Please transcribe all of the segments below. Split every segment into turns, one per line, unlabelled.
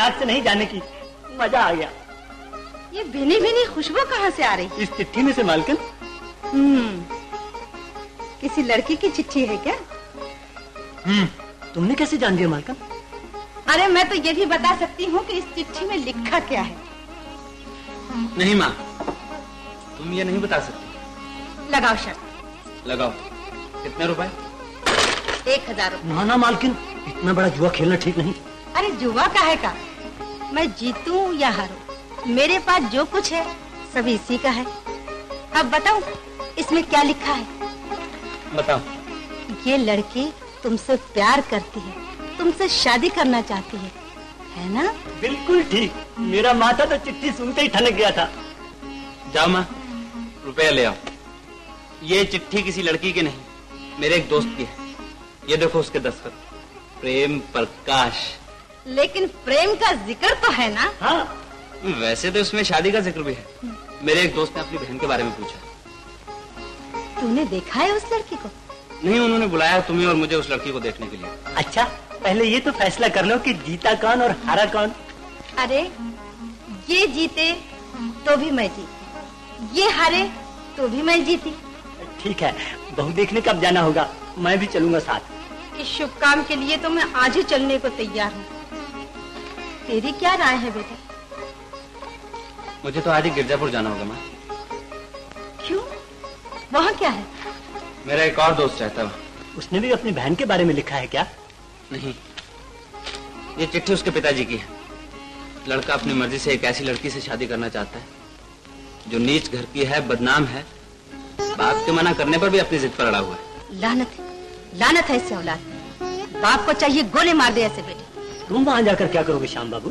नाक से नहीं जाने की मज़ा आ गया।
ये भिनी भिनी खुशबू कहाँ से आ रही?
इस चिट्ठी में से मालकन।
हम्म किसी लड़की की चिट्ठी है क्या?
हम्म तुमने कैसे जान दिया मालकन?
अरे मैं तो ये भी बता सकती हूँ कि इस चिट्ठी में लिखा क्या है।
नहीं माँ। तुम ये नहीं बता सकती।
लगाओ शर्त
लगाओ। कितने रुपए?
एक हज़ार
ना ना मालकिन। इतना बड़ा जुआ खेलना ठीक नहीं।
अरे जुआ का है का? मैं जीतूं या हारूं? मेरे पास जो कुछ है सभी इसी का है। अब बताओ इसमें क्या लिखा है?
बताओ
ये लड़की तुमसे प्यार करती है तुमसे शादी करना चाहती है है ना?
बिल्कुल ठीक। मेरा माथा तो चिट्ठी सुनते ही ठनक गया था।
जाओ माँ रुपया ले आओ। ये चिट्ठी किसी लड़की की नहीं मेरे एक दोस्त की है। ये देखो उसके दस्तखत प्रेम प्रकाश।
लेकिन प्रेम का ज़िक्र तो है ना?
हाँ।
वैसे तो इसमें शादी का ज़िक्र भी है। मेरे एक दोस्त ने अपनी बहन के बारे में पूछा।
तूने देखा है उस लड़की को?
नहीं उन्होंने बुलाया तुम्हें और मुझे उस लड़की को देखने के लिए।
अच्छा पहले ये तो फैसला कर लो कि जीता कौन और हारा कौन।
अरे ये जीते तो भी मैं जीती। ये हारे तो भी मैं जीती।
ठीक है बहू देखने कब जाना होगा? मैं भी चलूँगा साथ।
इस शुभ काम के लिए तो मैं आज ही चलने को तैयार हूँ। तेरी क्या राय है बेटा?
मुझे तो आज ही गिरजापुर जाना होगा माँ।
क्यों? वहाँ क्या है?
मेरा एक और दोस्त रहता है।
उसने भी अपनी बहन के बारे में लिखा है क्या?
नहीं। ये चिट्ठी उसके पिताजी की है। लड़का अपनी मर्ज़ी से एक ऐसी लड़की से शादी करना चाहता है जो नीच घर की है बदनाम है बाप के मना करने पर भी अपनी जिद पर अड़ा हुआ है।
लानत लानत है इससे औलाद। बाप को चाहिए गोले मार दे ऐसे बेटे।
तुम वहाँ जाकर क्या करोगे श्याम बाबू?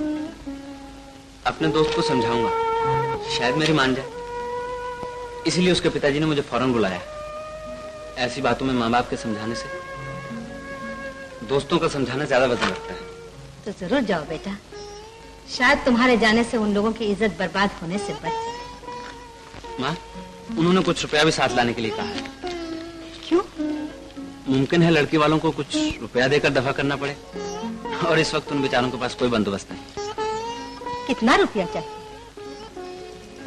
अपने दोस्त को समझाऊँगा। शायद मेरी मान जाए। इसीलिए उसके पिताजी ने मुझे फ़ौरन बुलाया। ऐसी बातों में माँ बाप के समझाने से दोस्तों का समझाना ज़्यादा वज़न लगता है।
तो ज़रूर जाओ बेटा। शायद तुम्हारे जाने से उन लोगों की इज़्ज़त बर्बाद होने से बच जाए।
माँ उन्होंने कुछ रुपया भी साथ लाने के लिए कहा है।
क्यों?
मुमकिन है लड़की वालों को कुछ रुपया देकर दफ़ा करना पड़े। और इस वक्त उन बेचारों के पास कोई बंदोबस्त नहीं।
कितना रुपया चाहिए?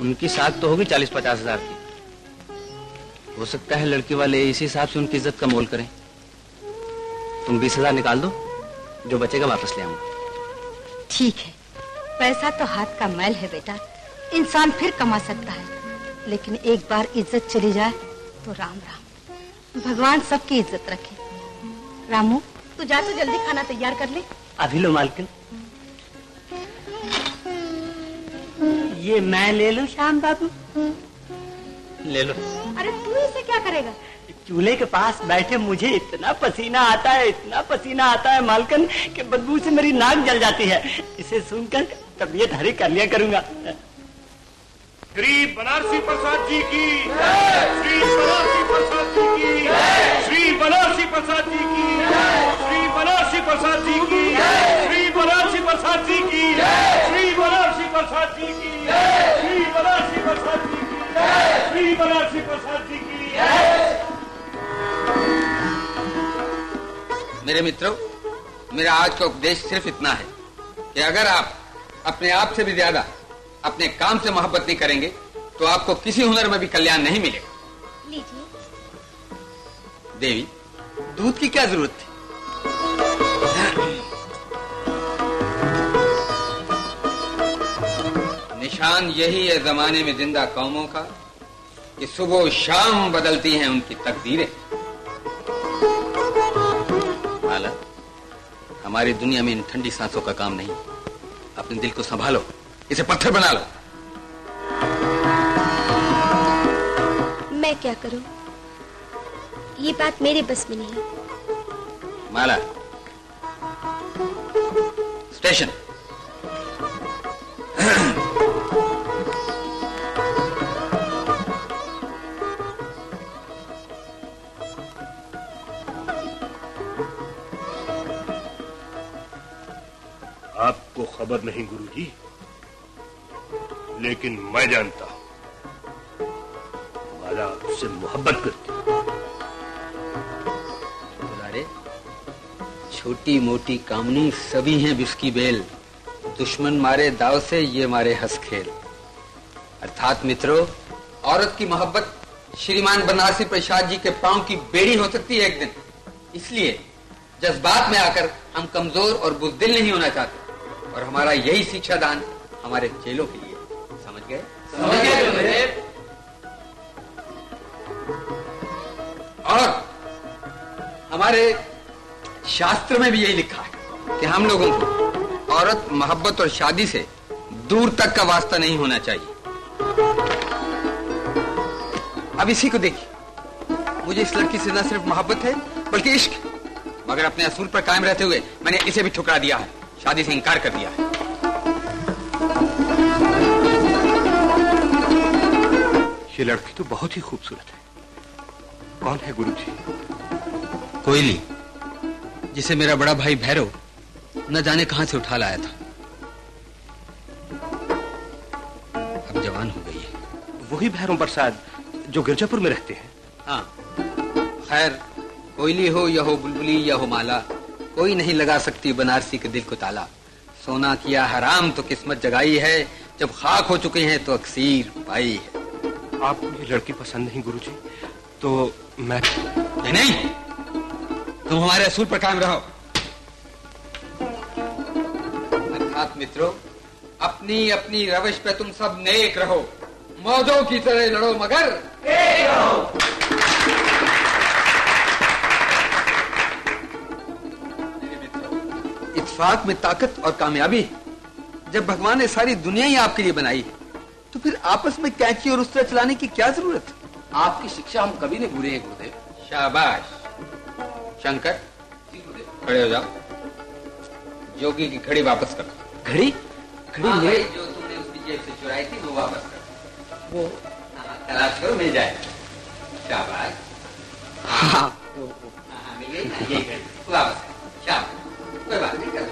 उनकी साख तो होगी चालीस पचास हज़ार की। हो सकता है लड़की वाले इसी हिसाब से उनकी इज़्ज़त का मोल करें। तुम बीस हज़ार निकाल दो जो बचेगा वापस ले आऊँगा।
ठीक है। पैसा तो हाथ का मैल है बेटा। इंसान फिर कमा सकता है। लेकिन एक बार इज़्ज़त चली जाए तो राम राम। भगवान सबकी इज़्ज़त रखे। रामू तू जा तो जल्दी खाना तैयार कर ले।
अभी लो मालकिन। ये मैं ले लू श्याम बाबू?
ले लो।
अरे तू इसे क्या करेगा?
चूल्हे के पास बैठे मुझे इतना पसीना आता है इतना पसीना आता है मालकन कि बदबू से मेरी नाक जल जाती है। इसे सुनकर तबीयत हरी कर लिया करूँगा।
श्री बनारसी प्रसाद जी की। श्री बनारसी प्रसाद जी की। श्री बनारसी प्रसाद जी की। श्री बनारसी प्रसाद जी की। श्री बनारसी प्रसाद जी की। श्री बनारसी प्रसाद जी की। श्री बनारसी प्रसाद जी की। श्री बनारसी प्रसाद जी की।
मेरे मित्रों, मेरा आज का उपदेश सिर्फ़ इतना है कि अगर आप अपने आप से भी ज़्यादा अपने काम से मोहब्बत नहीं करेंगे तो आपको किसी हुनर में भी कल्याण नहीं मिलेगा।
लीजिए।
देवी दूध की क्या ज़रूरत थी? निशान यही है जमाने में ज़िंदा कौमों का कि सुबह शाम बदलती हैं उनकी तकदीरें। माला हमारी दुनिया में इन ठंडी सांसों का काम नहीं। अपने दिल को संभालो। इसे पत्थर बना लो।
मैं क्या करूँ? ये बात मेरे बस में नहीं।
माला। स्टेशन।
आपको खबर नहीं गुरुजी। लेकिन मैं जानता हूँ। माला उससे मोहब्बत करती।
दुलारे छोटी मोटी कामनी सभी हैं बिस्की बेल। दुश्मन मारे दाव से ये मारे हंस खेल। अर्थात मित्रों, औरत की मोहब्बत श्रीमान बनारसी प्रसाद जी के पाँव की बेड़ी हो सकती है एक दिन। इसलिए जज्बात में आकर हम कमज़ोर और बुजदिल नहीं होना चाहते। और हमारा यही शिक्षा दान हमारे चेलों के और हमारे शास्त्र में भी यही लिखा है कि हम लोगों को औरत मोहब्बत और शादी से दूर तक का वास्ता नहीं होना चाहिए। अब इसी को देखिए। मुझे इस लड़की से न सिर्फ़ मोहब्बत है, बल्कि इश्क, मगर अपने असूल पर कायम रहते हुए मैंने इसे भी ठुकरा दिया है, शादी से इनकार कर दिया है।
ये लड़की तो बहुत ही खूबसूरत है। कौन है गुरुजी?
कोयली जिसे मेरा बड़ा भाई भैरव न जाने कहाँ से उठा लाया था। अब जवान हो गई है।
वही भैरव प्रसाद जो गिरजापुर में रहते हैं।
हाँ। खैर कोयली हो या हो बुलबुली या हो माला कोई नहीं लगा सकती बनारसी के दिल को ताला। सोना किया हराम तो किस्मत जगाई है जब खाक हो चुके हैं तो अक्सीर पाई है।
आपको ये लड़की पसंद नहीं गुरु जी तो मैं
नहीं नहीं। तुम हमारे असूल पर कायम रहो। अर्थात मित्रों अपनी अपनी रविश पे तुम सब नेक रहो। मौजों की तरह लड़ो मगर मित्रों, में ताकत और कामयाबी। जब भगवान ने सारी दुनिया ही आपके लिए बनाई है तो फिर आपस में कैंची और उस तरह चलाने की क्या ज़रूरत? है
आपकी शिक्षा हम कभी नहीं भूले हैं गुरुदेव।
शाबाश। शंकर खड़े हो जाओ। जोगी की घड़ी वापस कर
घड़ी? घड़ी
हाँ,
ले।
जो तुमने उसकी जेब से चुराई थी वो वापस कर वो? हाँ, तलाश करो मिल जाए। शाबाश।
हाँ
हाँ, मिल गई। ना, यही घड़ी वापस। कर शाबाश। कोई बात नहीं कर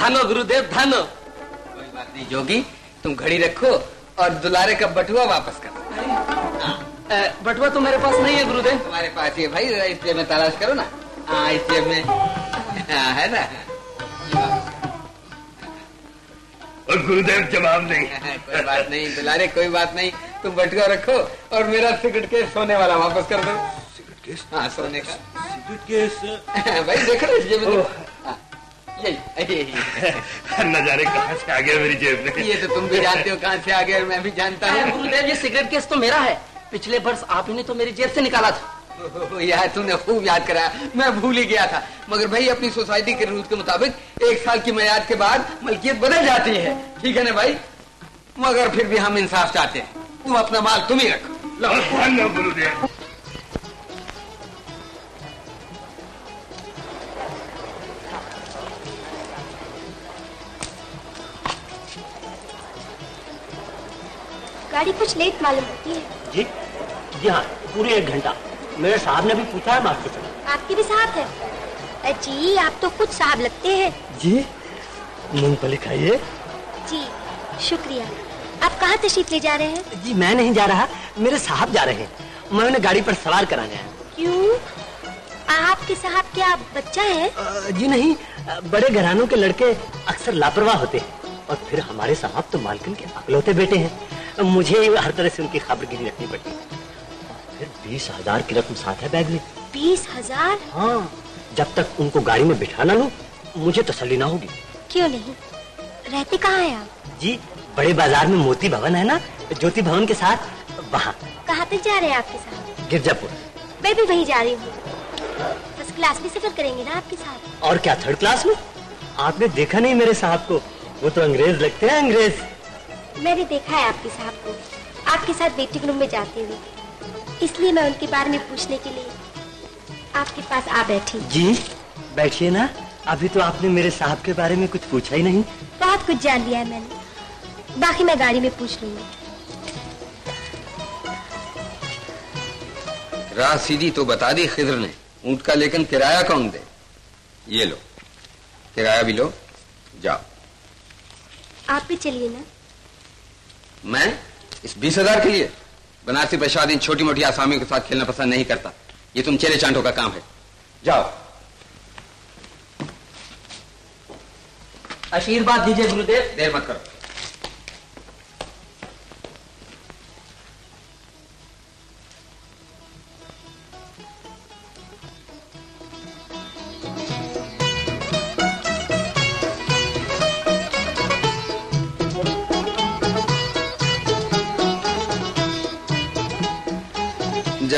धनो गुरुदेव धनो।
कोई बात नहीं जोगी तुम घड़ी रखो और दुलारे का बटुआ वापस कर।
बटुआ तो मेरे पास नहीं है गुरुदेव।
तुम्हारे पास ये भाई जरा इस जेब में तलाश करो ना। हाँ इस जेब में। हाँ, है ना?
और गुरुदेव जवाब नहीं।
कोई बात नहीं दुलारे कोई बात नहीं। तुम बटुआ रखो और मेरा सिगरेट केस सोने वाला वापस कर दो।
Cigarette case?
हाँ सोने का।
Cigarette case?
भाई देखो ना इस जेब में हाँ, यही यही
न जाने कहाँ से आ गया मेरी जेब में?
ये तो तुम भी जानते हो कहाँ से आ और मैं भी जानता हूँ।
गुरुदेव ये सिगरेट केस तो मेरा है। पिछले वर्ष आप ही ने तो मेरी जेब से निकाला था।
यार तूने खूब याद कराया। मैं भूल ही गया था। मगर भाई अपनी सोसाइटी के रूल के मुताबिक एक साल की मैयाद के बाद मलकियत बदल जाती है। ठीक है ना भाई? मगर फिर भी हम इंसाफ चाहते हैं। तुम अपना माल तुम ही रखो। लो
गुरुदेव।
गाड़ी कुछ लेट मालूम होती है।
जी जी हाँ पूरे एक घंटा। मेरे साहब ने भी पूछा है मास्टर से
आपके भी साहब है? जी आप तो कुछ साहब लगते हैं।
जी मूंगफली खाइए
जी शुक्रिया। आप कहाँ तशरीफ़ ले जा रहे हैं?
जी मैं नहीं जा रहा मेरे साहब जा रहे हैं। मैं उन्हें गाड़ी पर सवार कराने आया
क्यों? आपके साहब क्या बच्चा है?
जी नहीं बड़े घरानों के लड़के अक्सर लापरवाह होते हैं। और फिर हमारे साहब तो मालकिन के अकलौते बेटे हैं। मुझे हर तरह से उनकी खबर गिरी रखनी पड़ती है फिर बीस हज़ार की रकम साथ है बैग में।
बीस हज़ार?
हाँ जब तक उनको गाड़ी में बिठा ना लूँ मुझे तसल्ली ना होगी।
क्यों नहीं? रहते कहाँ हैं आप?
जी बड़े बाज़ार में मोती भवन है ना ज्योति भवन के साथ वहाँ।
कहाँ तक जा रहे हैं आपके साथ?
गिरजापुर।
मैं भी वहीं जा रही हूँ। फ़र्स्ट क्लास में सफ़र करेंगे ना आपके साथ?
और क्या थर्ड क्लास में? आपने देखा नहीं मेरे साहब को? वो तो अंग्रेज़ लगते हैं अंग्रेज़।
मैंने देखा है आपके साहब को। आपके साथ वेटिंग रूम में जाते हुए। इसलिए मैं उनके बारे में पूछने के लिए आपके पास आ बैठी
जी बैठिए ना। अभी तो आपने मेरे साहब के बारे में कुछ पूछा ही नहीं।
बहुत कुछ जान लिया है मैंने। बाकी मैं गाड़ी में पूछ लूँगी।
राह सीधी तो बता दी खिद्र ने। ऊँट का लेकिन किराया कौन दे? ये लो। किराया भी लो। जाओ।
आप भी चलिए ना।
मैं? इस बीस हज़ार के लिए? बनारसी प्रसाद इन छोटी मोटी आसामियों के साथ खेलना पसंद नहीं करता। ये तुम चेले चांटों का काम है। जाओ।
आशीर्वाद दीजिए गुरुदेव।
देर मत करो।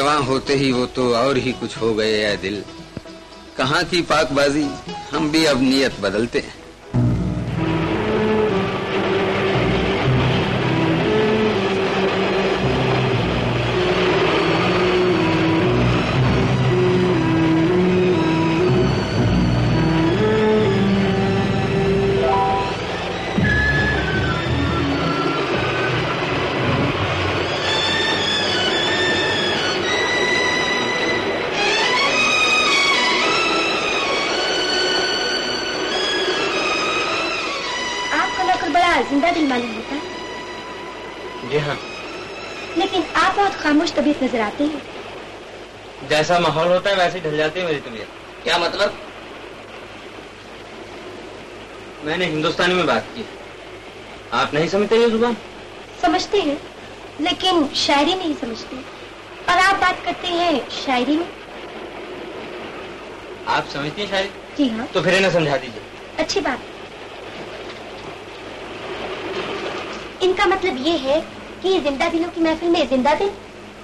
जवान होते ही वो तो और ही कुछ हो गए है दिल। कहाँ की पाकबाजी? हम भी अब नियत बदलते हैं।
बड़ा ज़िंदा दिल मालूम होता है।
जी हाँ।
लेकिन आप बहुत खामोश तबीयत नज़र आते हैं।
जैसा माहौल होता है वैसे ढल जाती है मेरी तबीयत।
क्या मतलब?
मैंने हिंदुस्तानी में बात की। आप नहीं समझते ये ज़ुबान?
समझते हैं लेकिन शायरी नहीं समझते। और आप बात करते हैं शायरी में?
आप समझती हैं शायरी?
जी हाँ।
तो फिर इन्हें समझा दीजिए।
अच्छी बात। इनका मतलब ये है कि ये ज़िंदा दिलों की महफिल में ज़िंदा दिल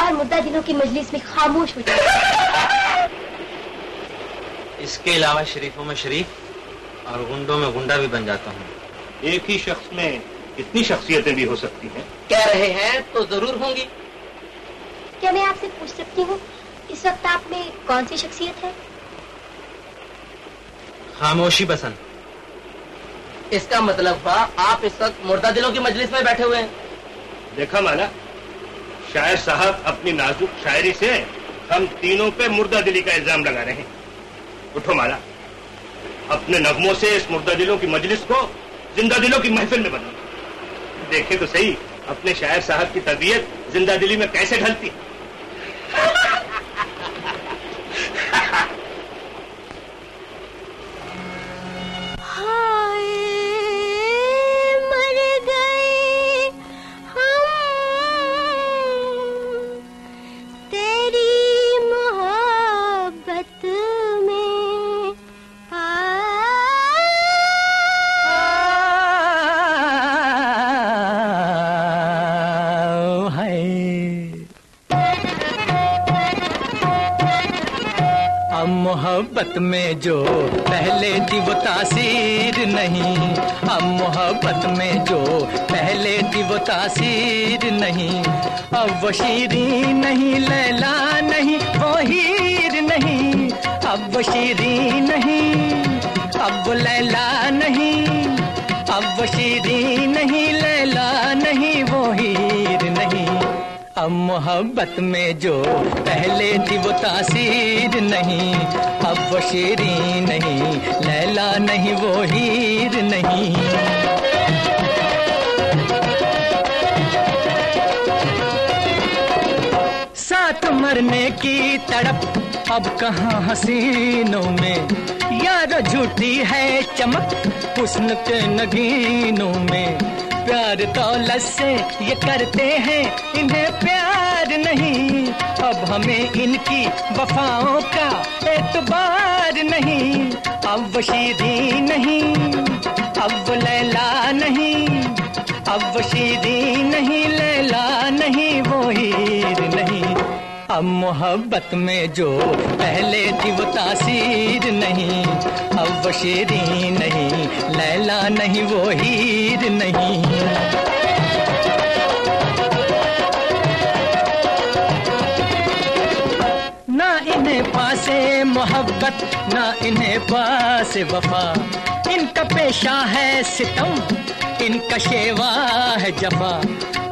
और मुर्दा दिलों की मजलिस में खामोश हो जाए।
इसके अलावा शरीफों में शरीफ और गुंडों में गुंडा भी बन जाता हूँ।
एक ही शख्स में इतनी शख्सियतें भी हो सकती हैं?
कह रहे हैं तो ज़रूर होंगी।
क्या मैं आपसे पूछ सकती हूँ इस वक्त आप में कौन सी शख्सियत है?
खामोशी पसंद
इसका मतलब हुआ, आप इस वक्त मुर्दा दिलों की मजलिस में बैठे हुए हैं।
देखा माना, शायर साहब अपनी नाजुक शायरी से हम तीनों पे मुर्दा दिली का इल्ज़ाम लगा रहे हैं। उठो माला अपने नगमों से इस मुर्दा दिलों की मजलिस को ज़िंदा दिलों की महफिल में बदलो। देखे तो सही, अपने शायर साहब की तबीयत ज़िंदा दिली में कैसे ढलती? है
मोहब्बत में
जो पहले थी वो तासीर नहीं, अब मोहब्बत में जो पहले थी वो तासीर नहीं। अब वो शीरी नहीं, लैला नहीं, वो हीर नहीं, अब वो शीरी नहीं, अब वो लैला नहीं, अब वो शीरी नहीं, लैला नहीं, वो हीर अब मोहब्बत में जो पहले थी वो तासीर नहीं, अब वो शेरी नहीं, लैला नहीं, वो हीर नहीं। साथ मरने की तड़प, अब कहाँ हसीनों में? यार झूठी है चमक, हुस्न के नगीनों में। प्यार दौलत से ये करते हैं, इन्हें प्यार नहीं। अब हमें इनकी वफाओं का एतबार नहीं। अब वो शीरी नहीं, अब वो लैला नहीं, अब वो अब मोहब्बत में जो पहले थी वो तासीर नहीं, अब वो शेरी नहीं, लैला नहीं, वो हीर नहीं। ना इन्हें पासे मोहब्बत, ना इन्हें पास वफा, इनका पेशा है सितम इनका शेवा है जफा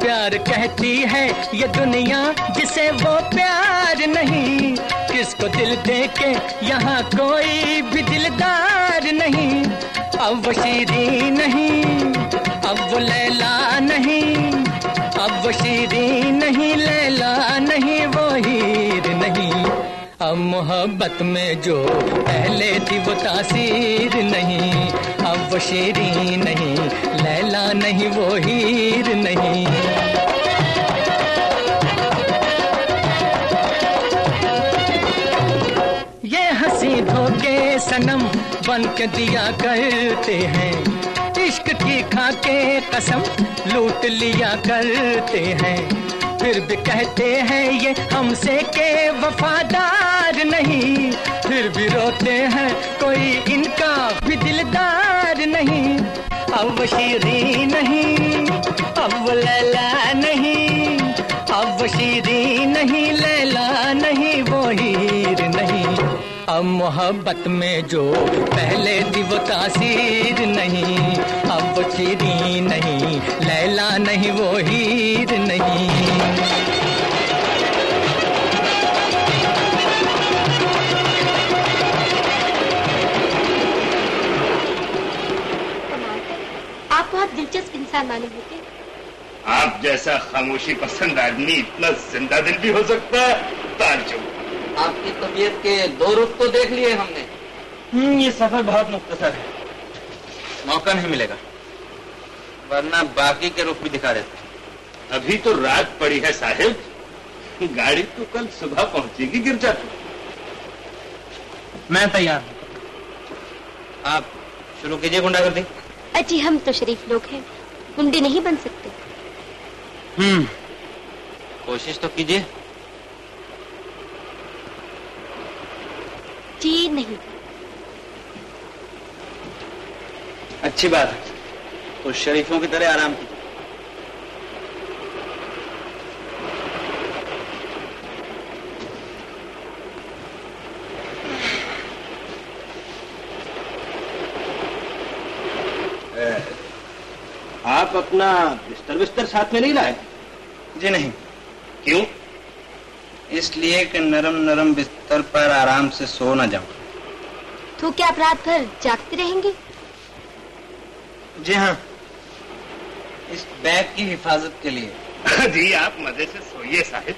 प्यार कहती है ये दुनिया जिसे वो प्यार नहीं। किसको दिल दे के यहाँ कोई भी दिलदार नहीं। अब वो शीरी नहीं, अब वो लैला नहीं, अब वो शीरी अब मोहब्बत में जो पहले थी वो तासीर नहीं, अब वो शीरी नहीं, लैला नहीं, वो हीर नहीं। ये हँसी धोखे सनम बन के दिया करते हैं, इश्क की खाके कसम लूट लिया करते हैं। फिर भी कहते हैं ये हमसे के वफादार नहीं। फिर भी रोते हैं कोई इनका भी दिलदार नहीं। अब शीरी नहीं, अब लैला नहीं, अब शीरी नहीं, लैला नहीं, वो हीर नहीं। अब मोहब्बत में जो पहले थी वो तासीर नहीं। वो शीरी नहीं लैला नहीं वो हीर नहीं।
आप बहुत दिलचस्प इंसान मालूम होते।
आप जैसा खामोशी पसंद आदमी इतना ज़िंदा दिल भी हो सकता है ताज्जुब
आपकी तबीयत के दो रुख तो देख लिए हमने।
हम्म, ये सफ़र बहुत मुख्तसर है।
मौका नहीं मिलेगा। वरना बाकी के रूप भी दिखा देते।
अभी तो रात पड़ी है साहिब। गाड़ी तो कल सुबह पहुंचेगी गिरजापुर
मैं तैयार हूँ।
आप शुरू कीजिए गुंडागर्दी।
अजी हम तो शरीफ लोग हैं। गुंडे नहीं बन सकते।
हम्म। कोशिश तो कीजिए।
जी नहीं।
अच्छी बात है। तो शरीफों की तरह आराम कीजिए।
आप अपना बिस्तर बिस्तर साथ में नहीं लाए?
जी नहीं।
क्यों?
इसलिए कि नरम नरम बिस्तर पर आराम से सो न जाऊँ।
तो क्या आप रात भर जागते रहेंगे?
जी हाँ। इस बैग की हिफाजत के लिए।
जी आप मज़े से सोइए साहिब।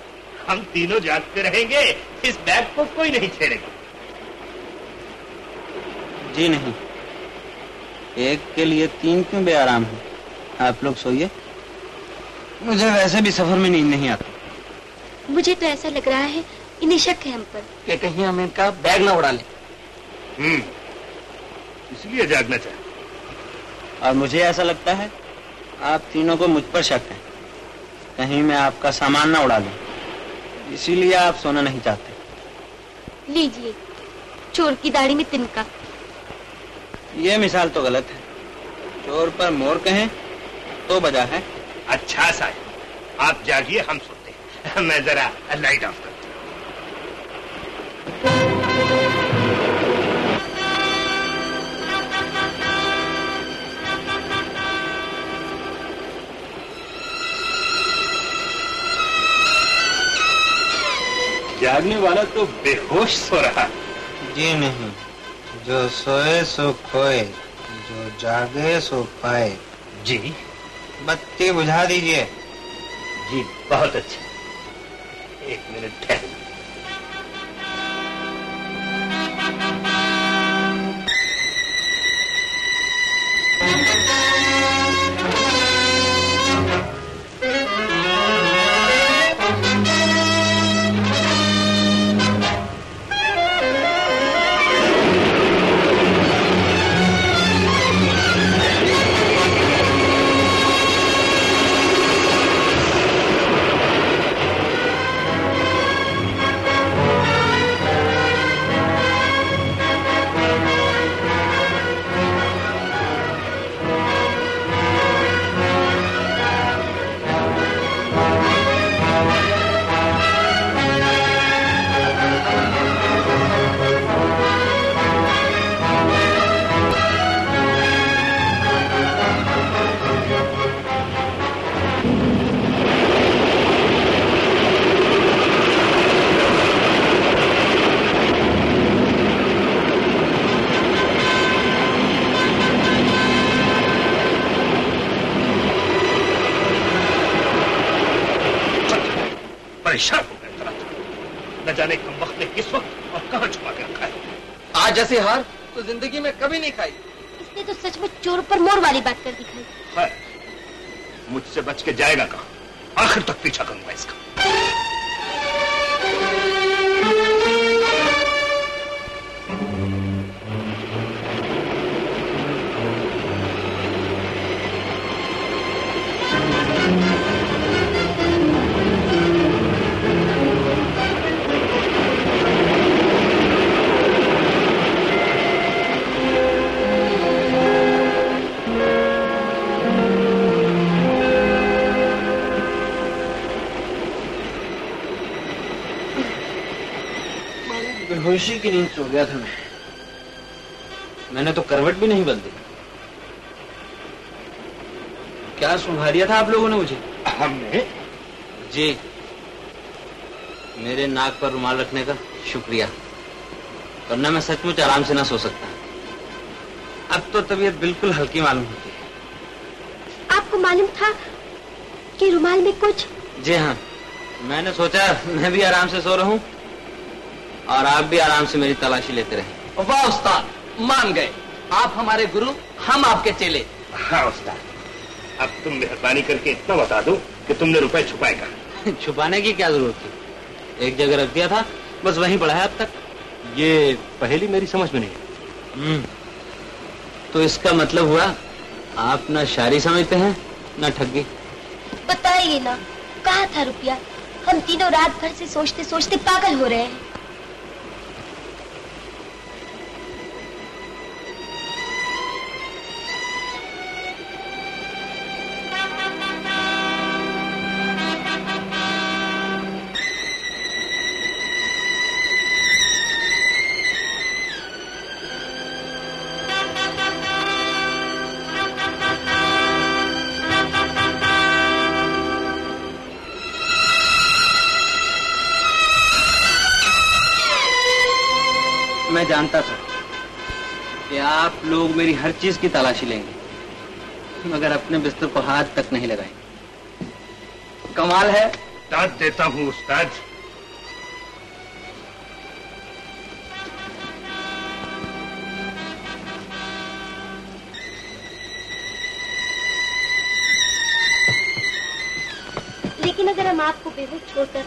हम तीनों जागते रहेंगे इस बैग को कोई नहीं छेड़ेगा।
जी नहीं। एक के लिए तीन क्यों बेआराम है? आप लोग सोइए। मुझे वैसे भी सफ़र में नींद नहीं आती।
मुझे तो ऐसा लग रहा है इन्हें शक है हम पर।
कि कहीं हम इनका बैग ना उड़ा लें।
हम्म इसलिए जागना चाहते
और मुझे ऐसा लगता है आप तीनों को मुझ पर शक है। कहीं मैं आपका सामान ना उड़ा लूँ। इसीलिए आप सोना नहीं चाहते।
लीजिए चोर की दाढ़ी में तिनका
ये मिसाल तो गलत है। चोर पर मोर कहें तो बजा है।
अच्छा साहिब आप जागिए हम सोते हैं। मैं जरा लाइट ऑफ़ करता हूँ। जागने वाला तो बेहोश सो रहा।
जी नहीं जो सोए सो खोए जो जागे सो पाए।
जी।
बत्ती बुझा दीजिए।
जी बहुत अच्छा। एक मिनट ठहर। परेशान हो गए। तरह। न जाने कम वक्त ने किस वक्त और कहाँ छुपा के रखा है।
आज जैसे हार तो ज़िंदगी में कभी नहीं खाई।
इसने तो सच में चोर पर मोर वाली बात कर दिखाई।
है मुझसे बच के जाएगा कहा? आखिर तक पीछा करूँगा इसका।
बेहोशी की नींद सो गया था मैं। मैंने तो करवट भी नहीं बदली। क्या सुना दिया था आप लोगों ने मुझे?
हमने?
जी। मेरे नाक पर रुमाल रखने का शुक्रिया। वरना मैं सचमुच आराम से ना सो सकता। अब तो तबीयत बिल्कुल हल्की मालूम होती है।
आपको मालूम था कि रुमाल में कुछ
जी हाँ। मैंने सोचा मैं भी आराम से सो रहा हूँ। और आप भी आराम से मेरी तलाशी लेते रहे।
वाह उस्ताद मान गए। आप हमारे गुरु हम आपके चेले।
हाँ उस्ताद। अब तुम मेहरबानी करके इतना बता दो कि तुमने रुपए छुपाए कहा?
छुपाने की क्या ज़रूरत थी? एक जगह रख दिया था बस वहीं पड़ा है अब तक।
ये पहली मेरी समझ में नहीं
हम्म, तो इसका मतलब हुआ आप ना शायरी समझते हैं न ठगी
बताइए ना कहा था रुपया? हम तीनों रात भर से सोचते सोचते पागल हो रहे हैं।
मेरी हर चीज़ की तलाशी लेंगे। मगर अपने बिस्तर को हाथ तक नहीं लगाएँगे। कमाल है।
दाद देता हूँ उस्ताद।
लेकिन अगर हम आपको बेहोश छोड़कर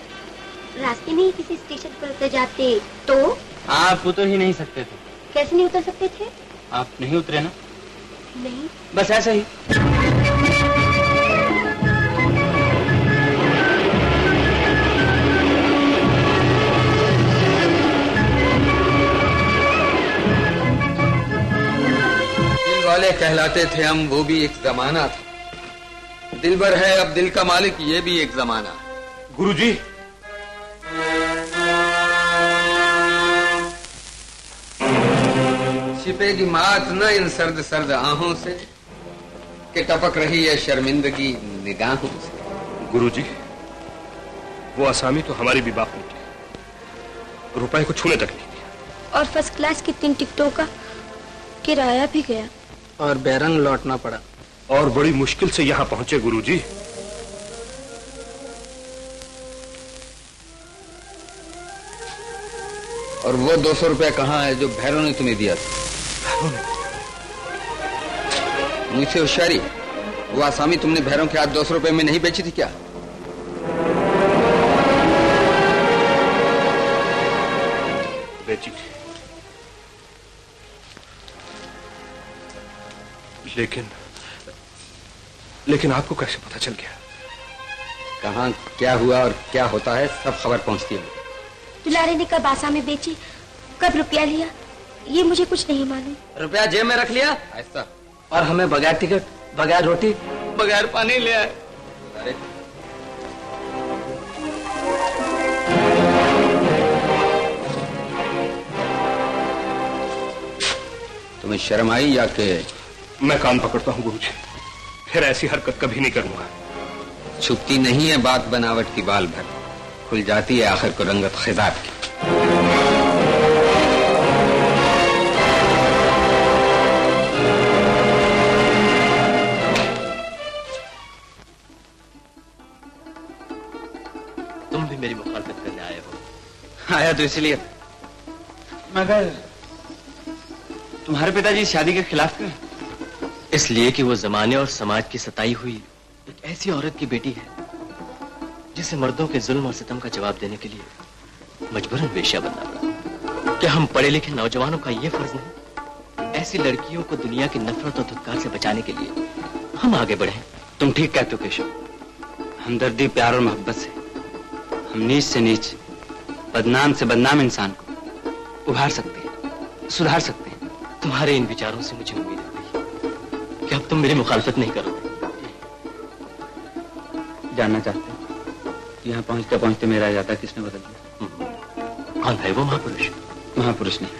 रास्ते में ही किसी स्टेशन पर उतर जाते तो?
आप उतर ही नहीं सकते थे।
कैसे नहीं उतर सकते थे?
आप नहीं उतरे ना?
नहीं।
बस ऐसा ही।
दिल वाले कहलाते थे हम वो भी एक जमाना था। दिल भर है अब दिल का मालिक ये भी एक जमाना। है
गुरुजी
छिपेगी मात न इन सर्द सर्द आहों से कि टपक रही है शर्मिंदगी निगाहों से।
गुरुजी वो आसामी तो हमारी भी बाप निकली रुपए को छूने तक नहीं दिया।
और फ़र्स्ट क्लास की तीन टिकटों का किराया भी गया।
और बैरन लौटना पड़ा।
और बड़ी मुश्किल से यहाँ पहुँचे गुरुजी।
और वो दो सौ रुपया कहाँ है जो भैरों ने तुम्हें दिया था? मुझसे होशियारी वो आसामी तुमने भैरों के हाथ दो सौ रुपये में नहीं बेची थी क्या?
बेची। थी लेकिन लेकिन आपको कैसे पता चल गया?
कहाँ क्या हुआ और क्या होता है सब खबर पहुँचती है।
दुलारे ने कब आशा में बेची कब रुपया लिया ये मुझे कुछ नहीं मालूम।
रुपया जेब में रख लिया?
ऐसा।
और हमें बगैर टिकट बगैर रोटी बगैर पानी ले आए।
अरे। तुम्हें शर्म आई या के
मैं कान पकड़ता हूँ गुरुजी। फिर ऐसी हरकत कभी नहीं करूँगा।
छुपती नहीं है बात बनावट की बाल भर। खुल जाती है आखिर को रंगत खिताब की।
तुम भी मेरी मुखालफत करने आए हो।
आया तो इसलिए। मगर तुम्हारे पिताजी शादी के खिलाफ क्यों
इसलिए कि वो जमाने और समाज की सताई हुई एक ऐसी औरत की बेटी है। जिसे मर्दों के जुल्म और सितम का जवाब देने के लिए मजबूरन वेश्या बनना पड़ा। क्या हम पढ़े लिखे नौजवानों का ये फ़र्ज़ नहीं? ऐसी लड़कियों को दुनिया की नफरत और धुतकार से बचाने के लिए हम आगे बढ़े
तुम ठीक कहते हो केशव। हमदर्दी प्यार और मोहब्बत से। हम नीच से नीच बदनाम से बदनाम इंसान को उभार सकते हैं सुधार सकते हैं।
तुम्हारे इन विचारों से मुझे उम्मीद हो। कि अब तुम मेरी मुखालफत नहीं करोगे।
जानना चाहते यहाँ पहुँचते पहुँचते मेरा इरादा किसने बदल दिया?
कौन है वो महापुरुष?
महापुरुष नहीं।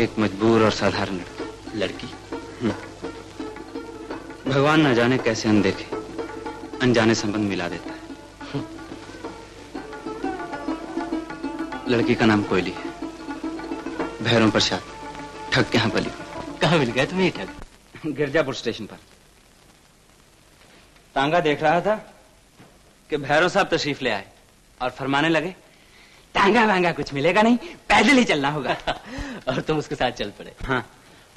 एक मजबूर और साधारण लड़की।
लड़की?
भगवान न जाने कैसे अनदेखे। अनजाने संबंध मिला देता है। लड़की का नाम कोयली है। भैरों प्रसाद ठग के यहाँ पली
कहाँ मिल गया तुम्हें ठग?
गिरजापुर स्टेशन पर। तांगा देख रहा था कि भैरव साहब तशरीफ़ ले आए और फरमाने लगे तांगा वांगा कुछ मिलेगा नहीं पैदल ही चलना होगा।
और तुम उसके साथ चल पड़े।
हाँ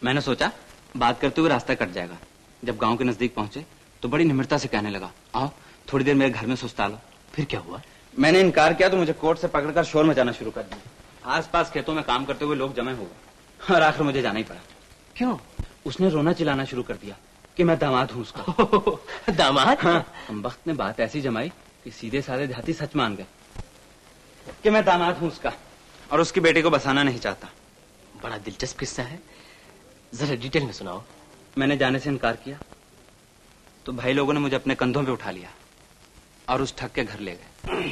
मैंने सोचा बात करते हुए रास्ता कट जाएगा। जब गाँव के नज़दीक पहुँचे तो बड़ी निम्रता से कहने लगा आओ थोड़ी देर मेरे घर में सुस्ता लो
फिर क्या हुआ?
मैंने इनकार किया तो मुझे कोर्ट से पकड़कर शोर मचाना शुरू कर दिया। आसपास खेतों में काम करते हुए लोग जमे हो गए और आखिर मुझे जाना ही पड़ा।
क्यों?
उसने रोना चिल्लाना शुरू कर दिया। कि मैं दामाद हूँ उसका।
दामाद?
हाँ हम वक्त ने बात ऐसी जमाई कि सीधे साधे जाति सच मान गए कि मैं दामाद हूँ उसका और उसकी बेटे को बसाना नहीं चाहता।
बड़ा दिलचस्प किस्सा है। जरा डिटेल में सुनाओ।
मैंने जाने से इनकार किया तो भाई लोगों ने मुझे अपने कंधों पे उठा लिया और उस ठग के घर ले गए।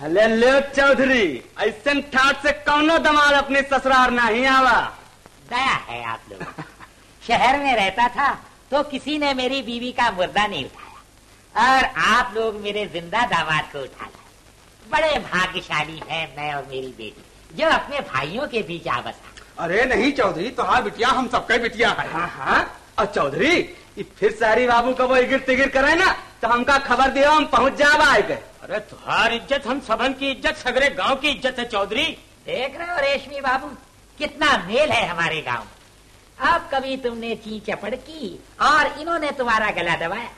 हेलो चौधरी ऐसे ठाट से कौनो दमाद अपने ससुराल नहीं आवा।
दया है आप लोग? शहर में रहता था तो किसी ने मेरी बीवी का मुर्दा नहीं उठाया और आप लोग मेरे ज़िंदा दामाद को उठा लाए बड़े भाग्यशाली हैं मैं और मेरी बेटी जो अपने भाइयों के बीच आ बसा
अरे नहीं चौधरी तो हाँ बिटिया हम सबका बिटिया है।
हाँ हाँ। और चौधरी फिर सारी बाबू का वो इगिर तिगिर करे ना तो हमका खबर दियो हम पहुँच जावा आए गए
अरे तुहार इज़्ज़त हम सबन की इज़्ज़त सगरे गाँव की इज़्ज़त है चौधरी।
देख रहे हो रेशमी बाबू कितना मेल है हमारे गाँव अब कभी तुमने ची चपड़ की और इन्होंने तुम्हारा गला दबाया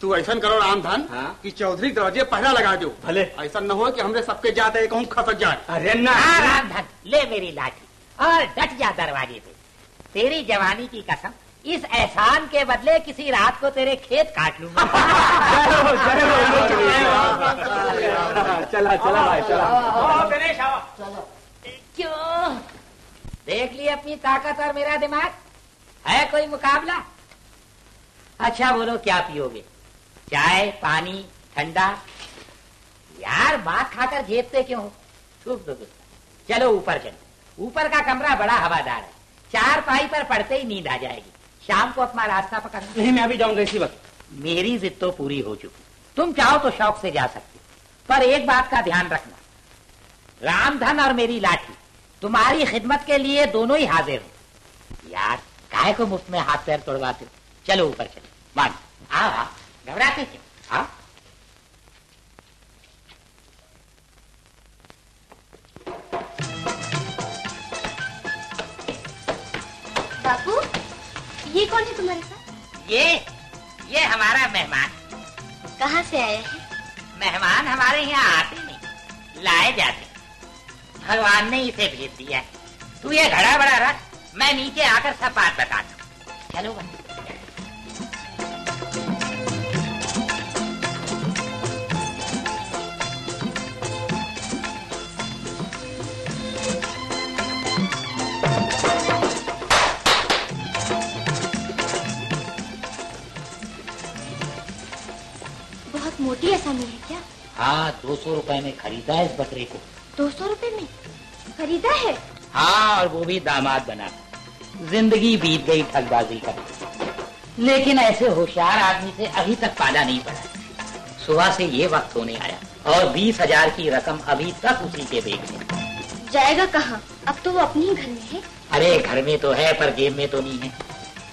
तू ऐसा करो रामधन
हाँ?
कि चौधरी दरवाजे पहरा लगा दो
भले
ऐसा न हो कि हमने सबके जाते कहूँ खसक जाए
अरे ना
हाँ रामधन ले मेरी लाठी और डट जा दरवाजे पे तेरी जवानी की कसम इस एहसान के बदले किसी रात को तेरे खेत काट लूँगा
चला चला भाई चला
आओ गणेश आओ
क्यों देख ली अपनी ताकत और मेरा दिमाग? है कोई मुकाबला? अच्छा बोलो क्या पियोगे? चाय पानी ठंडा? यार बात खाकर जेबते क्यों? हो छुप दो गुस्सा। चलो ऊपर चलो। ऊपर का कमरा बड़ा हवादार है। चार पाई पर पड़ते ही नींद आ जाएगी। शाम को अपना रास्ता पकड़
नहीं मैं अभी जाऊँगा इसी वक्त।
मेरी जिद तो पूरी हो चुकी। तुम चाहो तो शौक से जा सकते हो पर एक बात का ध्यान रखना। रामधन और मेरी लाठी। तुम्हारी खिदमत के लिए दोनों ही हाजिर हो। यार काय को मुफ़्त में हाथ पैर तोड़वाते हो। चलो ऊपर चलो। मान। आओ आओ घबराते क्यों? आओ
बापू ये कौन है तुम्हारे साथ?
ये ये हमारा मेहमान।
कहाँ से आया है?
मेहमान हमारे यहाँ आते नहीं। लाए जाते। भगवान ने इसे भेज दिया है। तू ये घड़ा बड़ा रख मैं नीचे आकर सब बात बताता हूँ चलो बस
बहुत मोटी आसामी है क्या?
हाँ दो सौ रुपए में खरीदा है इस बकरे को।
दो सौ रूपए में। खरीदा है?
हाँ और वो भी दामाद बना। ज़िंदगी बीत गई ठगबाजी का। लेकिन ऐसे होशियार आदमी से अभी तक पाला नहीं पड़ा। सुबह से ये वक्त होने आया और बीस हज़ार की रकम अभी तक उसी के बेग में।
जाएगा कहाँ? अब तो वो अपने ही घर में है।
अरे घर में तो है पर जेब में तो नहीं है।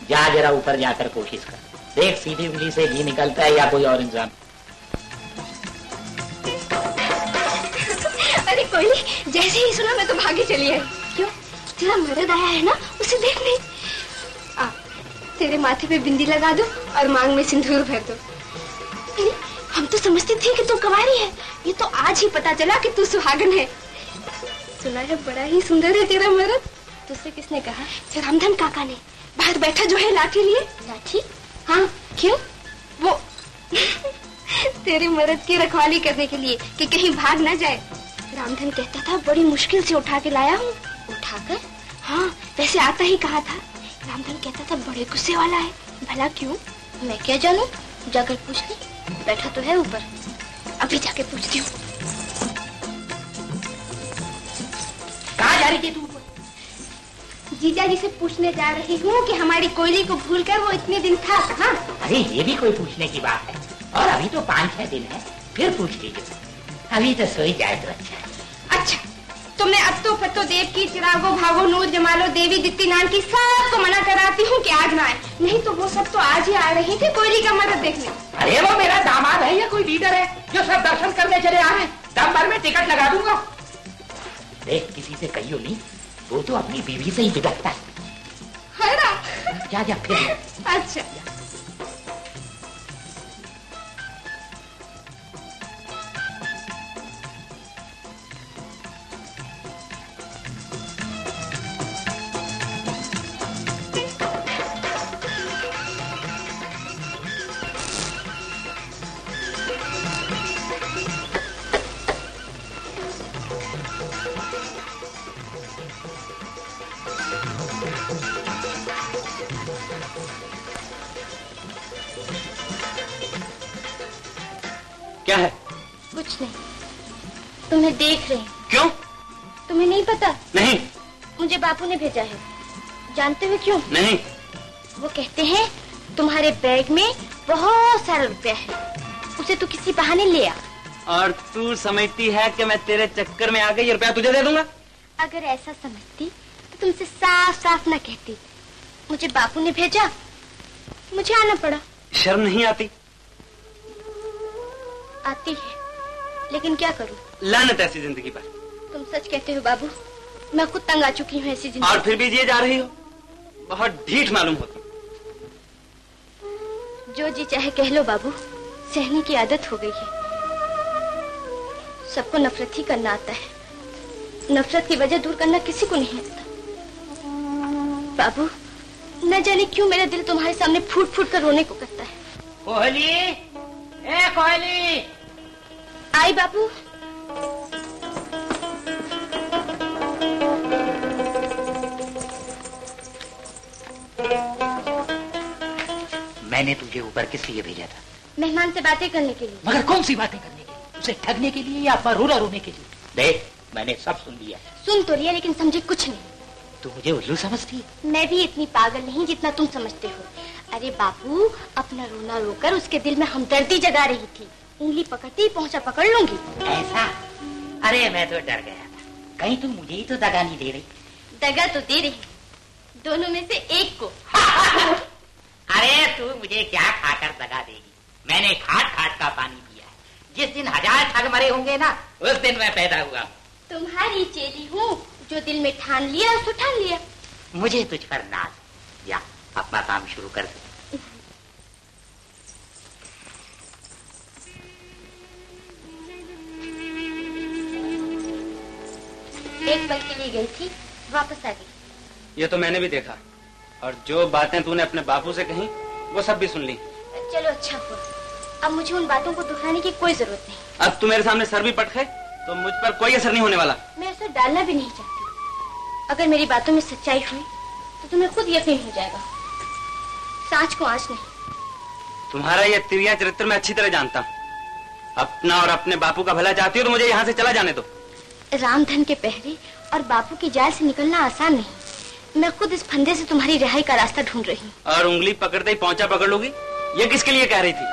जा जरा ऊपर जाकर कोशिश कर। देख सीधी उंगली से घी निकलता है या कोई और इंसान
कोई जैसे ही सुना, मैं तो भागी चली आई क्यों? तेरा मर्द आया है ना, उसे देखने आ, तेरे माथे पे बिंदी लगा दो और मांग में सिंदूर भर दो। हम तो समझते थे कि तू कवारी है। ये तो आज ही पता चला कि तू सुहागन है। सुना है बड़ा ही सुंदर है तेरा मर्द। तुझसे किसने कहा? रामधन काका ने। बाहर बैठा जो है लाठी लिए। लाठी? हाँ क्यों? वो तेरे मर्द की रखवाली करने के लिए कि कहीं भाग ना जाए। रामधन कहता था बड़ी मुश्किल से उठा के लाया हूँ। उठाकर हाँ वैसे आता ही कहा था? रामधन कहता था बड़े गुस्से वाला है। भला क्यों? मैं क्या जानू? जाकर पूछ ली। बैठा तो है ऊपर। अभी जाके पूछती हूँ।
कहाँ जा रही थी तू?
जीजा जी से पूछने जा रही हूँ कि हमारी कोयली को भूलकर वो इतने दिन था कहाँ?
अरे ये भी कोई पूछने की बात है। और अभी तो पाँच छह दिन है। फिर पूछ लीजिए। अभी तो सोई जाए तो अच्छा है
अच्छा तो मैं अत्तो फत्तो देव की चिरागो भागो नूर जमालो देवी दित्ती नान की सबको मना कराती हूँ कि आज ना आए। नहीं तो वो सब तो आज ही आ रहे थे कोयली का मदद देखने।
अरे वो मेरा दामाद है या कोई लीडर है जो सब दर्शन करने चले आ रहे दम भर में टिकट लगा दूँगा। देख किसी से कहियो नहीं वो तो अपनी बीवी से ही बिगड़ता है। जा जा फिर।
अच्छा।
क्या है?
कुछ नहीं। तुम्हें देख रहे हैं।
क्यों?
तुम्हें नहीं पता?
नहीं।
मुझे बापू ने भेजा है। जानते हो क्यों?
नहीं।
वो कहते हैं तुम्हारे बैग में बहुत सारा रुपया है। उसे तू किसी बहाने ले आ।
और तू समझती है कि मैं तेरे चक्कर में आ गई ये रुपया तुझे दे दूँगा?
अगर ऐसा समझती तो तुमसे साफ़ साफ़ न कहती। मुझे बापू ने भेजा। मुझे आना पड़ा।
शर्म नहीं आती?
आती है। लेकिन क्या करूँ?
लानत ऐसी ज़िंदगी पर।
तुम सच कहते हो बाबू मैं खुद तंग आ चुकी हूँ ऐसी ज़िंदगी और
फिर भी जिए जा रही हो? बहुत ढीठ मालूम होती।
जो जी चाहे कह लो बाबू सहने की आदत हो गई है। सबको नफरत ही करना आता है। नफरत की वजह दूर करना किसी को नहीं आता। बाबू न जाने क्यों मेरा दिल तुम्हारे सामने फूट फूट कर रोने को करता है।
कोहली! ए कोहली!
आई बाबू
मैंने तुझे ऊपर किस लिए भेजा था?
मेहमान से बातें करने के लिए।
मगर कौन सी बातें करने के लिए? उसे ठगने के लिए या अपना रोना रोने के लिए? देख मैंने सब सुन लिया
सुन तो लिया लेकिन समझे कुछ नहीं।
तू मुझे उल्लू समझती है?
मैं भी इतनी पागल नहीं जितना तुम समझते हो। अरे बापू अपना रोना रोकर उसके दिल में हमदर्दी जगा रही थी। उंगली पकड़ती ही पहुँचा पकड़ लूँगी।
ऐसा? अरे मैं तो डर गया था। कहीं तू मुझे ही तो दगा नहीं दे रही।
दगा तो दे रही दोनों में से एक को।
अरे तू मुझे क्या खाकर दगा देगी? मैंने खाट खाट का पानी पिया है। जिस दिन हज़ार ठग मरे होंगे ना उस दिन मैं पैदा हुआ
तुम्हारी चेली हूँ जो दिल में ठान लिया सो ठान लिया।
मुझे तुझ पर नाज। या अपना काम शुरू कर दे।
एक पल के लिए गई थी वापस आ गई।
ये तो मैंने भी देखा। और जो बातें तूने अपने बापू से कही वो सब भी सुन ली।
चलो अच्छा हुआ। अब मुझे उन बातों को दुखाने की कोई ज़रूरत नहीं।
अब तू मेरे सामने सर भी पटखे तो मुझ पर कोई असर नहीं होने वाला।
मैं ऐसा डालना भी नहीं चाहती। अगर मेरी बातों में सच्चाई हुई तो तुम्हें खुद यकीन हो जाएगा। सांच को आज नहीं।
तुम्हारा ये तिरिया चरित्र मैं अच्छी तरह जानता हूँ। अपना और अपने बापू का भला चाहती हो तो मुझे यहाँ से चला जाने दो।
रामधन के पहरे और बापू की जाल से निकलना आसान नहीं। मैं खुद इस फंदे से तुम्हारी रिहाई का रास्ता ढूंढ रही हूँ।
और उंगली पकड़ते ही पहुँचा पकड़ लोगी? ये किसके लिए कह रही थी?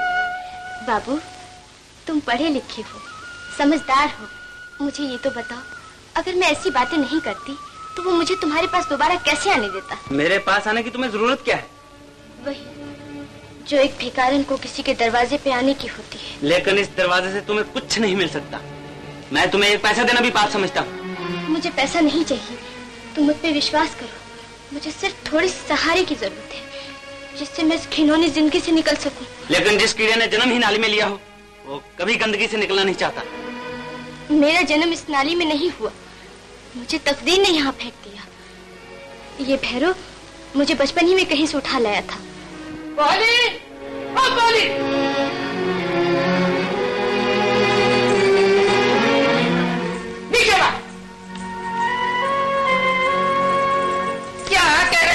बाबू तुम पढ़े लिखे हो समझदार हो। मुझे ये तो बताओ अगर मैं ऐसी बातें नहीं करती तो वो मुझे तुम्हारे पास दोबारा कैसे आने देता?
मेरे पास आने की तुम्हें ज़रूरत क्या है?
वही जो एक भिखारन को किसी के दरवाजे पे आने की होती है।
लेकिन इस दरवाजे से तुम्हें कुछ नहीं मिल सकता। मैं तुम्हें एक पैसा देना भी पाप समझता हूँ।
मुझे पैसा नहीं चाहिए। तुम मुझ पर विश्वास करो। मुझे सिर्फ़ थोड़ी सहारे की ज़रूरत है जिससे मैं इस घिनौनी ज़िंदगी से निकल सकूँ।
लेकिन जिस कीड़े ने जन्म ही नाली में लिया हो वो कभी गंदगी से निकलना नहीं चाहता।
मेरा जन्म इस नाली में नहीं हुआ। मुझे तकदीर ने यहाँ फेंक दिया। ये भैरव मुझे बचपन ही में कहीं से उठा लाया था।
कोहली ओ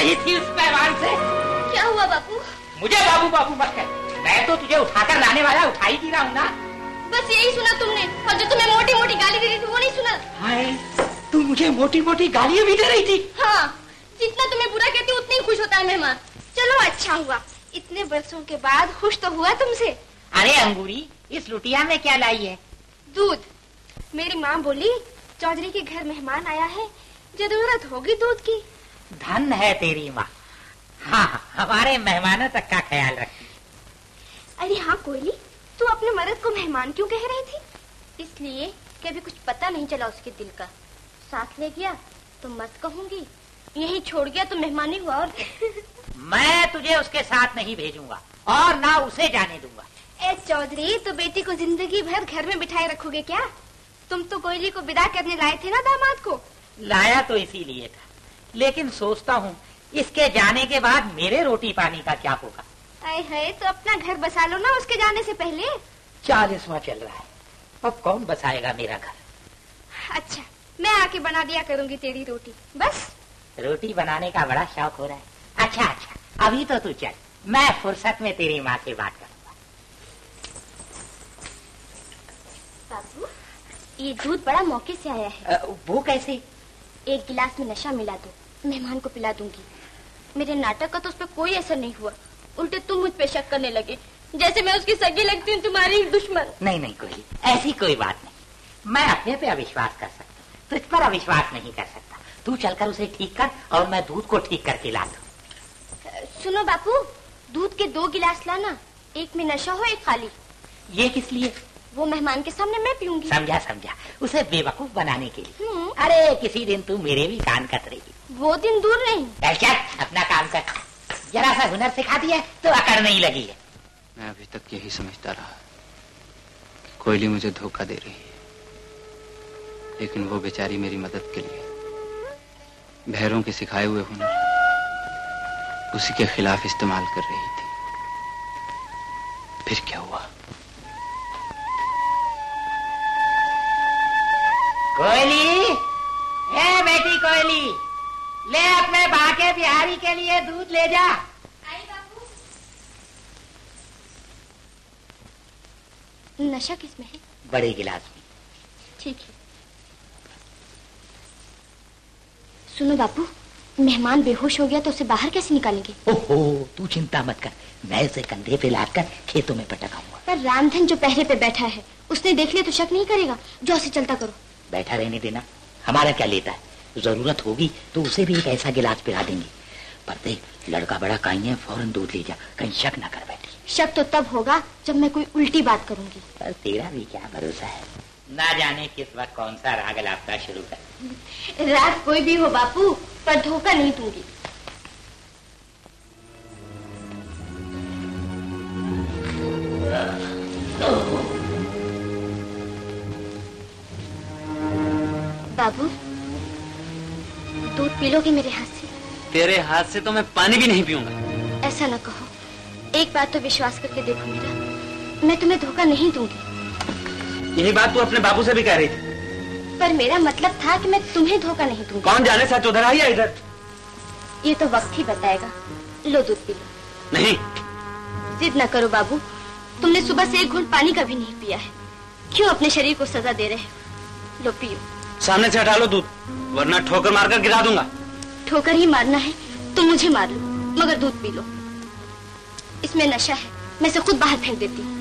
रही थी उस पैमान से
क्या हुआ बापू?
मुझे बाबू बाबू मत कर मैं तो तुझे उठाकर लाने वाला उठाई ही रहा हूँ ना।
बस यही सुना तुमने। और जो तुम्हें मोटी मोटी गाली दे रही थी वो नहीं सुना?
हाय तू मुझे मोटी मोटी गालियाँ भी दे रही थी।
हाँ जितना तुम्हें बुरा कहती उतनी ही खुश होता है मेहमान। चलो अच्छा हुआ। इतने बरसों के बाद खुश तो हुआ तुमसे।
अरे अंगूरी इस लुटिया में क्या लाई है?
दूध। मेरी माँ बोली चौधरी के घर मेहमान आया है ज़रूरत होगी दूध की।
धन है तेरी माँ। हाँ हमारे मेहमानों तक का ख्याल रखती
अरे हाँ कोयली तू अपने मर्द को मेहमान क्यों कह रही थी? इसलिए कि अभी कुछ पता नहीं चला उसके दिल का। साथ ले गया तो मत कहूँगी। यहीं छोड़ गया तो मेहमानी हुआ और
मैं तुझे उसके साथ नहीं भेजूँगा और ना उसे जाने दूँगा।
ए चौधरी तो बेटी को ज़िंदगी भर घर में बिठाए रखोगे क्या? तुम तो कोयली को विदा करने लाए थे ना दामाद को?
लाया तो इसीलिए था। लेकिन सोचता हूँ इसके जाने के बाद मेरे रोटी पानी का क्या होगा?
आए है तो अपना घर बसा लो ना उसके जाने से पहले।
चालीसवा चल रहा है। अब कौन बसाएगा मेरा घर?
अच्छा मैं आके बना दिया करूँगी तेरी रोटी। बस।
रोटी बनाने का बड़ा शौक हो रहा है। अच्छा अच्छा अभी तो तू चल। मैं फुर्सत में तेरी माँ से बात करूँगा।
बाबू ये दूध बड़ा मौके से आया है।
अ, वो कैसे?
एक गिलास में नशा मिला दो। मेहमान को पिला दूँगी। मेरे नाटक का तो उस पर कोई असर नहीं हुआ। उल्टे तुम मुझ पे शक करने लगे जैसे मैं उसकी सगी लगती हूँ तुम्हारी दुश्मन।
नहीं नहीं कोई ऐसी कोई बात नहीं। मैं अपने पे अविश्वास कर सकता तुझ पर अविश्वास नहीं कर सकता। तू चलकर उसे ठीक कर और मैं दूध को ठीक करके ला दू
सुनो बापू दूध के दो गिलास लाना एक में नशा हो एक खाली।
ये किस लिए?
वो मेहमान के सामने मैं पीऊँगी।
समझा समझा। उसे बेवकूफ़ बनाने के लिए।
हम्म,
अरे किसी दिन तू मेरे भी कान कतरेगी।
वो दिन दूर नहीं।
चल चल अपना काम कर। जरा सा हुनर सिखा दिया तो अकड़ नहीं लगी है।
मैं अभी तक यही समझता रहा कि कोयली मुझे धोखा दे रही है। लेकिन वो बेचारी मेरी मदद के लिए भैरों के सिखाए हुए हुनर उसी के खिलाफ इस्तेमाल कर रही थी। फिर क्या हुआ?
कोयली? ए बेटी कोयली! ले अपने बाके बिहारी के लिए दूध ले जा।
नशा किसमें है?
बड़े गिलास में।
ठीक है। सुनो बापू मेहमान बेहोश हो गया तो उसे बाहर कैसे निकालेंगे?
ओहो तू चिंता मत कर। मैं उसे कंधे पे लादकर खेतों में पटकाऊँगा।
पर रामधन जो पहरे पे बैठा है उसने देख लिया तो शक नहीं करेगा। जो उसे चलता करो।
बैठा रहने देना। हमारा क्या लेता है? ज़रूरत होगी तो उसे भी एक ऐसा गिलास पिला देंगे। पर देख लड़का बड़ा काई है फ़ौरन दूध ले जा कहीं शक ना कर बैठी।
शक तो तब होगा जब मैं कोई उल्टी बात करूँगी।
पर तेरा भी क्या भरोसा है? ना जाने किस वक्त कौन सा राग लापता शुरू कर।
राग कोई भी हो बापू पर धोखा नहीं दूँगी। बाबू पी लोगे मेरे हाथ से।
तेरे हाथ से तो मैं पानी भी नहीं पीऊँगा।
ऐसा न कहो। एक बात तो विश्वास करके देखो मेरा। मैं तुम्हें धोखा नहीं दूँगी।
यही बात तू अपने बाबू से भी कह रही थी।
पर मेरा मतलब था कि मैं तुम्हें धोखा नहीं दूँगी।
कौन जाने सच उधर आई या इधर?
ये तो वक्त ही बताएगा। लो दूध पी लो।
नहीं।
जिद न करो बाबू। तुमने सुबह से एक घूंट पानी का भी नहीं पिया है। क्यों अपने शरीर को सजा दे रहे हो? लो पियो।
सामने से हटा लो दूध वरना ठोकर मारकर गिरा दूँगा।
ठोकर ही मारना है तो मुझे मार लो मगर दूध पी लो। इसमें नशा है मैं इसे खुद बाहर फेंक देती हूँ।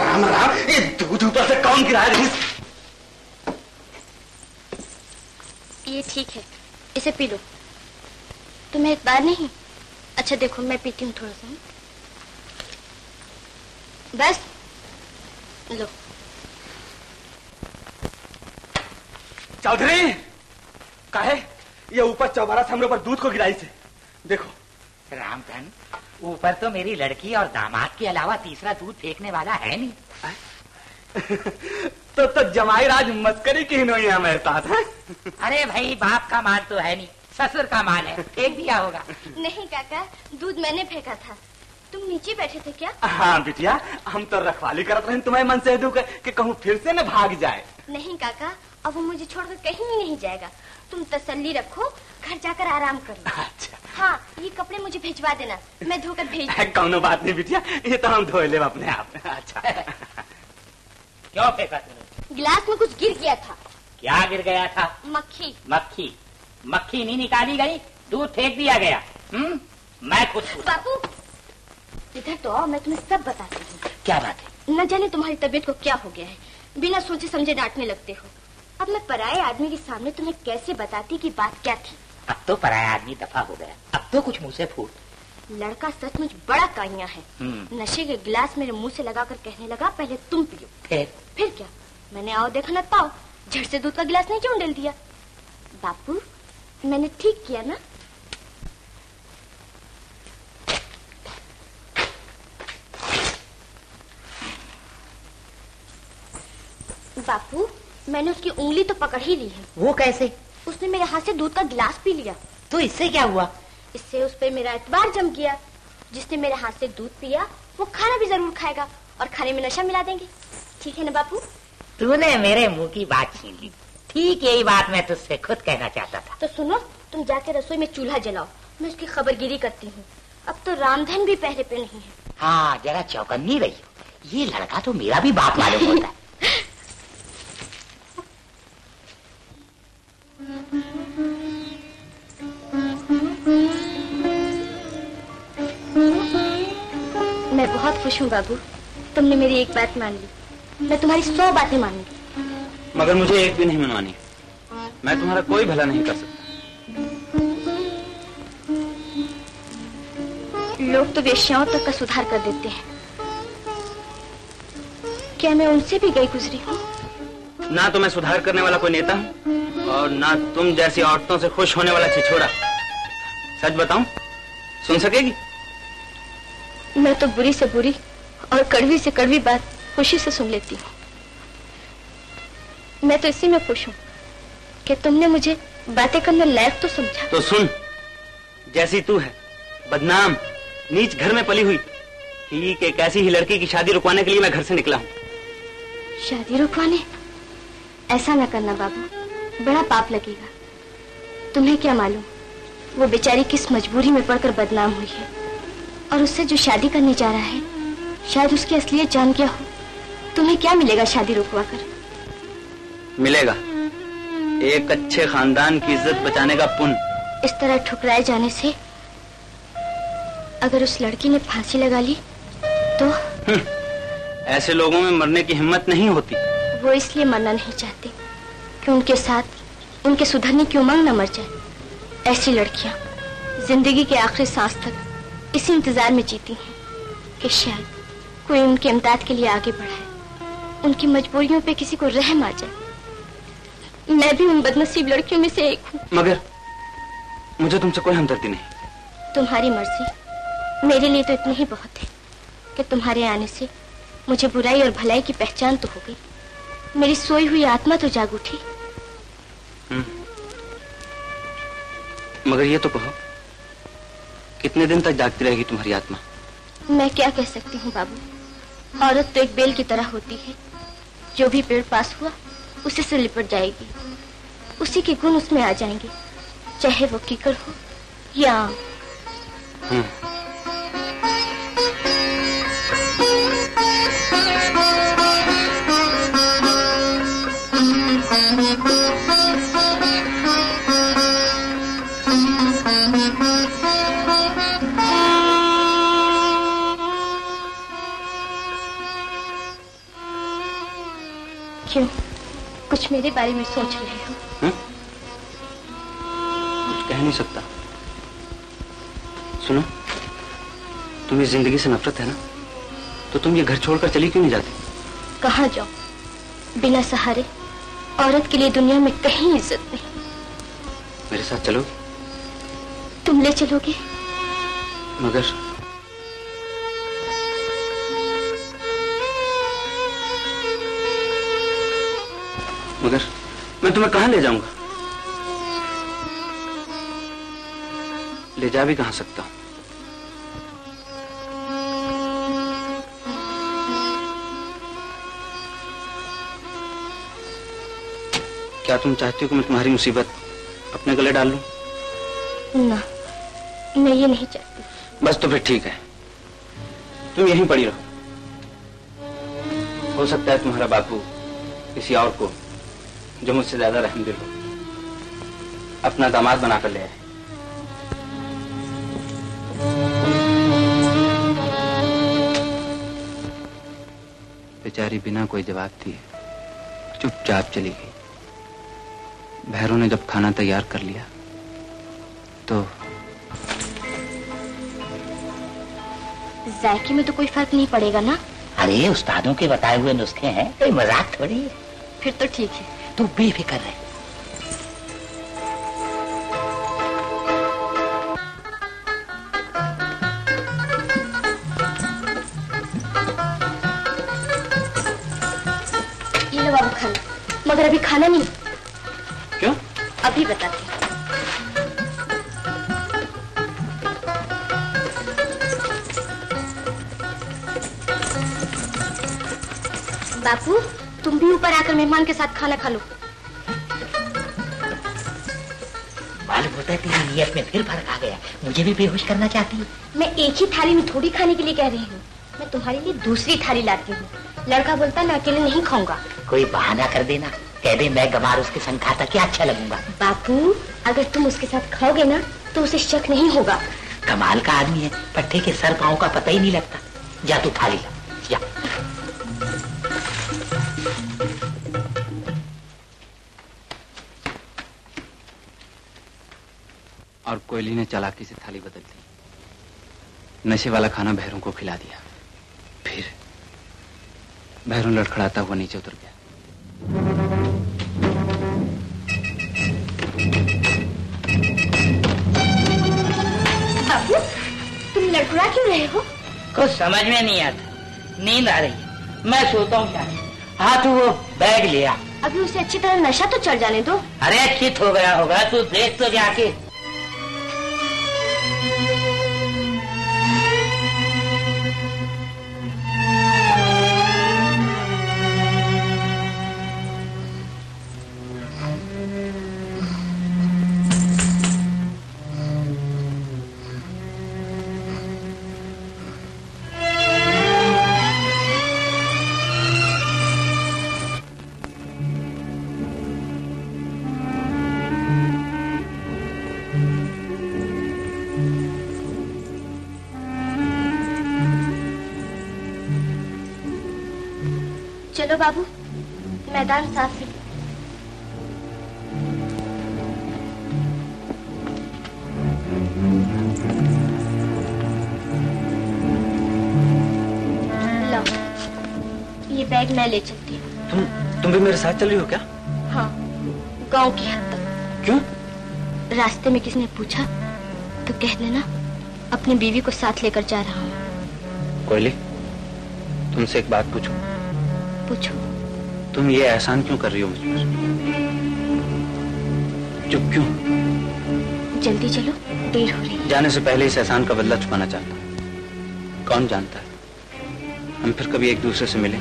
राम राम ये दूध ऊपर से कौन गिरा रही
ये ठीक है इसे पी लो। तुम्हें इतबार नहीं? अच्छा देखो मैं पीती हूँ थोड़ा सा बस लो
चौधरी काहे ये ऊपर चौबारा से हमने ऊपर दूध को गिराई से देखो।
रामधन ऊपर तो मेरी लड़की और दामाद के अलावा तीसरा दूध फेंकने वाला है नहीं।
तो तो जमाई राज मस्करी की नहीं है मेरे साथ है?
अरे भाई बाप का माल तो है नहीं ससुर का माल है फेंक दिया होगा।
नहीं काका दूध मैंने फेंका था। तुम नीचे बैठे थे क्या?
हाँ बिटिया हम तो रखवाली करत रहे तुम्हें मन से दू कि कहूँ फिर से न भाग जाए।
नहीं काका अब वो मुझे छोड़कर कहीं भी नहीं जाएगा। तुम तसल्ली रखो घर जाकर आराम करो।
अच्छा।
हाँ ये कपड़े मुझे भिजवा देना मैं धोकर भेज।
कौनो बात नहीं बिटिया ये तो हम धो ले अपने आप। अच्छा।
क्यों फेंका तूने?
गिलास में कुछ गिर गया था।
क्या गिर गया था?
मक्खी।
मक्खी। मक्खी नहीं निकाली गई दूध फेंक दिया गया। हम्म? मैं खुद
बापू इधर तो आओ मैं तुम्हें सब बताती हूँ।
क्या बात है?
न जाने तुम्हारी तबीयत को क्या हो गया है। बिना सोचे समझे डांटने लगते हो। अब मैं पराये आदमी के सामने तुम्हें कैसे बताती कि बात क्या थी?
अब तो पराया आदमी दफ़ा हो गया। अब तो कुछ मुँह से फूट।
लड़का सचमुच बड़ा काइया है।
हम्म,
नशे के गिलास मेरे मुँह से लगाकर कहने लगा पहले तुम पियो।
फिर?
फिर क्या? मैंने आओ देखा न पाओ। झट से दूध का गिलास नहीं क्यों डाल दिया। बापू मैंने ठीक किया ना? बापू मैंने उसकी उंगली तो पकड़ ही ली है।
वो कैसे?
उसने मेरे हाथ से दूध का गिलास पी लिया।
तो इससे क्या हुआ?
इससे उस पर मेरा एतबार जम गया। जिसने मेरे हाथ से दूध पिया वो खाना भी ज़रूर खाएगा और खाने में नशा मिला देंगे। ठीक है ना बापू?
तूने मेरे मुँह की बात छीन ली। ठीक यही बात मैं तुझसे खुद कहना चाहता था।
तो सुनो तुम जाके रसोई में चूल्हा जलाओ। मैं उसकी खबरगिरी करती हूँ। अब तो रामधन भी पहले पे नहीं है।
हाँ जरा चौकन्नी रही ये लड़का तो मेरा भी बाप मालूम होता है।
मैं बहुत खुश हूँ बाबू। तुमने मेरी एक बात मान ली। मैं तुम्हारी सौ बातें मानूँगी।
मगर मुझे एक भी नहीं मनवानी। मैं तुम्हारा कोई भला नहीं कर सकता।
लोग तो वेश्याओं तक का सुधार कर देते हैं। क्या मैं उनसे भी गई गुजरी हूँ?
ना तो मैं सुधार करने वाला कोई नेता हूँ और ना तुम जैसी औरतों से खुश होने वाला छिछोड़ा। सच बताऊँ सुन सकेगी?
मैं तो बुरी से बुरी और कड़वी से कड़वी बात खुशी से सुन लेती हूँ। मैं तो इसी में खुश हूँ कि तुमने मुझे बातें करने लायक तो समझा।
तो सुन जैसी तू है बदनाम नीच घर में पली हुई ठीक एक ऐसी ही लड़की की शादी रुकवाने के लिए मैं घर से निकला हूँ।
शादी रुकवाने? ऐसा न करना बाबू। बड़ा पाप लगेगा। तुम्हें क्या मालूम? वो बेचारी किस मजबूरी में पड़कर बदनाम हुई है। और उससे जो शादी करने जा रहा है शायद उसकी असलियत जान गया हो। तुम्हें क्या मिलेगा शादी रुकवा कर
मिलेगा। एक अच्छे खानदान की इज़्ज़त बचाने का पुण्य
इस तरह ठुकराए जाने से अगर उस लड़की ने फांसी लगा ली तो?
ऐसे लोगों में मरने की हिम्मत नहीं होती।
वो इसलिए मरना नहीं चाहते कि उनके साथ उनके सुधरने की उमंग न मर जाए। ऐसी लड़कियाँ ज़िंदगी के आखिरी सांस तक इसी इंतज़ार में जीती हैं कि शायद कोई उनके इमदाद के लिए आगे बढ़ाए। उनकी मजबूरियों पे किसी को रहम आ जाए। मैं भी उन बदनसीब लड़कियों में से एक हूँ।
मगर मुझे तुमसे कोई हमदर्दी नहीं।
तुम्हारी मर्ज़ी। मेरे लिए तो इतनी ही बहुत है कि तुम्हारे आने से मुझे बुराई और भलाई की पहचान तो हो गई। मेरी सोई हुई आत्मा तो जाग उठी।
मगर ये तो कहो कितने दिन तक जागती रहेगी तुम्हारी आत्मा?
मैं क्या कह सकती हूँ बाबू? औरत तो एक बेल की तरह होती है। जो भी पेड़ पास हुआ उसी से लिपट जाएगी। उसी के गुण उसमें आ जाएँगे। चाहे वो कीकड़ हो या आम। क्यों? कुछ मेरे बारे में सोच रहे हो?
कुछ कह नहीं सकता। सुनो तुम्हें ज़िंदगी से नफरत है ना? तो तुम ये घर छोड़कर चली क्यों नहीं जाती?
कहा जाओ? बिना सहारे? औरत के लिए दुनिया में कहीं इज़्ज़त नहीं।
मेरे साथ चलोगी
तुम ले चलोगे?
मगर मगर मैं तुम्हें कहाँ ले जाऊँगा? ले जा भी कहाँ सकता हूँ। क्या तुम चाहती हो कि मैं तुम्हारी मुसीबत अपने गले डाल लूँ?
ना मैं ये नहीं चाहती।
बस तो फिर ठीक है। तुम यहीं पड़ी रहो। हो सकता है तुम्हारा बापू किसी और को जो मुझसे ज़्यादा रहमदिल हो अपना दामाद बनाकर ले आए। बेचारी बिना कोई जवाब दिए चुपचाप चली गई। भैरों ने जब खाना तैयार कर लिया तो
जायके में तो कोई फ़र्क नहीं पड़ेगा ना?
अरे उस्तादों के बताए हुए नुस्खे हैं कोई मज़ाक थोड़ी है?
फिर तो ठीक है।
तू बेफिक्र रहे।
ये लो बाबू खाना। मगर अभी खाना नहीं। अभी बताती हूँ। बापू तुम भी ऊपर आकर मेहमान के साथ खाना खा लो।
मालूम होता है तेरी नियत में फिर फ़र्क आ गया। मुझे भी बेहोश करना चाहती है।
मैं एक ही थाली में थोड़ी खाने के लिए कह रही हूँ। मैं तुम्हारे लिए दूसरी थाली लाती हूँ। लड़का बोलता मैं अकेले नहीं खाऊँगा।
कोई बहाना कर देना। कह दे मैं गमार उसके संग खाता क्या अच्छा लगूँगा?
बापू अगर तुम उसके साथ खाओगे ना तो उसे शक नहीं होगा।
कमाल का आदमी है पट्टे के सर पाँव का पता ही नहीं लगता। जा तू थाली ला जा।
और कोयली ने चालाकी से थाली बदल दी। नशे वाला खाना भैरों को खिला दिया। फिर भैरों लड़खड़ाता हुआ नीचे उतर गया।
तुम क्यों रहे हो?
कुछ समझ में नहीं आता। नींद आ रही है। मैं सोता हूँ क्या? हाँ तू वो बैग लिया
अभी उसे अच्छी तरह नशा तो चढ़ जाने दो।
अरे चित हो गया होगा। तू देख तो जाके।
बाबू मैदान साफ़ है। लो ये बैग मैं ले चलती हूँ।
तुम तुम भी मेरे साथ चल रही हो क्या?
हाँ गाँव की हद तक।
क्यों?
रास्ते में किसी ने पूछा तो कह देना अपनी बीवी को साथ लेकर जा रहा हूँ।
कोयली तुमसे एक बात पूछूँ।
पूछो।
तुम ये एहसान क्यों कर रही हो मुझ पर? चुप क्यों?
जल्दी चलो देर हो रही है।
जाने से पहले इस एहसान का बदला चुकाना चाहता हूँ। कौन जानता है? हम फिर कभी एक दूसरे से मिले?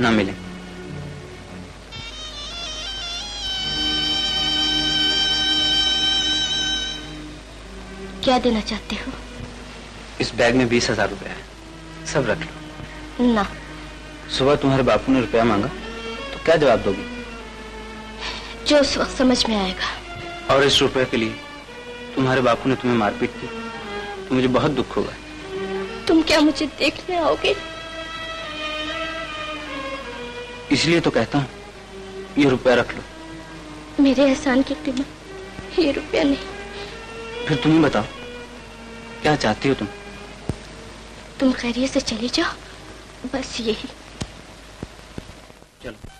ना मिले।
क्या देना चाहते हो?
इस बैग में बीस हज़ार रुपया है। सब रख लो।
ना।
सुबह तुम्हारे बापू ने रुपया मांगा तो क्या जवाब दोगी?
जो उस वक्त समझ में आएगा।
और इस रुपए के लिए तुम्हारे बापू ने तुम्हें मारपीट की तो मुझे बहुत दुख होगा।
तुम क्या मुझे देखने आओगे?
इसलिए तो कहता हूँ ये रुपया रख लो।
मेरे एहसान की कीमत ये रुपया नहीं।
फिर तुम ही बताओ
क्या चाहती हो तुम?
तुम खैरियत से चले जाओ बस यही।
चलो।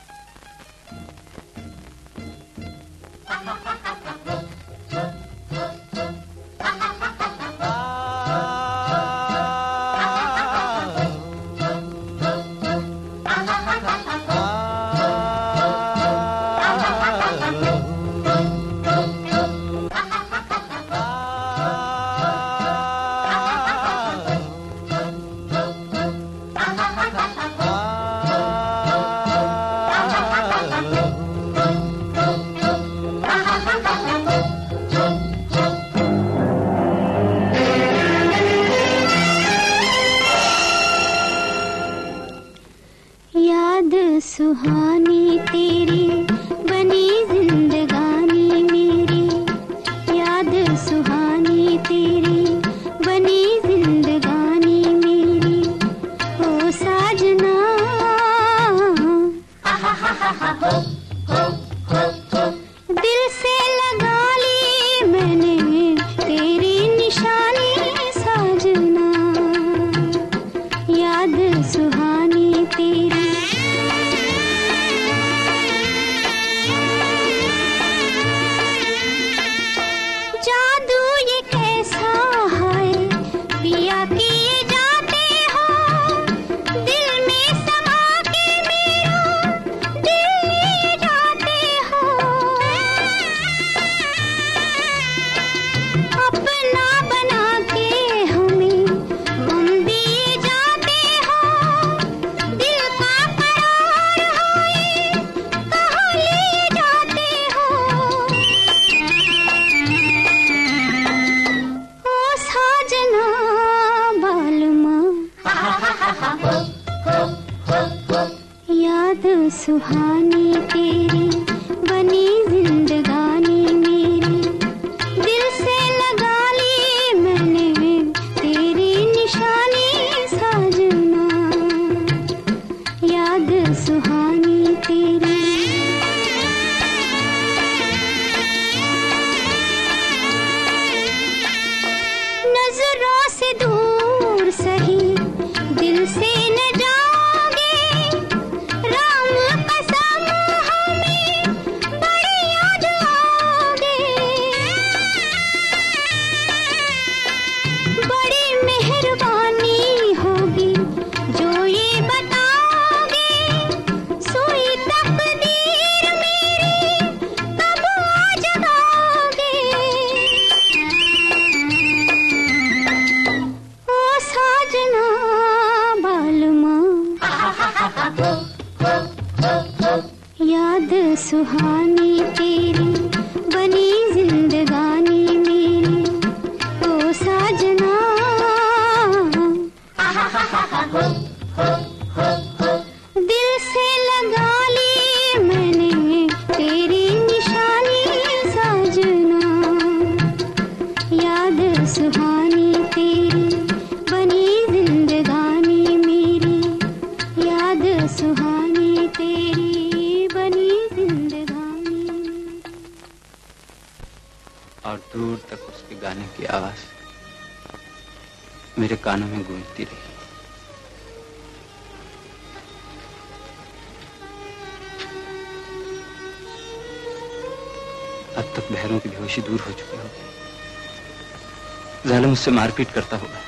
मुझसे मारपीट करता होगा।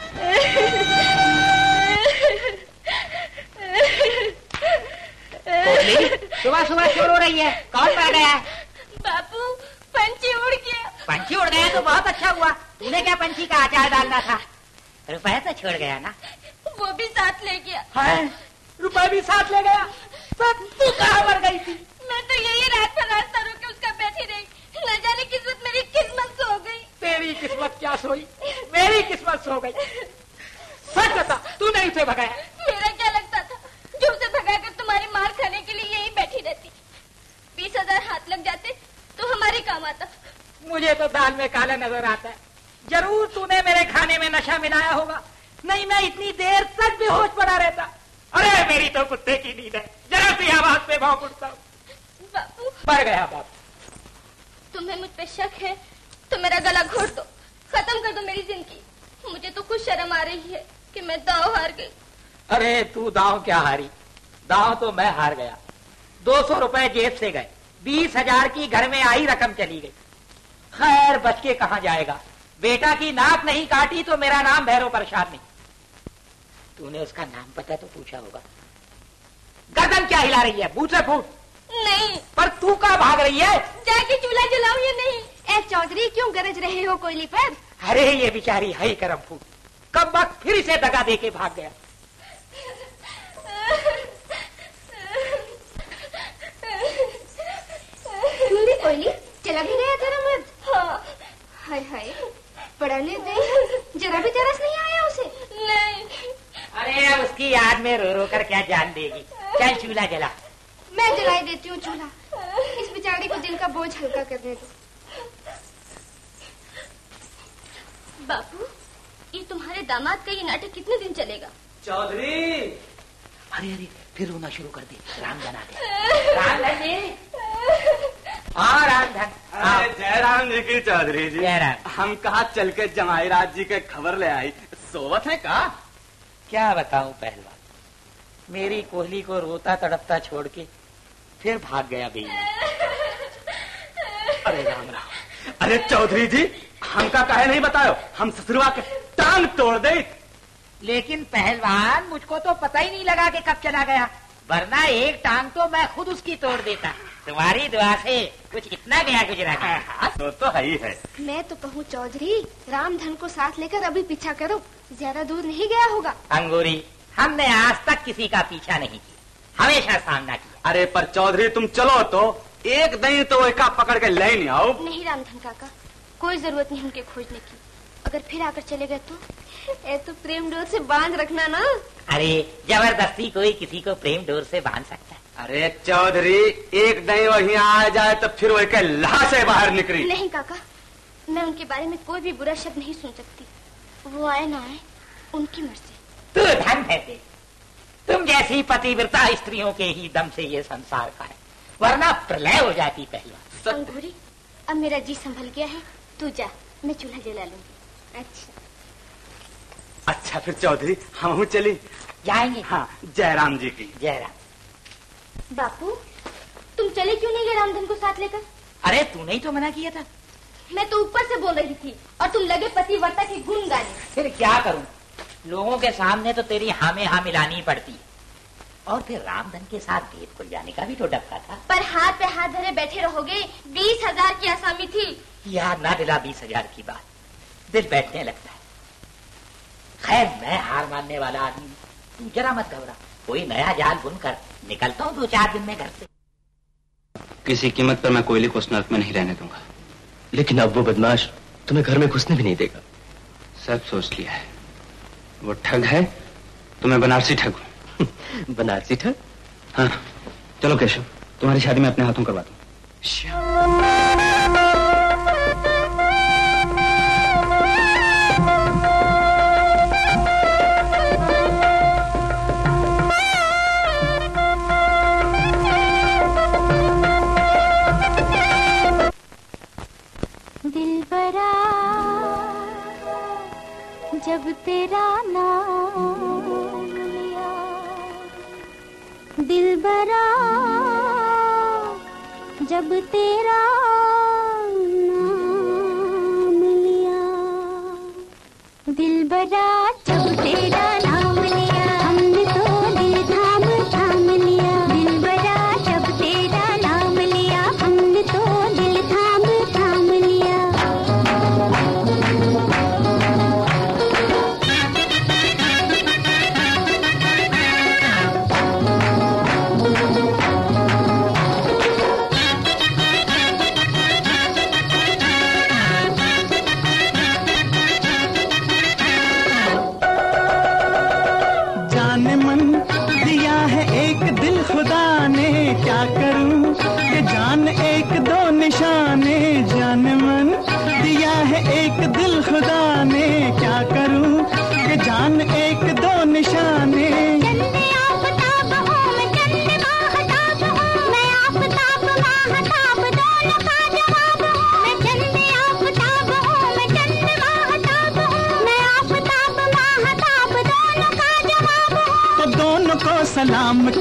सुबह सुबह क्यों रो रही है। कौन पड़ गया?
बापू पंछी उड़ गया।
पंछी उड़ गया तो बहुत अच्छा हुआ। तूने क्या पंछी का आचार डालना था? रुपया तो छोड़ गया ना। क्या
हारी?
दाव तो मैं हार गया। दो सौ रुपए जेब से गए। बीस हज़ार की घर में आई रकम चली गई। खैर बच के कहा जाएगा? बेटा की नाक नहीं काटी तो मेरा नाम भैरव प्रसाद नहीं तूने उसका नाम पता तो पूछा होगा। गर्दन क्या हिला रही है? बूझे फूट।
नहीं।
पर तू का भाग रही है?
जाके चूल्हा जलाओ या नहीं? ए चौधरी क्यों गरज रहे हो कोयली पर?
अरे ये बेचारी हई करम फूट। कब वक्त फिर इसे दगा दे के भाग गया
तुम भी कोयली चला भी गया तेरा मर्द हाँ हाय हाय बड़ा निर्दयी जरा भी तरस नहीं आया उसे नहीं
अरे अब उसकी याद में रो रो कर क्या जान देगी। चल चूल्हा जला।
मैं जलाई देती हूँ चूल्हा। इस बेचारे को दिल का बोझ हल्का करने दो। बापू ये तुम्हारे दामाद का ये नाटक कितने दिन चलेगा?
चौधरी!
अरे अरे फिर रोना शुरू कर दी। रामधन आ गया रामधन जी हाँ रामधन
अरे जयराम जी की चौधरी जी।
जयराम।
हम कहा चल के जमाई राज जी के खबर ले आई? सोवत है का
क्या बताऊँ पहलवान मेरी कोहली को रोता तड़पता छोड़ के फिर भाग गया बेईमान
अरे राम राम। अरे चौधरी जी हमका काहे नहीं बतायो? हम ससुरवा के टांग तोड़ दे
लेकिन पहलवान मुझको तो पता ही नहीं लगा कि कब चला गया। वरना एक टांग तो मैं खुद उसकी तोड़ देता। तुम्हारी दुआ से कुछ इतना गया गुजरा गया।
तो तो है ही है।
मैं तो कहूँ चौधरी रामधन को साथ लेकर अभी पीछा करो। ज़्यादा दूर नहीं गया होगा।
अंगूरी हमने आज तक किसी का पीछा नहीं किया। हमेशा सामना किया।
अरे पर चौधरी तुम चलो तो। एक दही तो एका पकड़ के ले नहीं आओ।
नहीं रामधन काका कोई ज़रूरत नहीं उनके खोजने की। अगर फिर आकर चले गए तो? ए तो प्रेम डोर से बाँध रखना ना।
अरे ज़बरदस्ती कोई किसी को प्रेम डोर से बाँध सकता है।
अरे चौधरी एक दही वही आ जाए तो फिर वही के ला से बाहर निकली।
नहीं काका मैं उनके बारे में कोई भी बुरा शब्द नहीं सुन सकती। वो आए ना आए उनकी मर्ज़ी।
तू धन है दे तुम जैसी पतिव्रता स्त्रियों के ही दम से ये संसार का है। वरना प्रलय हो जाती पहलवान
अंगूरी अब मेरा जी संभल गया है। तू जा मैं चूल्हा जला लूँगी। अच्छा।
अच्छा फिर चौधरी हम चली?
जाएँगे।
हाँ जयराम जी की।
जयराम।
बापू तुम चले क्यों नहीं गए रामधन को साथ लेकर?
अरे तूने ही तो मना किया था।
मैं तो ऊपर से बोल रही थी और तुम लगे पतिव्रता की गुण गाने
फिर क्या करूँ? लोगों के सामने तो तेरी हामे में हाँ मिलानी पड़ती। है और फिर रामधन के साथ भेद खुल जाने का भी तो डबका था।
पर हाथ पे हाथ धरे बैठे रहोगे बीस हज़ार की आसामी थी।
याद ना दिला बीस हज़ार की बात। दिल बैठने लगता है। खैर मैं हार मानने वाला आदमी हूँ। तू जरा मत घबरा। कोई नया जाल बुन कर निकलता हूँ दो चार दिन में घर से।
किसी कीमत पर मैं कोयले को उस नर्क में नहीं रहने दूँगा।
लेकिन अब वो बदमाश तुम्हें घर में घुसने भी नहीं देगा।
सब सोच लिया है। वो ठग है तो मैं बनारसी ठग। हूँ
बनारसी ठग?
हाँ। चलो केशव तुम्हारी शादी मैं अपने हाथों करवा दूँ।
दिल बरा जब तेरा नाम लिया दिल बरा जब तेरा नाम लिया दिल बरा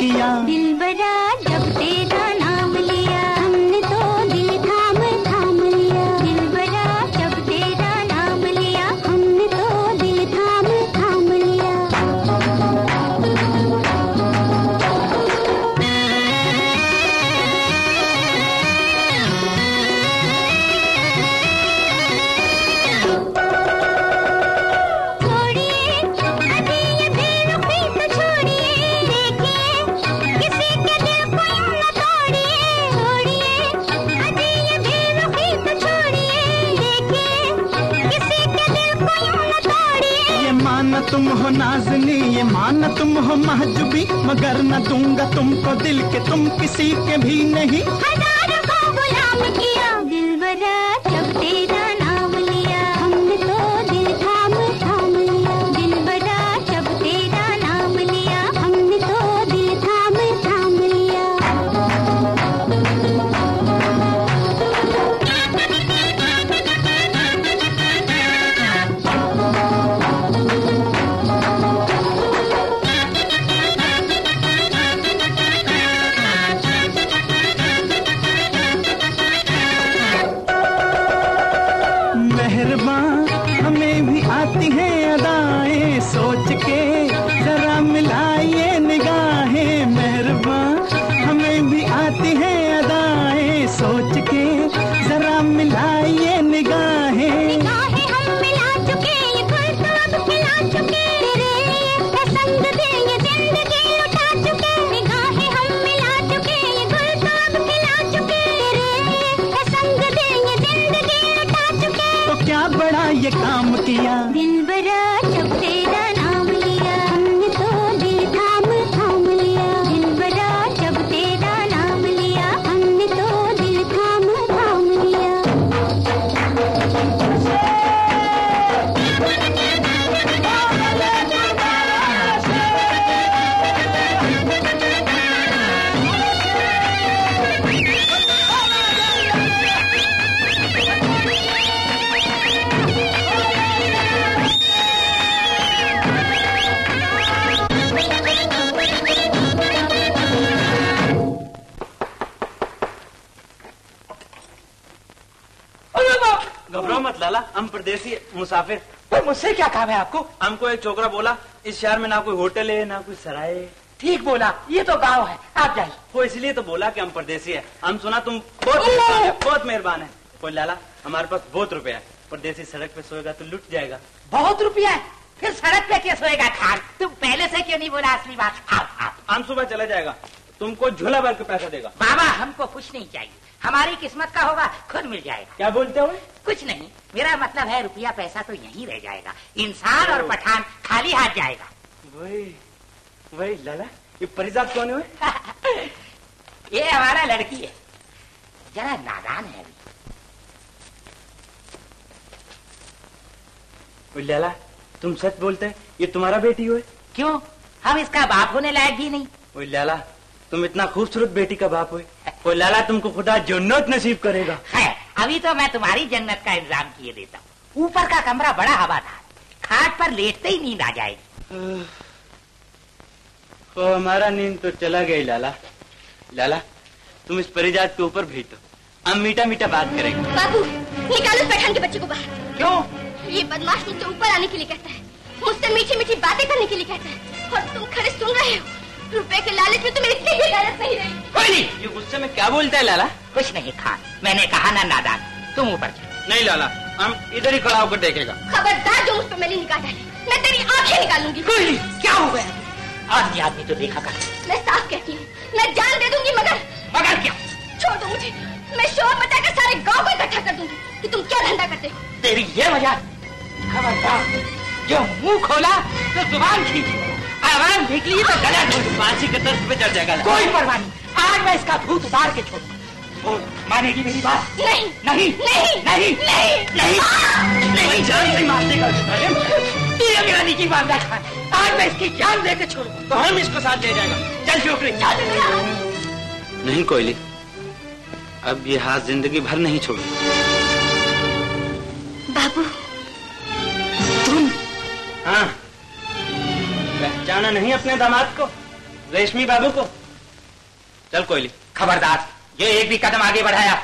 दिया महजूबी मगर न दूँगा तुमको दिल के तुम किसी के भी नहीं। काम
है आपको?
हमको एक छोकरा बोला इस शहर में ना कोई होटल है ना कोई सराय है।
ठीक बोला ये तो गाँव है आप जाइए।
वो इसलिए तो बोला कि हम परदेसी है। हम सुना तुम बहुत मेहरबान है बहुत मेहरबान है। कोई लाला हमारे पास बहुत रुपया है। परदेसी सड़क पे सोएगा तो लुट जाएगा।
बहुत रुपया है फिर सड़क पे क्या सोएगा खान तुम पहले से क्यों नहीं बोला असली बात? आओ आओ
हम सुबह चला जाएगा तुमको झोला भर के पैसा देगा।
बाबा हमको कुछ नहीं चाहिए। हमारी किस्मत का होगा खुद मिल जाएगा।
क्या बोलते हो?
कुछ नहीं। मेरा मतलब है रुपया पैसा तो यहीं रह जाएगा। इंसान और पठान खाली हाथ जाएगा।
वही वही लाला ये परिजात कौन है
ये हमारा लड़की है। जरा नादान है अभी।
लाला तुम सच बोलते हैं ये तुम्हारा बेटी हो
क्यों? हम इसका बाप होने लायक भी नहीं।
ओए लाला तुम इतना खूबसूरत बेटी का बाप हुए। ओए लाला तुमको खुदा जन्नत नसीब करेगा।
है अभी तो मैं तुम्हारी जन्नत का इंतज़ाम किए देता हूँ। ऊपर का कमरा बड़ा हवादार। खाट पर लेटते ही नींद आ जाएगी।
ओ हमारा नींद तो चला गई लाला। लाला तुम इस परिजात के ऊपर भेज दो हम मीठा मीठा बात करेंगे।
बाबू निकालो पठान के बच्चे को बाहर।
क्यों?
ये बदमाश मुझसे ऊपर आने के लिए कहता है। मुझसे मीठी मीठी बातें करने के लिए कहता है। और तुम खड़े सुन रहे हो। रुपए के लालच में तुम्हें इतनी भी गलत नहीं रही।
कोई नहीं। ये गुस्से में क्या बोलता है लाला?
कुछ नहीं खान। मैंने कहा ना नादान। तुम ऊपर चलो
नहीं लाला हम इधर ही खड़ा होकर देखेगा।
खबरदार जो मुझ पर मैंने निगाह डाली मैं तेरी आँखें निकालूँगी।
कोई क्या हो गया? आदमी आदमी तो देखा कर।
मैं साफ़ कहती हूँ मैं जान दे दूँगी मगर
मगर क्या?
छोड़ दो मुझे। मैं शोर मचाकर सारे गाँव को इकट्ठा कर दूँगी कि तुम क्या धंधा करते हो।
तेरी ये वजह खबरदार। जो मुँह खोला तो ज़ुबान खींची आवाज़ निकली तो गला
फांसी के तर्ज पे चढ़ जाएगा।
कोई परवाह नहीं। आज मैं इसका भूत उतार के छोड़ूँगा। बोल मानेगी मेरी बात?
नहीं।
नहीं।
नहीं।
नहीं।
नहीं।
नहीं। नहीं जान नहीं मारने का निजी मामला था आज मैं इसकी जान लेके छोड़ूँगा।
तो हम इसको साथ ले जाएगा।
चल छोकरी
नहीं कोयली। अब ये हाथ ज़िंदगी भर नहीं छोड़ू
बाबू।
हाँ। पहचाना नहीं अपने दामाद को,
रेशमी बाबू को। चल कोयली
खबरदार, ये एक भी कदम आगे बढ़ाया।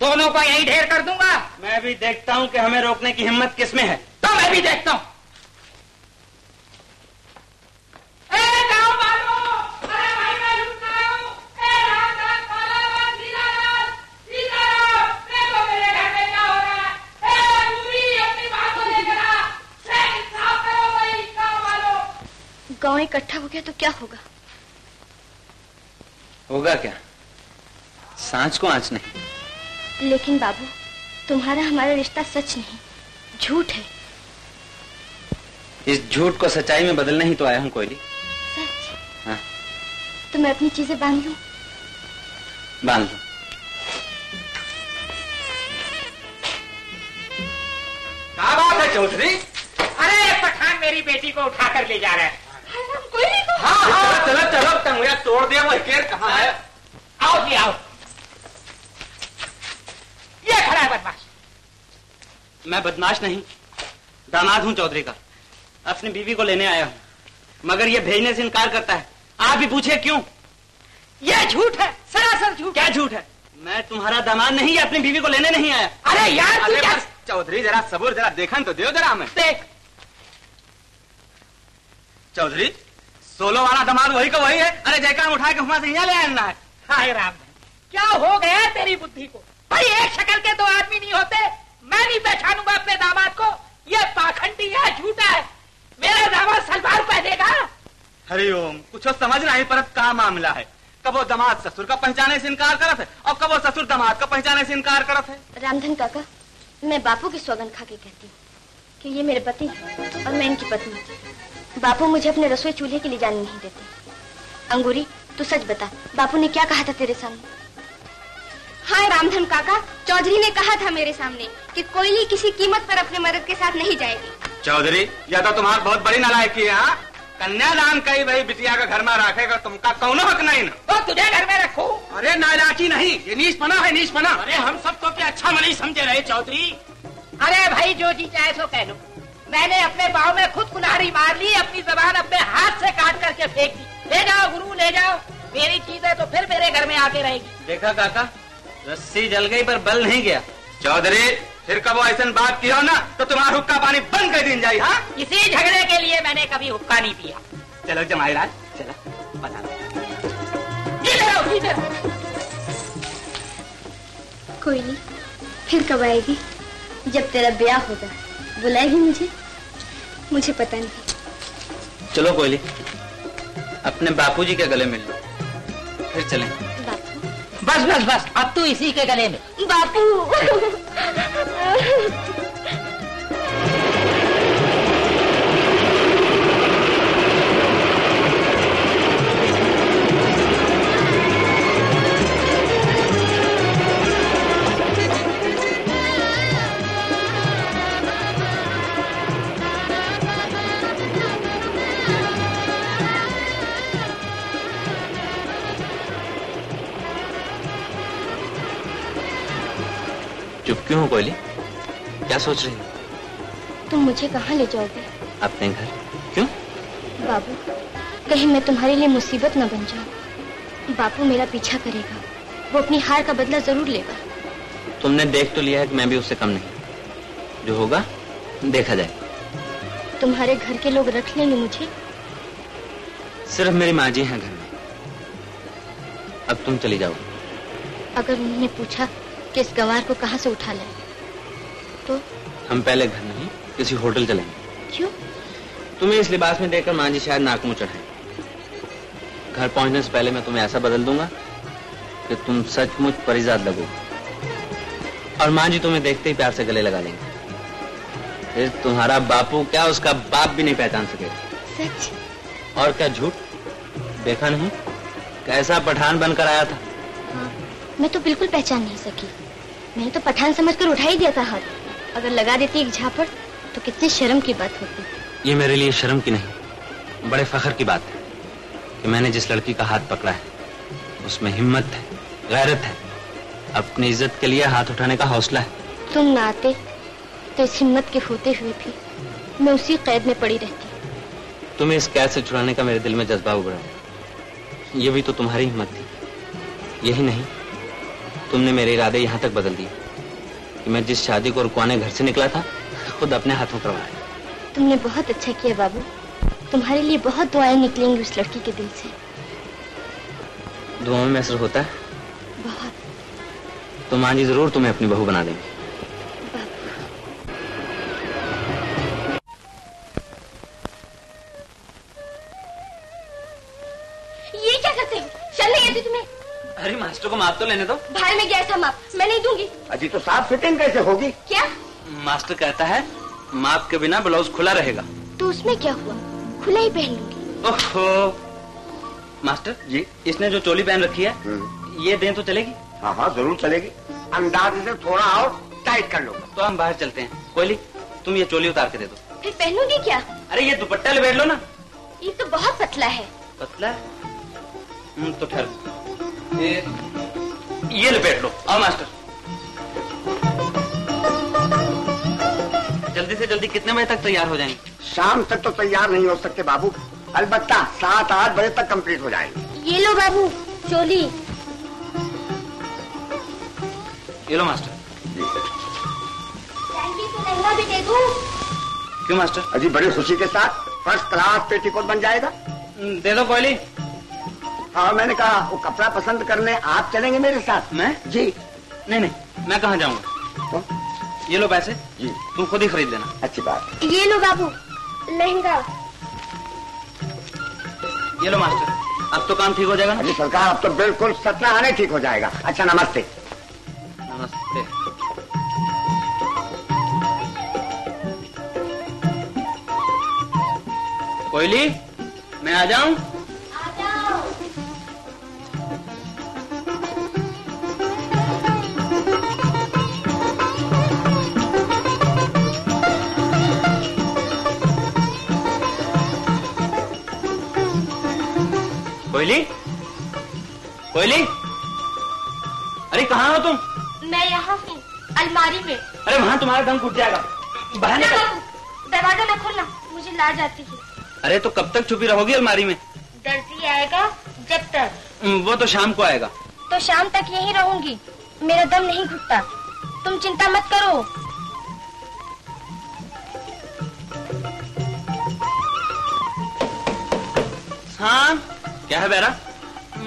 दोनों को यही ढेर कर दूँगा।
मैं भी देखता हूँ कि हमें रोकने की हिम्मत किसमें है।
तो मैं भी देखता हूँ। गाँव
इकट्ठा हो गया तो क्या होगा?
होगा क्या? सांच को आँच नहीं।
लेकिन बाबू तुम्हारा हमारा रिश्ता सच नहीं झूठ है।
इस झूठ को सच्चाई में बदलने ही तो आया हूँ कोयली।
सच?
हाँ।
तो मैं अपनी चीज़ें बाँध लू?
बाँध लू।
क्या बात है चौधरी? अरे पठान मेरी बेटी को उठा कर ले जा रहा है। हाँ हाँ।
चलो चलो टंगड़िया तोड़ दिया वो केर कहाँ है?
आओ जी आओ। ये खड़ा है बदमाश।
मैं बदमाश नहीं दामाद हूँ चौधरी का। अपनी बीवी को लेने आया हूँ। मगर ये भेजने से इनकार करता है। आप भी पूछे क्यों?
ये झूठ है सरासर झूठ।
क्या झूठ है? मैं तुम्हारा दामाद नहीं अपनी बीवी को लेने नहीं आया।
अरे यार
अरे
क्या
चौधरी जरा सबूर जरा देखन तो दो जरा हमें।
देख।
चौधरी सोलो वाला दामाद वही का वही है। अरे जयकार उठा के वहाँ से यहाँ ले आना है
हाय राम। क्या हो गया तेरी बुद्धि को? भाई एक शक्ल के दो आदमी नहीं होते। मैं नहीं पहचानूँगा अपने दामाद को। ये पाखंडी है झूठा है। मेरा दामाद सलवार पहनेगा।
हरिओम कुछ समझ नहीं पर का मामला है? कबो दमाद ससुर का पहचाने से इनकार करत है? और कबो ससुर दमाद का पहचाने से इनकार करत है?
रामधन काका मैं बापू की सौगंध खा के कहती हूँ कि ये मेरे पति और मैं इनकी पत्नी बापू मुझे अपने रसोई चूल्हे के लिए जाने नहीं देते। अंगूरी तू सच बता बापू ने क्या कहा था तेरे सामने?
हाँ रामधन काका चौधरी ने कहा था मेरे सामने कि कोयली किसी कीमत पर अपने मर्द के साथ नहीं जाएगी।
चौधरी यह तो तुम्हारी बहुत बड़ी नालायकी है हाँ? कन्यादान कई भाई बिटिया का घर में रखेगा तुमका कौनो हक नहीं ना।
तो तुझे घर में रखो?
अरे नालायकी नहीं ये नीच पना है नीच पना
अरे हम सबको क्या अच्छा मनी समझे रहे चौधरी? अरे भाई जो जी चाहे सो कह लो। मैंने अपने पाँव में खुद कुल्हाड़ी मार ली अपनी जबान अपने हाथ से काट करके फेंक दी। ले जाओ गुरु ले जाओ। मेरी चीज़ें तो फिर मेरे घर में आके रहेगी।
देखा काका रस्सी जल गई पर बल नहीं गया। चौधरी फिर कब ऐसा बात किया ना तो तुम्हारा हुक्का पानी बंद कर दिन जाई हाँ?
इसी झगड़े के लिए मैंने कभी हुक्का नहीं पिया।
चलो जमाई राज चलो बता
आओ।
कोयली फिर कब आएगी? जब तेरा ब्याह होगा। बुलाएगी मुझे?
मुझे पता नहीं।
चलो कोयली अपने बापूजी के गले मिल लो। फिर चलें।
बस बस बस अब तू इसी के गले में।
बापू।
क्यों हो कोयली? क्या सोच रही हो?
तुम मुझे कहाँ ले जाओगे?
अपने घर? क्यों?
बाबू कहीं मैं तुम्हारे लिए मुसीबत न बन जाऊँ। बापू मेरा पीछा करेगा वो अपनी हार का बदला ज़रूर लेगा।
तुमने देख तो लिया है कि मैं भी उससे कम नहीं। जो होगा देखा जाए।
तुम्हारे घर के लोग रख लेंगे मुझे।
सिर्फ़ मेरी माँ जी हैं घर में। अब तुम चली जाओ।
अगर उन्होंने पूछा कि इस गंवार को कहाँ से उठा लाए तो?
हम पहले घर नहीं किसी होटल चलेंगे।
क्यों?
तुम्हें इस लिबास में देखकर माँ जी शायद नाक मुँह चढ़ाए। घर पहुँचने से पहले मैं तुम्हें ऐसा बदल दूँगा कि तुम सचमुच परिजात लगो और माँ जी तुम्हें देखते ही प्यार से गले लगा लेंगे। फिर तुम्हारा बापू क्या उसका बाप भी नहीं पहचान सकेगा
सच?
और क्या झूठ? देखा नहीं? कैसा पठान बनकर आया था?
मैं तो बिल्कुल पहचान नहीं सकी। मैंने तो पठान समझकर उठा ही दिया था हाथ। अगर लगा देती एक झापड़ तो कितनी शर्म की बात होती।
ये मेरे लिए शर्म की नहीं बड़े फखर की बात है कि मैंने जिस लड़की का हाथ पकड़ा है उसमें हिम्मत है गैरत है अपनी इज़्ज़त के लिए हाथ उठाने का हौसला है।
तुम ना आते तो इस हिम्मत के होते हुए भी मैं उसी कैद में पड़ी रहती।
तुम्हें इस कैद से छुड़ाने का मेरे दिल में जज्बा उभरा ये भी तो तुम्हारी हिम्मत थी यही नहीं तुमने मेरे इरादे यहाँ तक बदल दिए कि मैं जिस शादी को रुकवाने घर से निकला था खुद अपने हाथों करवाया।
तुमने बहुत अच्छा किया बाबू। तुम्हारे लिए बहुत दुआएँ निकलेंगी उस लड़की के दिल से।
दुआओं में असर होता है?
बहुत।
तो माँ जी ज़रूर तुम्हें अपनी बहू बना देंगे। माप तो लेने दो।
भाई में गया था माप। मैं नहीं दूँगी।
अजी तो साफ़ फिटिंग कैसे होगी?
क्या?
मास्टर कहता है माप के बिना ब्लाउज खुला रहेगा।
तो उसमें क्या हुआ? खुला ही पहन लूँगी।
ओहो। मास्टर जी इसने जो चोली पहन रखी है ये दें तो चलेगी?
हाँ हाँ ज़रूर चलेगी। अंदाज से थोड़ा और टाइट कर लो
तो हम बाहर चलते हैं। कोयली तुम ये चोली उतार के दे दो।
फिर पहनूँगी क्या?
अरे ये दुपट्टा लपेट लो ना।
ये तो बहुत पतला है।
पतला हम्म, तो ठहर। ये लपेट लो। आओ मास्टर जल्दी से जल्दी कितने बजे तक तैयार हो जाएँगे?
शाम तक तो तैयार नहीं हो सकते बाबू। अलबत्ता सात आठ बजे तक कंप्लीट हो जाएँगे।
ये लो बाबू चोली।
ये लो मास्टर।
भी दे दूँ।
क्यों मास्टर?
अजी बड़ी खुशी के साथ फ़र्स्ट क्लास पेटीकोट बन जाएगा।
दे दो कोयली।
हाँ मैंने कहा वो कपड़ा पसंद करने आप चलेंगे मेरे साथ।
मैं?
जी।
नहीं नहीं मैं कहाँ जाऊँगा? ये लो पैसे।
जी।
तुम खुद ही खरीद लेना।
अच्छी बात।
ये लो बाबू लहंगा।
ये लो मास्टर अब तो काम ठीक हो जाएगा ना?
सरकार अब तो बिल्कुल सतना आने ठीक हो जाएगा। अच्छा नमस्ते।
नमस्ते। कोयली मैं आ जाऊँ? कोयली? कोयली? अरे कहाँ हो तुम?
मैं यहाँ हूँ अलमारी में।
अरे वहाँ तुम्हारा दम घुट जाएगा। बाहर निकल।
दरवाज़ा न खोलना मुझे ला जाती है।
अरे तो कब तक छुपी रहोगी अलमारी में?
दर्जी आएगा जब तक।
वो तो शाम को आएगा।
तो शाम तक यही रहूँगी मेरा दम नहीं घुटता। तुम चिंता मत करो।
हाँ? क्या है बेरा?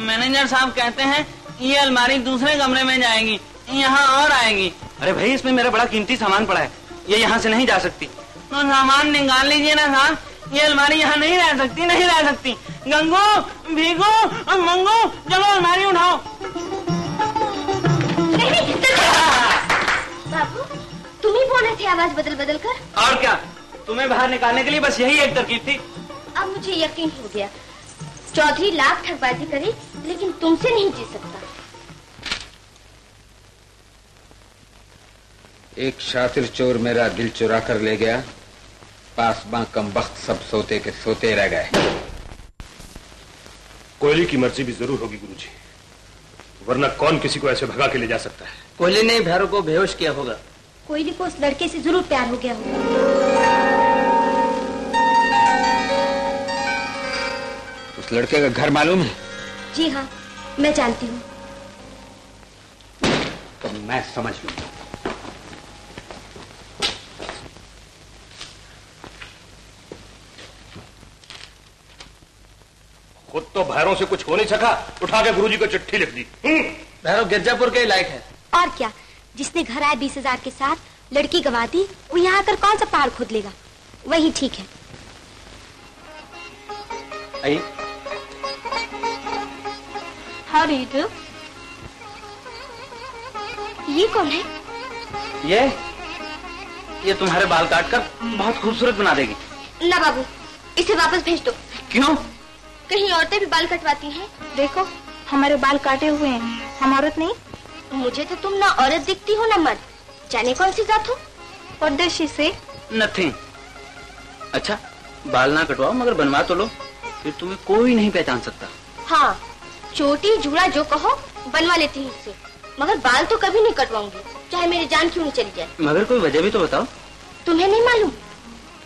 मैनेजर साहब कहते हैं ये अलमारी दूसरे कमरे में जाएगी यहाँ और आएगी। अरे भाई इसमें मेरा बड़ा कीमती सामान पड़ा है। ये यहाँ से नहीं जा सकती। तो सामान निकाल लीजिए ना साहब। ये अलमारी यहाँ नहीं रह सकती नहीं रह सकती। गंगू भीगू और मंगू चलो अलमारी उठाओ।
बाबू तुम ही बोले थे आवाज़ बदल बदल कर।
और क्या? तुम्हें बाहर निकालने के लिए बस यही एक तरकीब थी।
अब मुझे यकीन हो गया। चौधरी लाख ठगबाजी करे लेकिन तुमसे नहीं जी सकता।
एक शातिर चोर मेरा दिल चुरा कर ले गया। पास बां कम वक्त सब सोते के सोते रह गए।
कोयली की मर्ज़ी भी ज़रूर होगी गुरुजी। वरना कौन किसी को ऐसे भगा के ले जा सकता है?
कोहली ने भैरव को बेहोश किया होगा।
कोयली को उस लड़के से ज़रूर प्यार हो गया होगा।
उस लड़के का घर मालूम है?
जी हाँ मैं जानती हूँ।
तो मैं समझ लूँगा
खुद तो भैरों से कुछ हो नहीं सका उठा के गुरुजी को चिट्ठी लिख दी।
भैरव गिरजापुर के लायक है।
और क्या जिसने घर आए बीस हज़ार के साथ लड़की गवा दी वो यहाँ आकर कौन सा पहाड़ खोद लेगा? वही ठीक है।
आइए।
हाउ डू यू डू ये कौन है?
ये? ये तुम्हारे बाल काट कर बहुत खूबसूरत बना देगी।
ना बाबू इसे वापस भेज दो।
क्यों?
कहीं औरतें भी बाल कटवाती हैं। देखो हमारे बाल काटे हुए हैं। हम औरत नहीं। मुझे तो तुम ना औरत दिखती हो ना मर्द जाने कौन सी जात हो? परदेशी से।
नथिंग। अच्छा बाल ना कटवाओ मगर बनवा तो लो फिर तुम्हें कोई नहीं पहचान सकता।
हाँ चोटी जूड़ा जो कहो बनवा लेती हूँ उससे मगर बाल तो कभी नहीं कटवाऊँगी चाहे मेरी जान क्यों नहीं चली जाए।
मगर कोई वजह भी तो बताओ।
तुम्हें नहीं मालूम?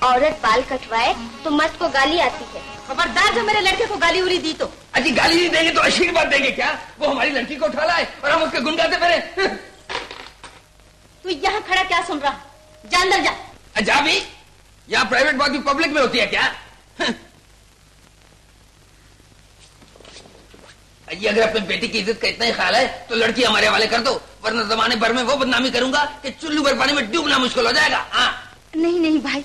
औरत बाल कटवाए तो मर्द को गाली आती है।
खबरदार जो मेरे लड़के को गाली उली दी तो।
अजी गाली नहीं देंगे तो आशीर्वाद देंगे क्या? वो हमारी लड़की को उठा लाए और हम उसके गुनगाते फिरे।
तू यहाँ खड़ा क्या सुन रहा? जा अंदर जा।
जा भी यहाँ प्राइवेट बात भी पब्लिक में होती है क्या? अजी अगर अपने बेटी की इज़्ज़त का इतना ही ख्याल है तो लड़की हमारे हवाले कर दो वरना जमाने भर में वो बदनामी करूँगा कि चुल्लू भर पानी में डूबना मुश्किल हो जाएगा। हाँ।
नहीं नहीं भाई।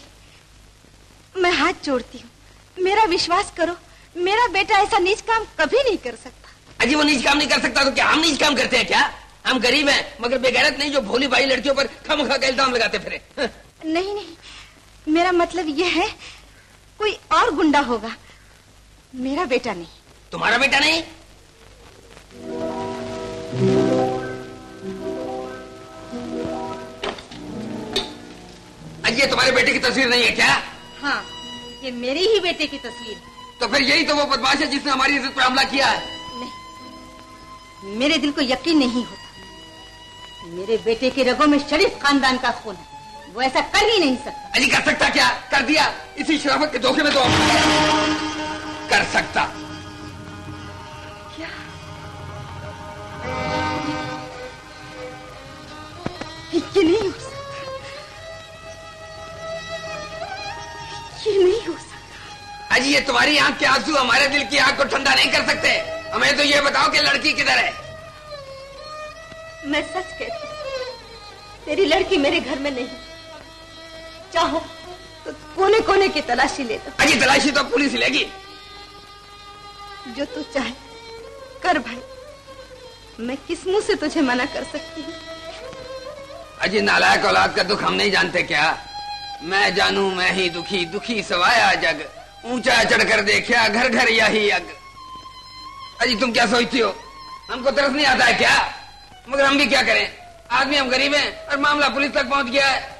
मैं हाथ जोड़ती हूँ। मेरा विश्वास करो मेरा बेटा ऐसा नीच काम कभी नहीं कर सकता।
अजी वो नीच काम नहीं कर सकता तो क्या हम नीच काम करते हैं क्या? हम गरीब हैं मगर बेगैरत नहीं जो भोली भाई लड़कियों पर खम खा का इल्ज़ाम लगाते फिरे।
नहीं नहीं। मेरा मतलब यह है कोई और गुंडा होगा। मेरा बेटा नहीं।
तुम्हारा बेटा नहीं? ये तुम्हारे बेटे की तस्वीर नहीं है क्या?
हाँ ये मेरी ही बेटे की तस्वीर।
तो फिर यही तो वो बदमाश है जिसने हमारी इज़्ज़त पर हमला किया है।
नहीं मेरे दिल को यकीन नहीं होता। मेरे बेटे के रगों में शरीफ खानदान का खून है। वो ऐसा कर ही नहीं सकता।
अजी कर सकता क्या? कर दिया। इसी शराफत के धोखे में तो कर सकता।
ये नहीं हो सकता ये नहीं हो सकता
अजी ये तुम्हारी आँख के आँसू हमारे दिल की आँख को ठंडा नहीं कर सकते। हमें तो ये बताओ कि लड़की किधर है?
मैं सच कहती तेरी लड़की मेरे घर में नहीं। चाहो तो कोने कोने की तलाशी ले लो।
अजी तलाशी तो पुलिस लेगी।
जो तू चाहे कर भाई। मैं किस मुँह से तुझे मना कर सकती हूँ?
अजी नालायक औलाद का दुख हम नहीं जानते क्या? मैं जानू मैं ही दुखी दुखी सवाया जग। ऊँचा चढ़कर देखा घर घर यही अग अजी तुम क्या सोचती हो? हमको तरस नहीं आता है क्या? मगर हम भी क्या करें? आदमी हम गरीब हैं और मामला पुलिस तक पहुँच गया है।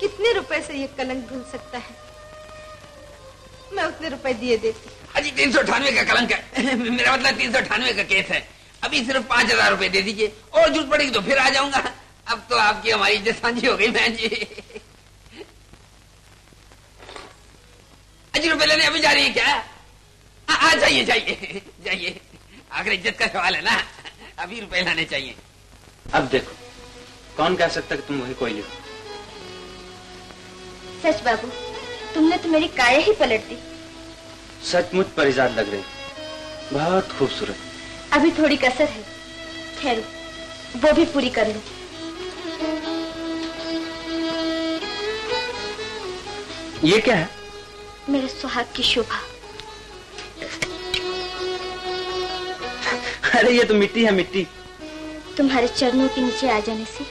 कितने रुपए से ये कलंक धुल सकता है? मैं उतने रुपए दिए देती
अजी तीन सौ अठानवे का कलंक है। मेरा मतलब तीन सौ अठानवे का केस है। अभी सिर्फ़ पाँच हज़ार रूपए दे दीजिए। और ज़रूरत पड़ेगी तो फिर आ जाऊँगा। अब तो आपकी हमारी इज़्ज़त साझी हो गई बहन जी। अजी रुपए लेने अभी जा रही है क्या? आ, आ जाइए जाइए जाइए। आखिर इज़्ज़त का सवाल है ना? अभी रुपए लाने चाहिए।
अब देखो कौन कह सकता कि तुम वही कोयली हो?
सच बाबू तुमने तो मेरी काया ही पलट दी।
सचमुच परिजात लग रही। बहुत खूबसूरत।
अभी थोड़ी कसर है। ठहरो। वो भी पूरी कर लो।
ये क्या है?
मेरे सुहाग की शोभा।
अरे ये तो मिट्टी है मिट्टी।
तुम्हारे चरणों के नीचे आ जाने से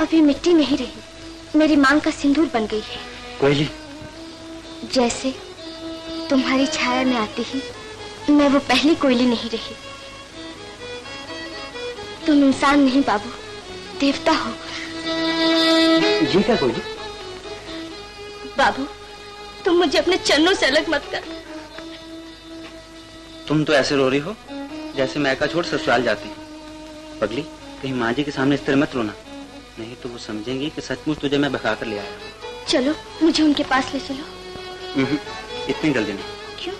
अभी मिट्टी नहीं रही। मेरी मांग का सिंदूर बन गई है।
कोयली
जैसे तुम्हारी छाया में आती ही मैं वो पहली कोयली नहीं रही। तुम इंसान नहीं बाबू देवता हो।
ये क्या कोयली
बाबू तुम मुझे अपने चरणों से अलग मत कर।
तुम तो ऐसे रो रही हो जैसे मैं का छोड़ ससुराल जाती। पगली कहीं माँ जी के सामने इस तरह मत रोना। नहीं तो वो समझेंगी कि सचमुच तुझे मैं बका कर ले आया
चलो मुझे उनके पास ले चलो।
हम्म, इतनी जल्दी नहीं।
क्यों?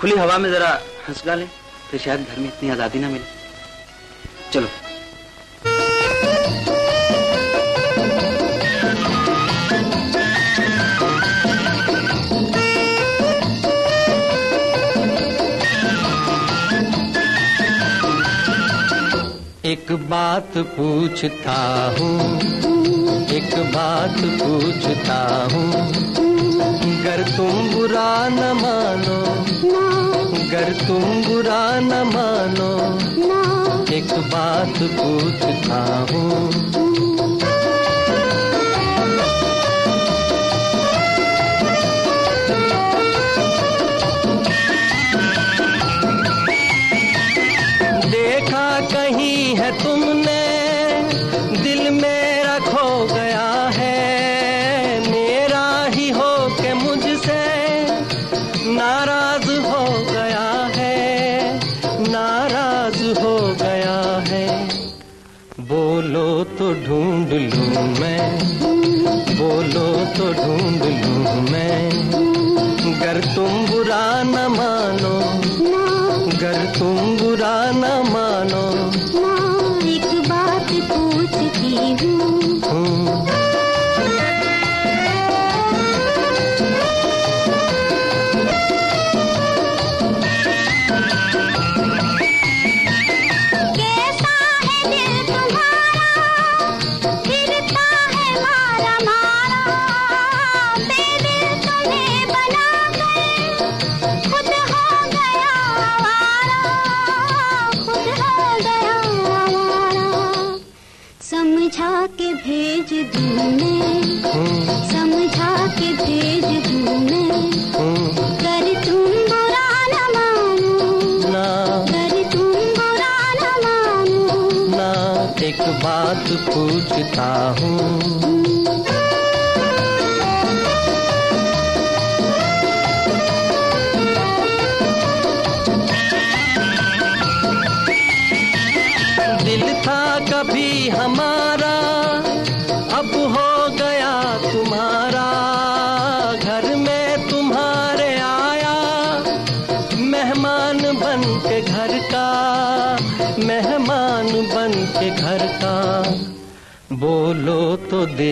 खुली हवा में जरा हंस डालें फिर शायद घर में इतनी आज़ादी ना मिले। चलो।
एक बात पूछता हूँ एक बात पूछता हूँ। गर तुम बुरा न मानो। गर तुम बुरा न मानो। एक बात पूछता हूँ।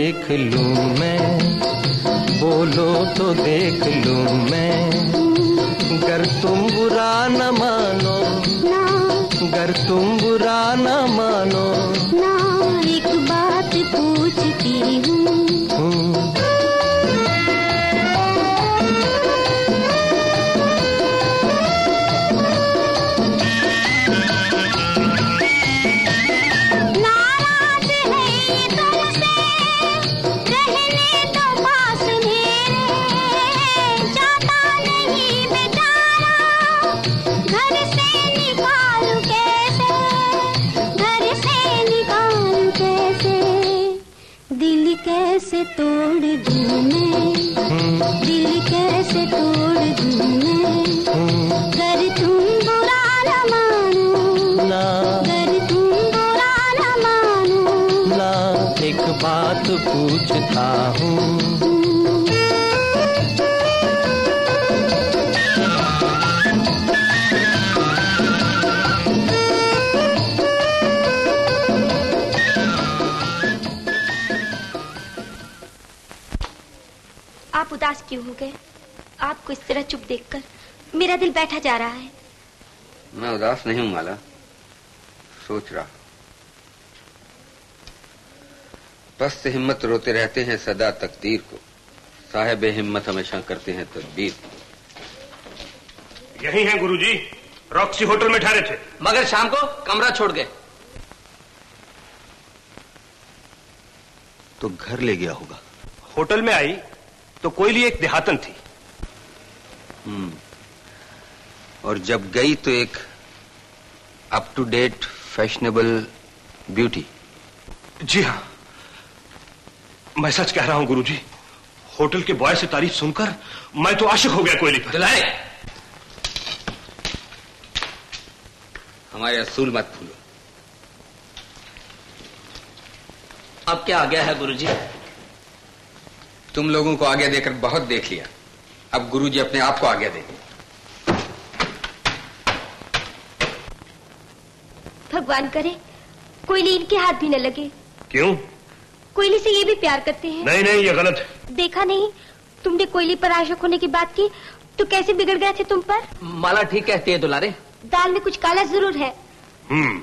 देख लूँ मैं बोलो
तो देख लूँ मैं। अगर तुम बुरा न मानो
उदास क्यों हो गए? आपको इस तरह चुप देखकर मेरा दिल बैठा जा रहा है।
मैं उदास नहीं हूँ माला। सोच रहा। पस्त हिम्मत रोते रहते हैं सदा तकदीर को। साहेब हिम्मत हमेशा करते हैं तदबीर
यही हैं गुरुजी। रॉक्सी होटल में ठहरे थे।
मगर शाम को कमरा छोड़ गए।
तो घर ले गया होगा।
होटल में आई। तो कोयली एक देहातन थी।
हम्म। और जब गई तो एक up to date fashionable beauty
जी हाँ। मैं सच कह रहा हूँ गुरुजी होटल के बॉय से तारीफ़ सुनकर मैं तो आशिक हो गया कोयली पर।
दिलाए
हमारे असूल मत भूलो।
अब क्या आ गया है गुरुजी?
तुम लोगों को आगे देकर बहुत देख लिया। अब गुरुजी अपने आप को आगे देंगे
भगवान करे कोयली इनके हाथ भी न लगे।
क्यों?
कोयली से ये भी प्यार करते हैं।
नहीं नहीं ये गलत।
देखा नहीं? तुमने कोयली पर आशक होने की बात की तो कैसे बिगड़ गए थे तुम पर?
माला ठीक कहती है दुलारे।
दाल में कुछ काला ज़रूर है।
हम्म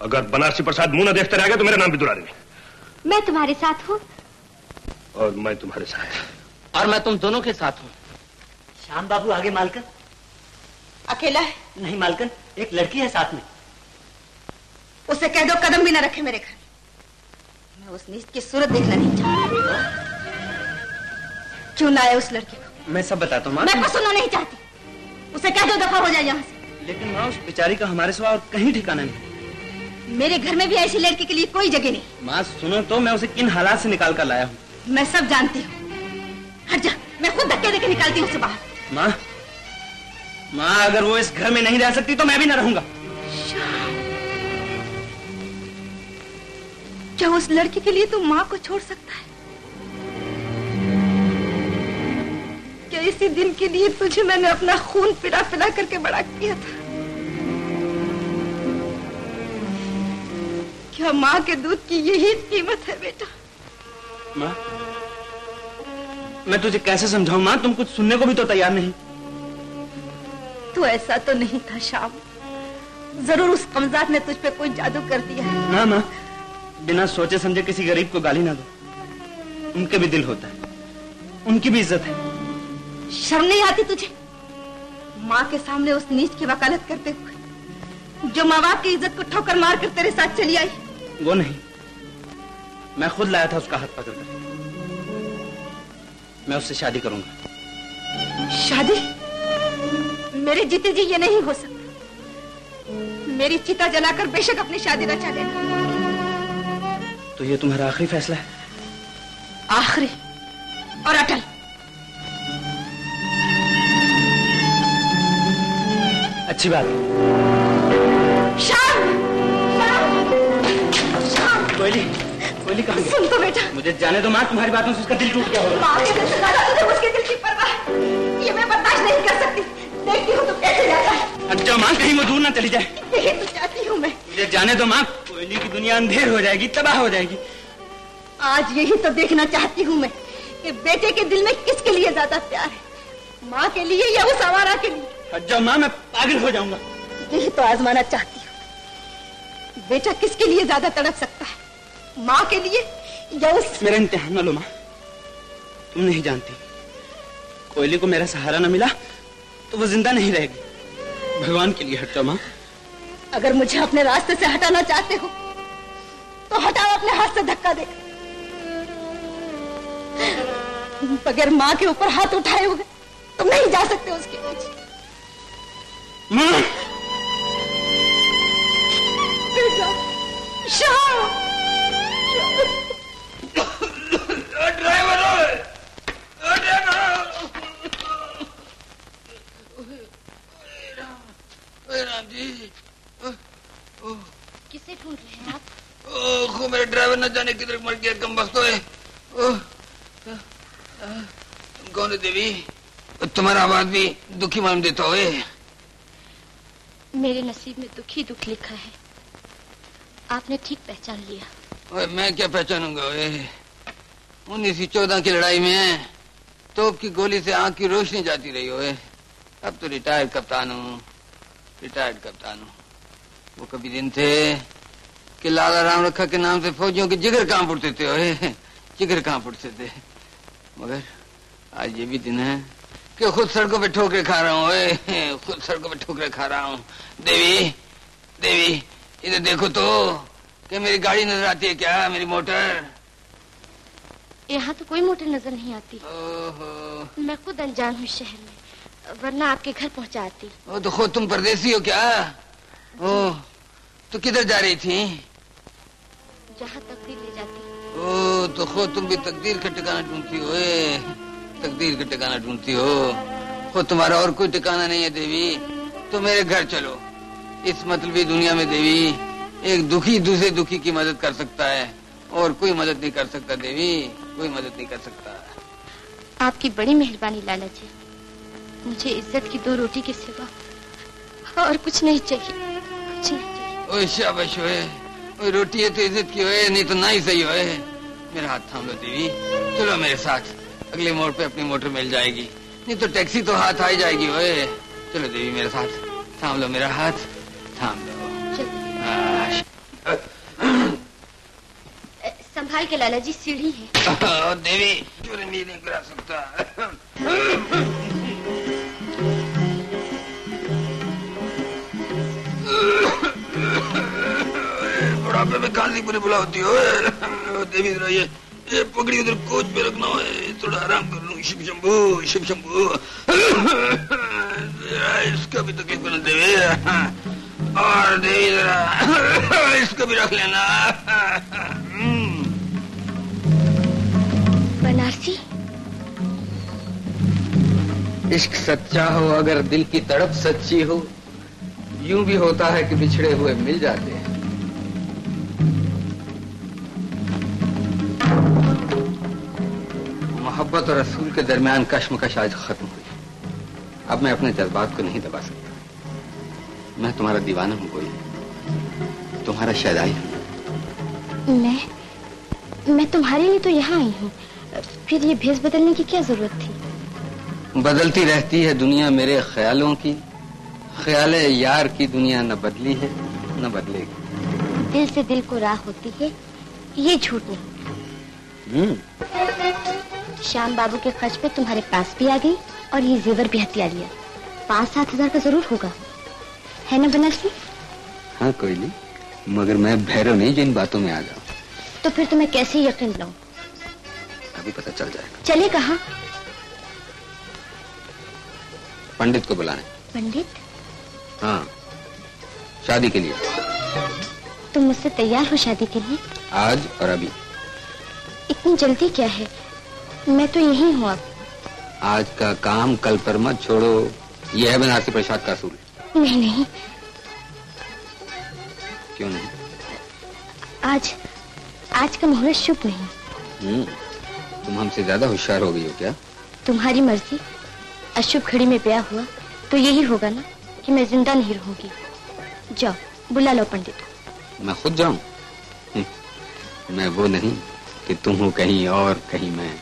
अगर बनारसी प्रसाद मुँह न देखते रह गए तो मेरा नाम भी दुलारे
मैं तुम्हारे साथ हूँ।
और मैं तुम्हारे साथ
और मैं तुम दोनों के साथ हूँ।
श्याम बाबू आगे मालकन।
अकेला है?
नहीं मालकन एक लड़की है साथ में।
उसे कह दो कदम भी ना रखे मेरे घर। मैं उस नीच की सूरत देखना नहीं चाहती। क्यों ना आए उस लड़की को?
मैं सब बताता हूँ माँ।
मैं कुछ सुनना नहीं चाहती। उसे कह दो दफ़ा हो जाए यहाँ से।
लेकिन माँ उस बेचारी का हमारे सिवा और कहीं ठिकाना नहीं।
मेरे घर में भी ऐसी लड़की के लिए कोई जगह नहीं।
माँ सुनो तो मैं उसे किन हालात से निकाल कर लाया हूँ?
मैं सब जानती हूँ। हट जा मैं खुद धक्के देके निकालती हूँ उसे बाहर।
माँ माँ अगर वो इस घर में नहीं रह सकती तो मैं भी ना रहूँगा।
क्या उस लड़की के लिए तू माँ को छोड़ सकता है? क्या इसी दिन के लिए तुझे मैंने अपना खून पिला पिला करके बड़ा किया था? क्या माँ के दूध की यही कीमत है बेटा?
माँ? मैं तुझे कैसे समझाऊं माँ? तुम कुछ सुनने को भी तो तैयार नहीं।
तू ऐसा तो नहीं था श्याम। ज़रूर उस कमजात ने तुझ पे कोई जादू कर दिया है।
ना माँ। बिना सोचे समझे किसी गरीब को गाली ना दो। उनके भी दिल होता है। उनकी भी इज़्ज़त है।
शर्म नहीं आती तुझे? माँ के सामने उस नीच की वकालत करते हुए जो माँ बाप की इज़्ज़त को ठोकर मार कर तेरे साथ चली आई।
वो नहीं। मैं खुद लाया था उसका हाथ पकड़कर। मैं उससे शादी करूँगा।
शादी? मेरे जीते जी ये नहीं हो सकता। मेरी चिता जलाकर बेशक अपनी शादी रचा लेना
तो ये तुम्हारा आखिरी फैसला है?
आखिरी और अटल।
अच्छी बात। है
श्याम
कोयली। कोयली कहाँ
सुन तो बेटा।
मुझे जाने दो माँ तुम्हारी बातों से उसका दिल टूट गया होगा।
माँ के दिल से ज़्यादा तुझे उसके दिल की परवाह ये मैं बर्दाश्त नहीं कर सकती। देखती हूँ तू कैसे जाता है।
जाओ माँ कहीं वो दूर ना चली जाए।
यही तो चाहती हूँ मैं।
मुझे जाने दो माँ कोयली की दुनिया अंधेर हो जाएगी तबाह हो जाएगी।
आज यही तो देखना चाहती हूँ मैं कि बेटे के दिल में किसके लिए ज़्यादा प्यार है? माँ के लिए या उस आवारा के लिए?
हट जाओ माँ मैं पागल हो जाऊँगा।
यही तो आजमाना चाहती हूँ। बेटा किसके लिए ज़्यादा तड़प सकता है? माँ के लिए या उस
मेरा इम्तिहान न लो माँ तुम नहीं जानती। कोयली को मेरा सहारा न मिला तो वो ज़िंदा नहीं रहेगी। भगवान के लिए हट जाओ माँ।
अगर मुझे अपने रास्ते से हटाना चाहते हो तो हटाओ अपने हाथ से धक्का दे। बगैर माँ के ऊपर हाथ उठाए हुए तुम नहीं जा सकते उसके पीछे।
माँ!
बेटा
किसे ढूंढ रहे हैं आप?
ओह मेरे ड्राइवर न जाने किधर मर गया कम वक्त है। ओह, तुम कौन है देवी? तुम्हारा आवाज़ भी दुखी मालूम देता हो।
मेरे नसीब में दुखी दुख लिखा है। आपने ठीक पहचान लिया।
ओए, मैं क्या पहचानूँगा उन्नीस सौ चौदह की लड़ाई में तोप की गोली से आँख की रोशनी जाती रही, ओए। अब तो रिटायर्ड कप्तान हूँ रिटायर्ड कप्तान हूँ। वो कभी दिन थे कि लाला राम रखा के नाम से फौजियों के जिगर कहाँ उठते थे, ओए। जिगर कहाँ उठते थे। मगर आज ये भी दिन है कि खुद सड़कों पे ठोकरे खा रहा हूँ, ओए। खुद सड़कों पे ठोकरे खा रहा हूँ। देवी देवी, इधर देखो तो। कि मेरी गाड़ी नज़र आती है क्या मेरी मोटर?
यहाँ तो कोई मोटर नज़र नहीं आती।
ओहो।
मैं खुद अनजान हूँ शहर में वरना आपके घर पहुँचा आती।
ओ तो खुद तुम परदेसी हो क्या? ओ तो किधर जा रही थी?
जहाँ तकदीर ले जाती।
ओ तो खुद तुम भी तकदीर का ठिकाना ढूंढती हो तकदीर का ठिकाना ढूंढती हो। खुद तुम्हारा और कोई ठिकाना नहीं है देवी तो मेरे घर चलो। इस मतलबी दुनिया में देवी एक दुखी दूसरे दुखी की मदद कर सकता है और कोई मदद नहीं कर सकता देवी कोई मदद नहीं कर सकता।
आपकी बड़ी मेहरबानी लाला जी मुझे इज़्ज़त की दो रोटी के सिवा और कुछ नहीं चाहिए। कुछ नहीं
शाबाश ओए। ओए रोटी है तो इज़्ज़त की ओए नहीं तो ना ही सही ओए। मेरा हाथ थाम लो देवी। चलो मेरे साथ। अगले मोड़ पे अपनी मोटर मिल जाएगी। नहीं तो टैक्सी तो हाथ आ ही जाएगी ओए। चलो देवी मेरे साथ। थाम लो मेरा हाथ। थाम लो।
संभाल के लाला जी सीढ़ी है।
ओ, देवी। चोरी नहीं नहीं करा सकता। बुढ़ापे में खांसी पूरी बुला होती हो। देवी जरा ये ये पगड़ी उधर कोच पे रखना है। थोड़ा आराम कर लूँ। शिव शंभू शिव शंभू। इसका भी तकलीफ़ करना देवी। और जरा इसको भी रख लेना।
बनारसी?
इश्क सच्चा हो अगर दिल की तड़प सच्ची हो यूँ भी होता है कि बिछड़े हुए मिल जाते हैं। मोहब्बत और रसूल के दरमियान कश्मकश आज खत्म हुई। अब मैं अपने जज्बात को नहीं दबा सकता। मैं तुम्हारा दीवाना हूँ कोई। तुम्हारा शहदाई हूँ।
मैं मैं तुम्हारे लिए तो यहाँ आई हूँ। फिर ये भेस बदलने की क्या ज़रूरत थी?
बदलती रहती है दुनिया मेरे ख्यालों की। ख्याल यार की दुनिया न बदली है न बदलेगी।
दिल से दिल को राह होती है ये झूठ नहीं।
हम्म।
श्याम बाबू के खर्च पे तुम्हारे पास भी आ गई और ये जेवर भी हथिया लिया। पाँच सात हज़ार का ज़रूर होगा। है ना बनारसी
हाँ कोई नहीं। मगर मैं भैरव नहीं जो इन बातों में आ जाऊँ
तो फिर तुम्हें कैसे यकीन लाऊं?
अभी पता चल जाएगा।
चले कहा?
पंडित को बुलाने
पंडित?
हाँ शादी के लिए।
तुम मुझसे तैयार हो शादी के लिए?
आज और अभी।
इतनी जल्दी क्या है? मैं तो यही हूँ अब।
आज का काम कल पर मत छोड़ो। यह है बनारसी प्रसाद का असूल।
नहीं नहीं।
क्यों नहीं?
आज आज का मुहूर्त शुभ नहीं।
हम्म तुम हमसे ज़्यादा होशियार हो गई हो क्या?
तुम्हारी मर्ज़ी। अशुभ घड़ी में ब्याह हुआ तो यही होगा ना कि मैं ज़िंदा नहीं रहूँगी। जाओ बुला लो पंडित।
मैं खुद जाऊँ? हम्म, मैं वो नहीं कि तुम हो कहीं और कहीं मैं।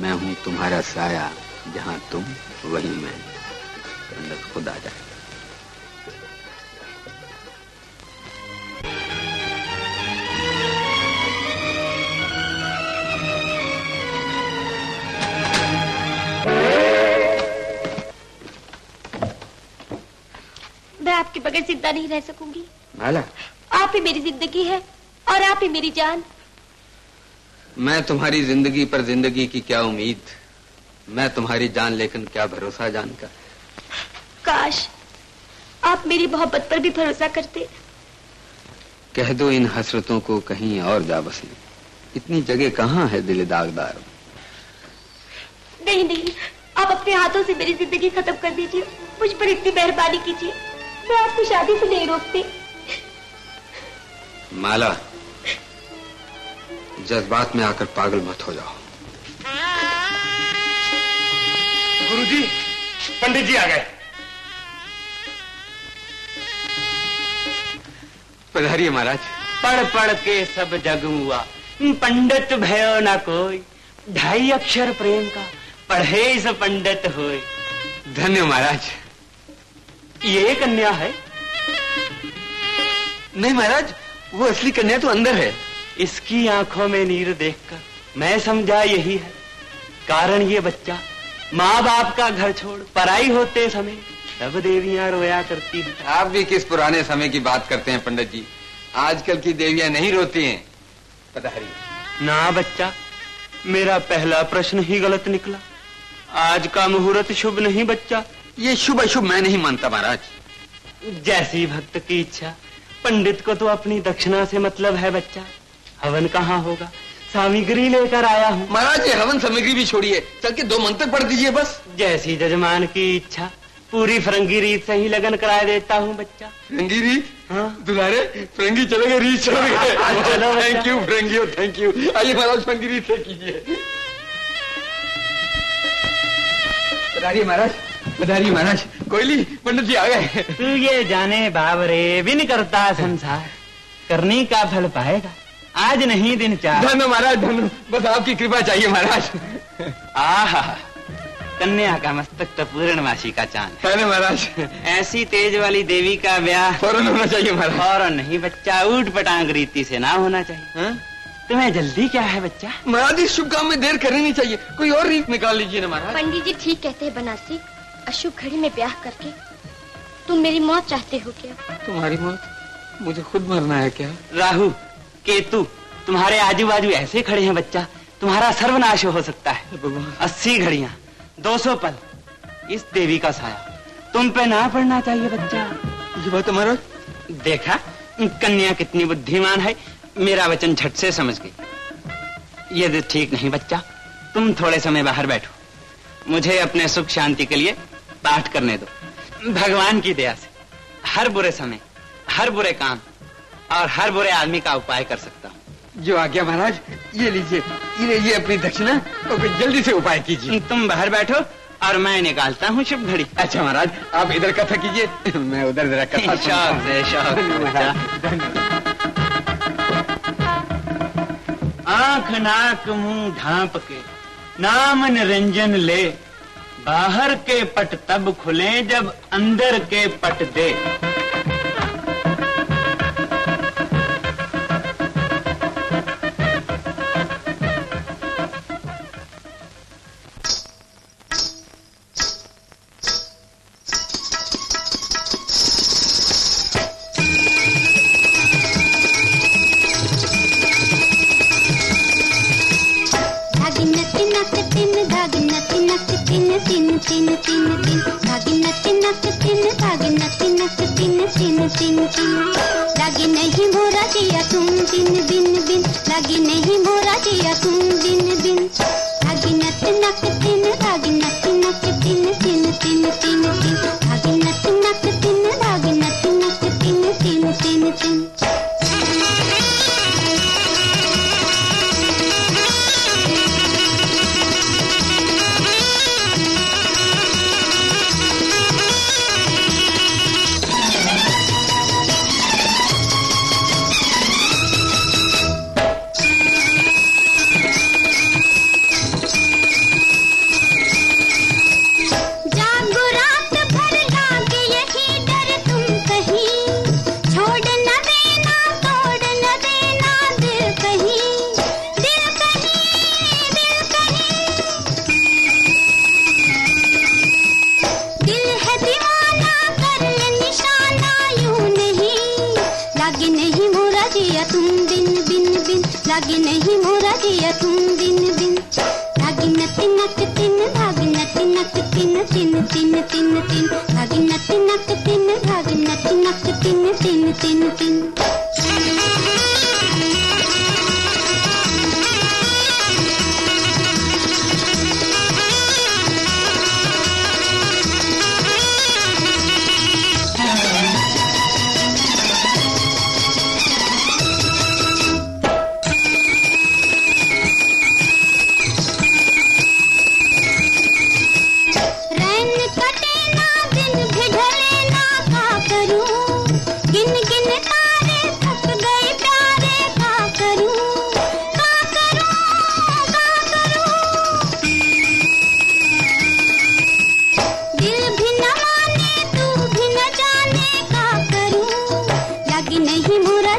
मैं हूँ तुम्हारा साया जहाँ तुम वही मैं। खुद आ जाए।
आपके बगैर ज़िंदा नहीं रह सकूँगी।
माला।
आप ही मेरी ज़िंदगी है और आप ही मेरी जान।
मैं तुम्हारी ज़िंदगी पर ज़िंदगी की क्या उम्मीद? मैं तुम्हारी जान लेकिन क्या भरोसा जान का
काश आप मेरी मोहब्बत पर भी भरोसा करते।
कह दो इन हसरतों को कहीं और जा बसने। इतनी जगह कहाँ है दिल दागदार?
नहीं नहीं आप अपने हाथों से मेरी ज़िंदगी खत्म कर दीजिए। मुझ पर इतनी मेहरबानी कीजिए। मैं आपको शादी से नहीं रोकती।
माला जज्बात में आकर पागल मत हो जाओ।
गुरुजी पंडित जी आ गए।
पधारिए महाराज।
पढ़ पढ़ के सब जग हुआ। पंडित भयो ना कोई ढाई अक्षर प्रेम का पढ़े इस पंडित होए।
धन्य महाराज।
ये कन्या है।
नहीं महाराज वो असली कन्या तो अंदर है।
इसकी आँखों में नीर देखकर मैं समझा यही है। कारण ये बच्चा माँ बाप का घर छोड़ पराई होते समय सब देवियाँ रोया करती हैं।
आप भी किस पुराने समय की बात करते हैं पंडित जी? आजकल की देवियाँ नहीं रोती हैं। पधारिए
ना बच्चा मेरा पहला प्रश्न ही गलत निकला। आज का मुहूर्त शुभ नहीं बच्चा।
ये शुभ अशुभ मैं नहीं मानता महाराज।
जैसी भक्त की इच्छा। पंडित को तो अपनी दक्षिणा से मतलब है बच्चा। हवन कहाँ होगा? सामग्री लेकर आया हूँ।
महाराज ये हवन सामग्री भी छोड़िए। चल के दो मंत्र पढ़ दीजिए बस।
जैसी जजमान की इच्छा पूरी फरंगी रीत से ही लगन करा देता हूँ बच्चा।
फरंगी रीत?
हाँ।
दुलारे फरंगी चले गए रीत छोड़ गए। थैंक यू फरंगी थैंक यू आइए महाराज फरंगी रीत से कीजिए। महाराज। पधारिए महाराज कोयली पंडित जी आ गए।
तू ये जाने बाबरे बिन करता संसार। करने का फल पाएगा। आज नहीं दिन चार।
धन्य महाराज धन्य। बस आपकी कृपा चाहिए महाराज।
आहा कन्या का मस्तक तो पूर्णमासी का चाँद
धन्य महाराज।
ऐसी तेज वाली देवी का ब्याह।
फ़ौरन होना चाहिए महाराज।
फ़ौरन नहीं बच्चा ऊट पटांग रीति से ना होना चाहिए।
हाँ?
तुम्हें जल्दी क्या है बच्चा?
महाराज इस शुभ काम में देर करनी नहीं चाहिए। कोई और रीत निकाल लीजिए ना महाराज।
पंडित जी ठीक कहते हैं बनारसी। अशुभ घड़ी में ब्याह करके तुम मेरी मौत चाहते हो क्या?
तुम्हारी मौत? मुझे खुद मरना है क्या?
राहु केतु तुम्हारे आजू बाजू ऐसे खड़े हैं बच्चा तुम्हारा सर्वनाश हो सकता है। अस्सी घड़ियाँ दो सौ पल इस देवी का साया। तुम पे ना पड़ना चाहिए बच्चा।
ये बात महाराज
देखा कन्या कितनी बुद्धिमान है मेरा वचन झट से समझ गई। ये तो ठीक नहीं बच्चा तुम थोड़े समय बाहर बैठो। मुझे अपने सुख शांति के लिए पाठ करने दो। भगवान की दया से हर बुरे समय हर बुरे काम और हर बुरे आदमी का उपाय कर सकता हूँ।
जो आज्ञा महाराज ये लीजिए ये अपनी दक्षिणा और जल्दी से उपाय कीजिए।
तुम बाहर बैठो और मैं निकालता हूँ शुभ घड़ी।
अच्छा महाराज आप इधर कथा कीजिए मैं उधर जरा कथा
शौक से शौक आँख नाक मुँह ढांप के नाम निरंजन ले। बाहर के पट तब खुले जब अंदर के पट दे।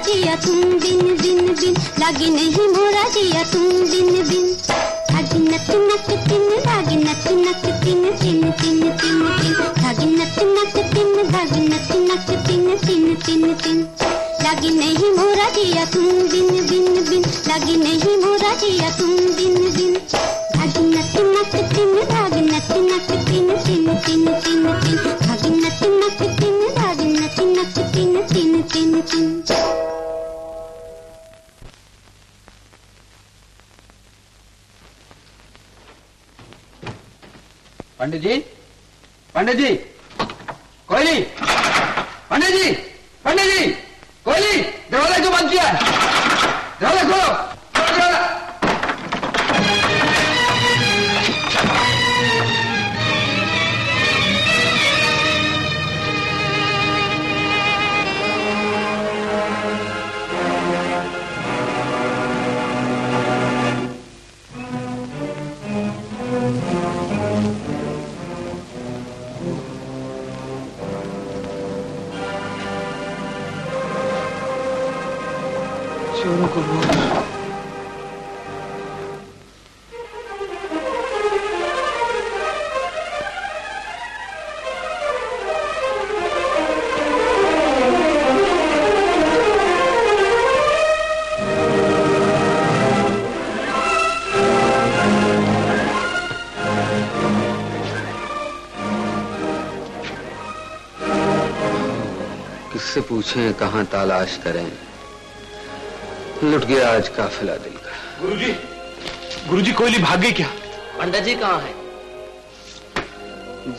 जिया तुम बिन बिन बिन लगी नहीं मोरा जिया तुम बिन बिन धागिन तिनक तिन धागिन तिनक तिन तिन तिन तिन तिन धागिन तिनक तिन धागिन तिनक तिन तिन तिन तिन लगी नहीं मोरा जिया तुम बिन बिन बिन लगी नहीं मोरा जिया तुम बिन बिन धागिन तिनक तिन धागिन तिनक तिन तिन तिन तिन तिन धागिन तिनक तिन धागिन तिनक तिन तिन तिन तिन
पंडित जी पंडित जी कोयली? पंडित जी पंडित जी कोयली? दरवाज़ा क्यों बंद किया? दरवाज़ा खोलो। पूछें कहाँ तलाश करें। लुट गया आज काफिला दिल का।
गुरुजी गुरुजी कोयली भाग गई क्या?
पंडित जी कहाँ है?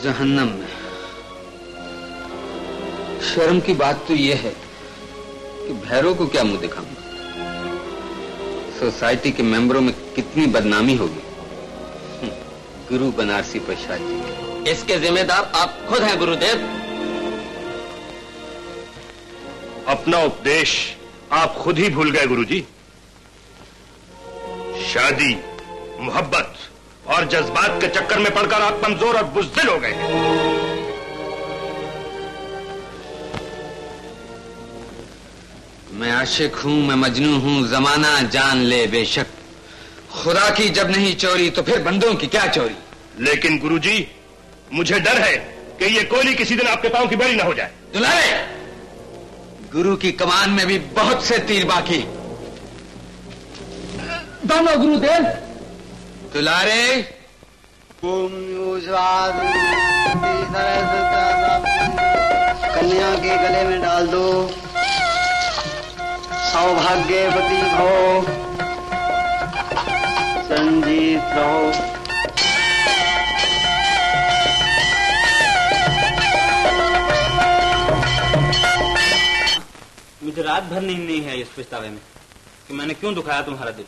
जहन्नम में। शर्म की बात तो यह है कि भैरव को क्या मुँह दिखाऊँगा सोसाइटी के मेंबरों में कितनी बदनामी होगी। हम्म, गुरु बनारसी प्रसाद जी।
इसके जिम्मेदार आप खुद हैं गुरुदेव।
अपना उपदेश आप खुद ही भूल गए गुरुजी। शादी मोहब्बत और जज्बात के चक्कर में पड़कर आप कमज़ोर और बुजदिल हो गए हैं।
मैं आशिक हूँ मैं मजनू हूँ जमाना जान ले बेशक। खुदा की जब नहीं चोरी तो फिर बंदों की क्या चोरी?
लेकिन गुरुजी मुझे डर है कि ये कोयली किसी दिन आपके पाँव की बड़ी ना हो जाए।
दुलारे! गुरु की कमान में भी बहुत से तीर बाकी।
दोनों गुरुदेव।
दुलारे।
कन्या के गले में डाल दो। सौभाग्यवती भो संजीत रहो।
मुझे रात भर नींद नहीं है इस पछतावे में कि मैंने क्यों दुखाया तुम्हारा दिल?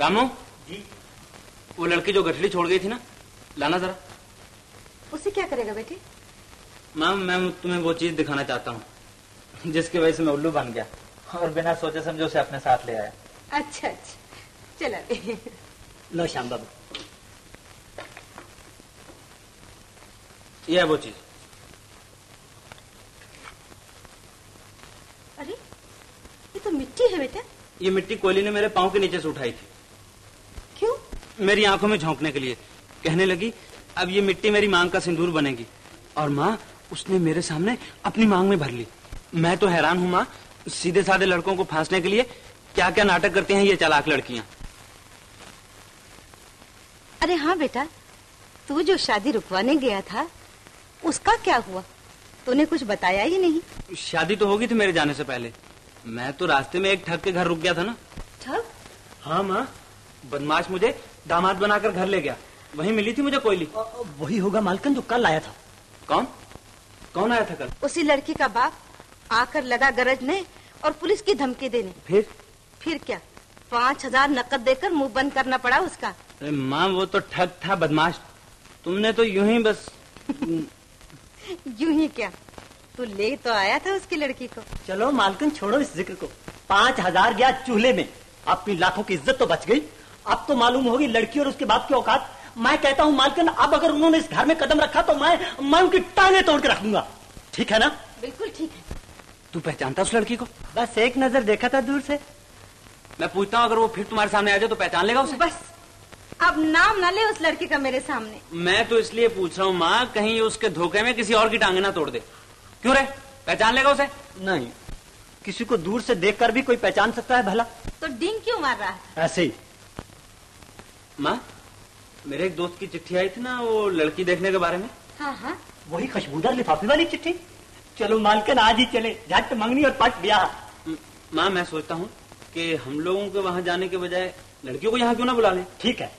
रामो?
जी।
वो लड़की जो गठड़ी छोड़ गई थी ना लाना जरा।
उसे क्या करेगा बेटे?
मैम मैं तुम्हें वो चीज़ दिखाना चाहता हूँ जिसकी वजह से मैं उल्लू बन गया और बिना सोचे समझे उसे अपने साथ ले आया।
अच्छा अच्छा। चला।
लो श्याम बाबू।
ये है वो चीज़
अरे ये तो मिट्टी है बेटा।
ये मिट्टी कोयली ने मेरे पाँव के नीचे से उठाई थी।
क्यों?
मेरी आँखों में झोंकने के लिए। कहने लगी अब ये मिट्टी मेरी मांग का सिंदूर बनेगी। और माँ उसने मेरे सामने अपनी मांग में भर ली। मैं तो हैरान हूँ माँ सीधे साधे लड़कों को फांसने के लिए क्या क्या नाटक करते हैं ये चालाक लड़कियाँ।
अरे हाँ बेटा तू जो शादी रुकवाने गया था उसका क्या हुआ? तूने कुछ बताया ही नहीं।
शादी तो होगी थी मेरे जाने से पहले। मैं तो रास्ते में एक ठग के घर रुक गया था ना।
ठग?
हाँ माँ। बदमाश मुझे दामाद बनाकर घर ले गया। वहीं मिली थी मुझे कोयली।
वही होगा मालकन जो कल आया था।
कौन? कौन आया था कल?
उसी लड़की का बाप आकर लगा गरजने और पुलिस की धमकी देने।
फिर?
फिर क्या? पाँच हज़ार नकद देकर मुँह बंद करना पड़ा उसका।
अरे माँ वो तो ठग था बदमाश। तुमने तो यूँ ही बस
यूँ ही क्या? तू ले तो आया था उसकी लड़की को।
चलो मालकन छोड़ो इस ज़िक्र को। पाँच हज़ार गया चूल्हे में। अपनी लाखों की इज़्ज़त तो बच गई। अब तो मालूम होगी लड़की और उसके बाप की औकात। मैं कहता हूँ मालकन अब अगर उन्होंने इस घर में कदम रखा तो मैं मैं उनकी टांगे तोड़ के रख दूँगा। ठीक है ना?
बिल्कुल ठीक है।
तू पहचानता उस लड़की को?
बस एक नज़र देखा था दूर से।
मैं पूछता हूँ अगर वो फिर तुम्हारे सामने आ जाए तो पहचान लेगा उसे?
बस। अब नाम ना ले उस लड़की का मेरे सामने।
मैं तो इसलिए पूछ रहा हूँ माँ कहीं उसके धोखे में किसी और की टांगे ना तोड़ दे। क्यों रे? पहचान लेगा उसे?
नहीं किसी को दूर से देखकर भी कोई पहचान सकता है भला।
तो डिंग क्यों मार रहा है?
ऐसे ही।
माँ मेरे एक दोस्त की चिट्ठी आई थी ना वो लड़की देखने के बारे में।
हाँ हाँ।
वही खुशबूदार लिफाफे वाली चिट्ठी। चलो मालकन आज ही चले। झट मंगनी और पट ब्याह।
माँ मैं सोचता हूँ कि हम लोगों के वहाँ जाने के बजाय लड़कियों को यहाँ क्यों ना बुला लें?
ठीक है।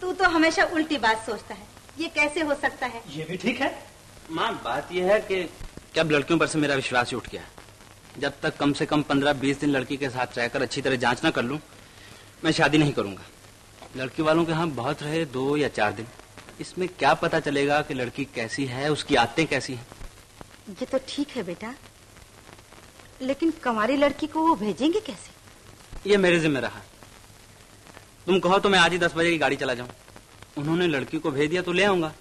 तू तो हमेशा उल्टी बात सोचता है। ये कैसे हो सकता है?
ये भी ठीक है।
माँ बात यह है कि कि अब लड़कियों पर से मेरा विश्वास ही उठ गया। जब तक कम से कम पंद्रह बीस दिन लड़की के साथ रहकर अच्छी तरह जाँच ना कर लूँ मैं शादी नहीं करूँगा। लड़की वालों के यहाँ बहुत रहे दो या चार दिन। इसमें क्या पता चलेगा कि लड़की कैसी है उसकी आदतें कैसी हैं?
ये तो ठीक है बेटा। लेकिन कमारी लड़की को वो भेजेंगे कैसे?
ये मेरे जिम्मे रहा। तुम कहो तो मैं आज ही दस बजे की गाड़ी चला जाऊँ। उन्होंने लड़की को भेज दिया तो ले आऊँगा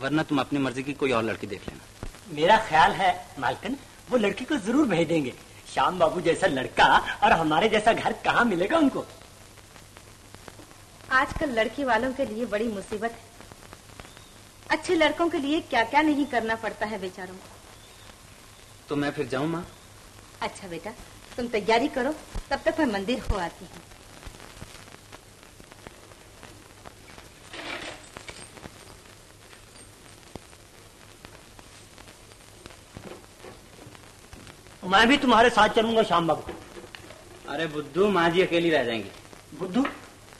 वरना तुम अपनी मर्ज़ी की कोई और लड़की देख लेना।
मेरा ख्याल है मालकन वो लड़की को ज़रूर भेज देंगे श्याम बाबू जैसा लड़का और हमारे जैसा घर कहाँ मिलेगा उनको?
आजकल लड़की वालों के लिए बड़ी मुसीबत है। अच्छे लड़कों के लिए क्या क्या नहीं करना पड़ता है बेचारों को।
तो मैं फिर जाऊँ माँ?
अच्छा बेटा तुम तैयारी करो तब तक मैं मंदिर हो आती हूँ।
मैं भी तुम्हारे साथ चलूँगा श्याम बाबू।
अरे बुद्धू माँ जी अकेली रह जाएँगी।
बुद्धू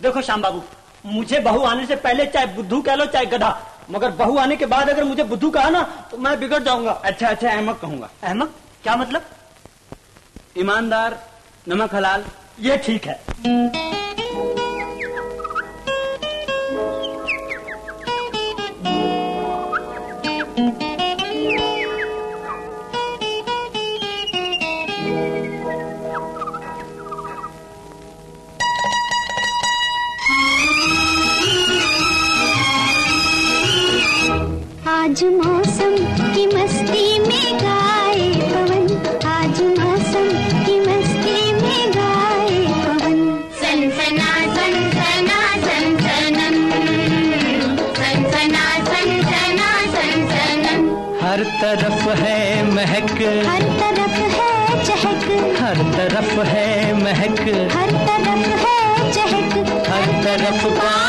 देखो श्याम बाबू मुझे बहू आने से पहले चाहे बुद्धू कह लो चाहे गधा मगर बहू आने के बाद अगर मुझे बुद्धू कहा ना तो मैं बिगड़ जाऊँगा।
अच्छा अच्छा अहमक कहूँगा।
अहमक? क्या मतलब?
ईमानदार नमक हलाल।
ये ठीक है।
आज मौसम की मस्ती में गाए पवन। आज मौसम की मस्ती में गाए पवन।
सनसना सनसना सनसनन सनसना सनसना सनसनन
हर तरफ़ है महक।
हर तरफ़ है चहक।
हर तरफ़ है महक।
हर तरफ़ है चहक।
हर तरफ़ बातपन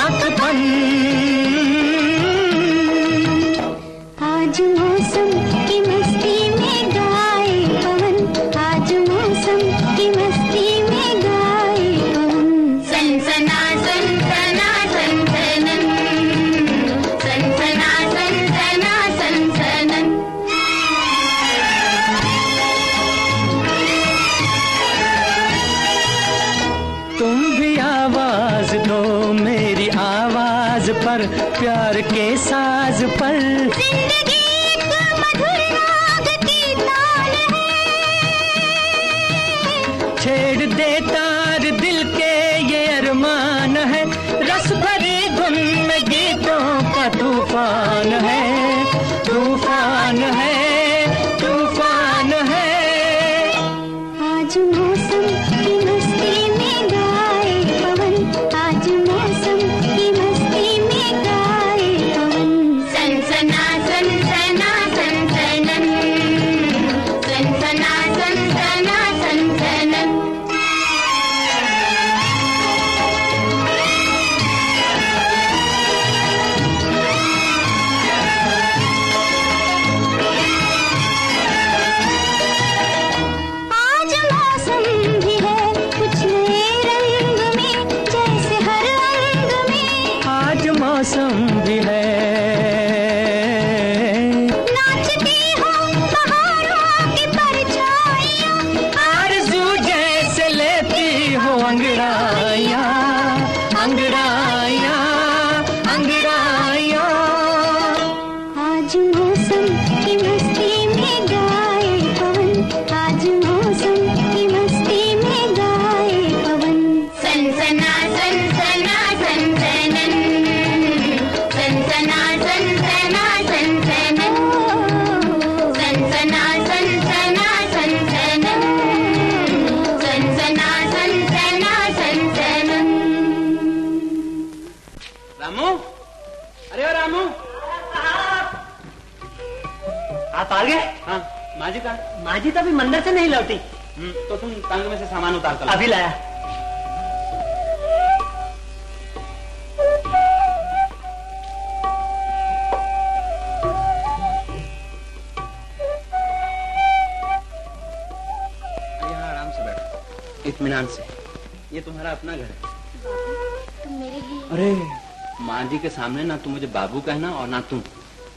बाबू कहना और ना तुम।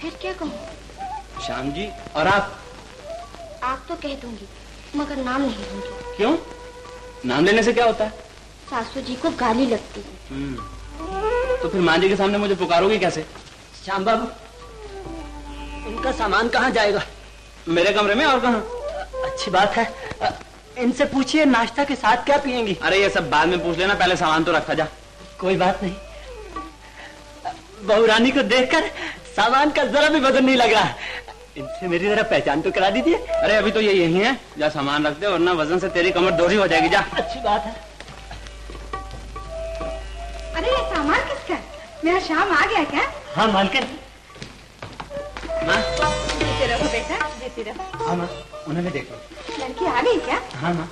फिर क्या कहूँ?
श्याम जी और आप?
आप तो कह दूँगी मगर नाम नहीं लूँगी
क्यों? नाम लेने से क्या होता है?
सासू जी को गाली लगती है।
हम्म, तो फिर माँ जी के सामने मुझे पुकारोगे कैसे?
श्याम बाबू इनका सामान कहाँ जाएगा?
मेरे कमरे में और कहाँ?
अच्छी बात है। इनसे पूछिए नाश्ता के साथ क्या पियेंगी?
अरे ये सब बाद में पूछ लेना पहले सामान तो रखा जा।
कोई बात नहीं। बहू रानी को देखकर सामान का जरा भी वज़न नहीं लग रहा। इनसे मेरी जरा पहचान तो करा दीजिए।
अरे अभी तो ये यही है। जा सामान रख दे वरना वज़न से तेरी कमर दोहरी हो जाएगी। जा।
अच्छी बात है।
अरे ये सामान किसका है? मेरा शाम आ गया क्या?
हाँ मालकिन।
जीते रहो बेटा जीती रहो।
हाँ माँ उन्हें भी देख। लो
लड़की आ गई क्या?
हाँ माँ।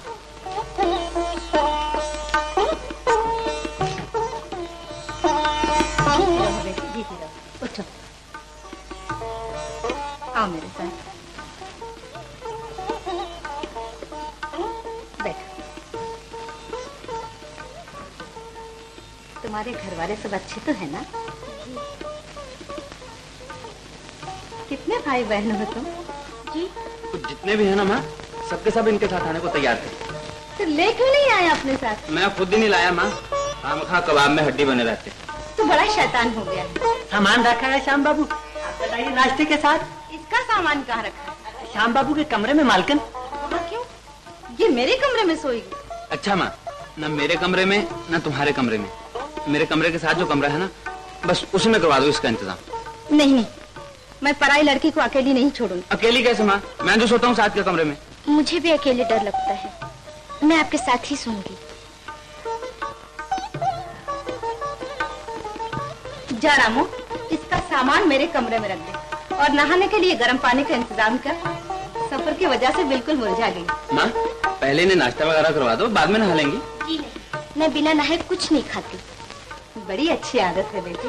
आओ मेरे साथ बैठो। तुम्हारे घर वाले सब अच्छे तो है ना? कितने भाई बहन हो तुम?
जी।
तो जितने भी है ना माँ सबके सब इनके साथ आने को तैयार थे।
तो ले क्यों नहीं आया अपने साथ?
मैं खुद ही नहीं लाया माँ। हम खा कबाब में हड्डी बने रहते।
तो बड़ा शैतान हो गया।
सामान रखा है श्याम बाबू। आप बताइए नाश्ते के साथ।
इसका सामान कहाँ रखा है?
श्याम बाबू के कमरे में मालकिन।
क्यों? ये मेरे कमरे में सोएगी।
अच्छा माँ न मेरे कमरे में न तुम्हारे कमरे में। मेरे कमरे के साथ जो कमरा है ना बस उसी में करवा दो इसका इंतज़ाम।
नहीं नहीं मैं पराई लड़की को अकेली नहीं छोड़ूँगी।
अकेली कैसे माँ? मैं जो सोता हूँ साथ के कमरे में।
मुझे भी अकेले डर लगता है। मैं आपके साथ ही सोऊँगी।
जा रामू इसका सामान मेरे कमरे में रख दे। और नहाने के लिए गर्म पानी का इंतज़ाम कर सफ़र की वजह से बिल्कुल मुरझा गई।
माँ पहले इन्हें नाश्ता वगैरह करवा दो बाद में नहा लेंगी।
जी नहीं मैं बिना नहाए कुछ नहीं खाती।
बड़ी अच्छी आदत है बेटी।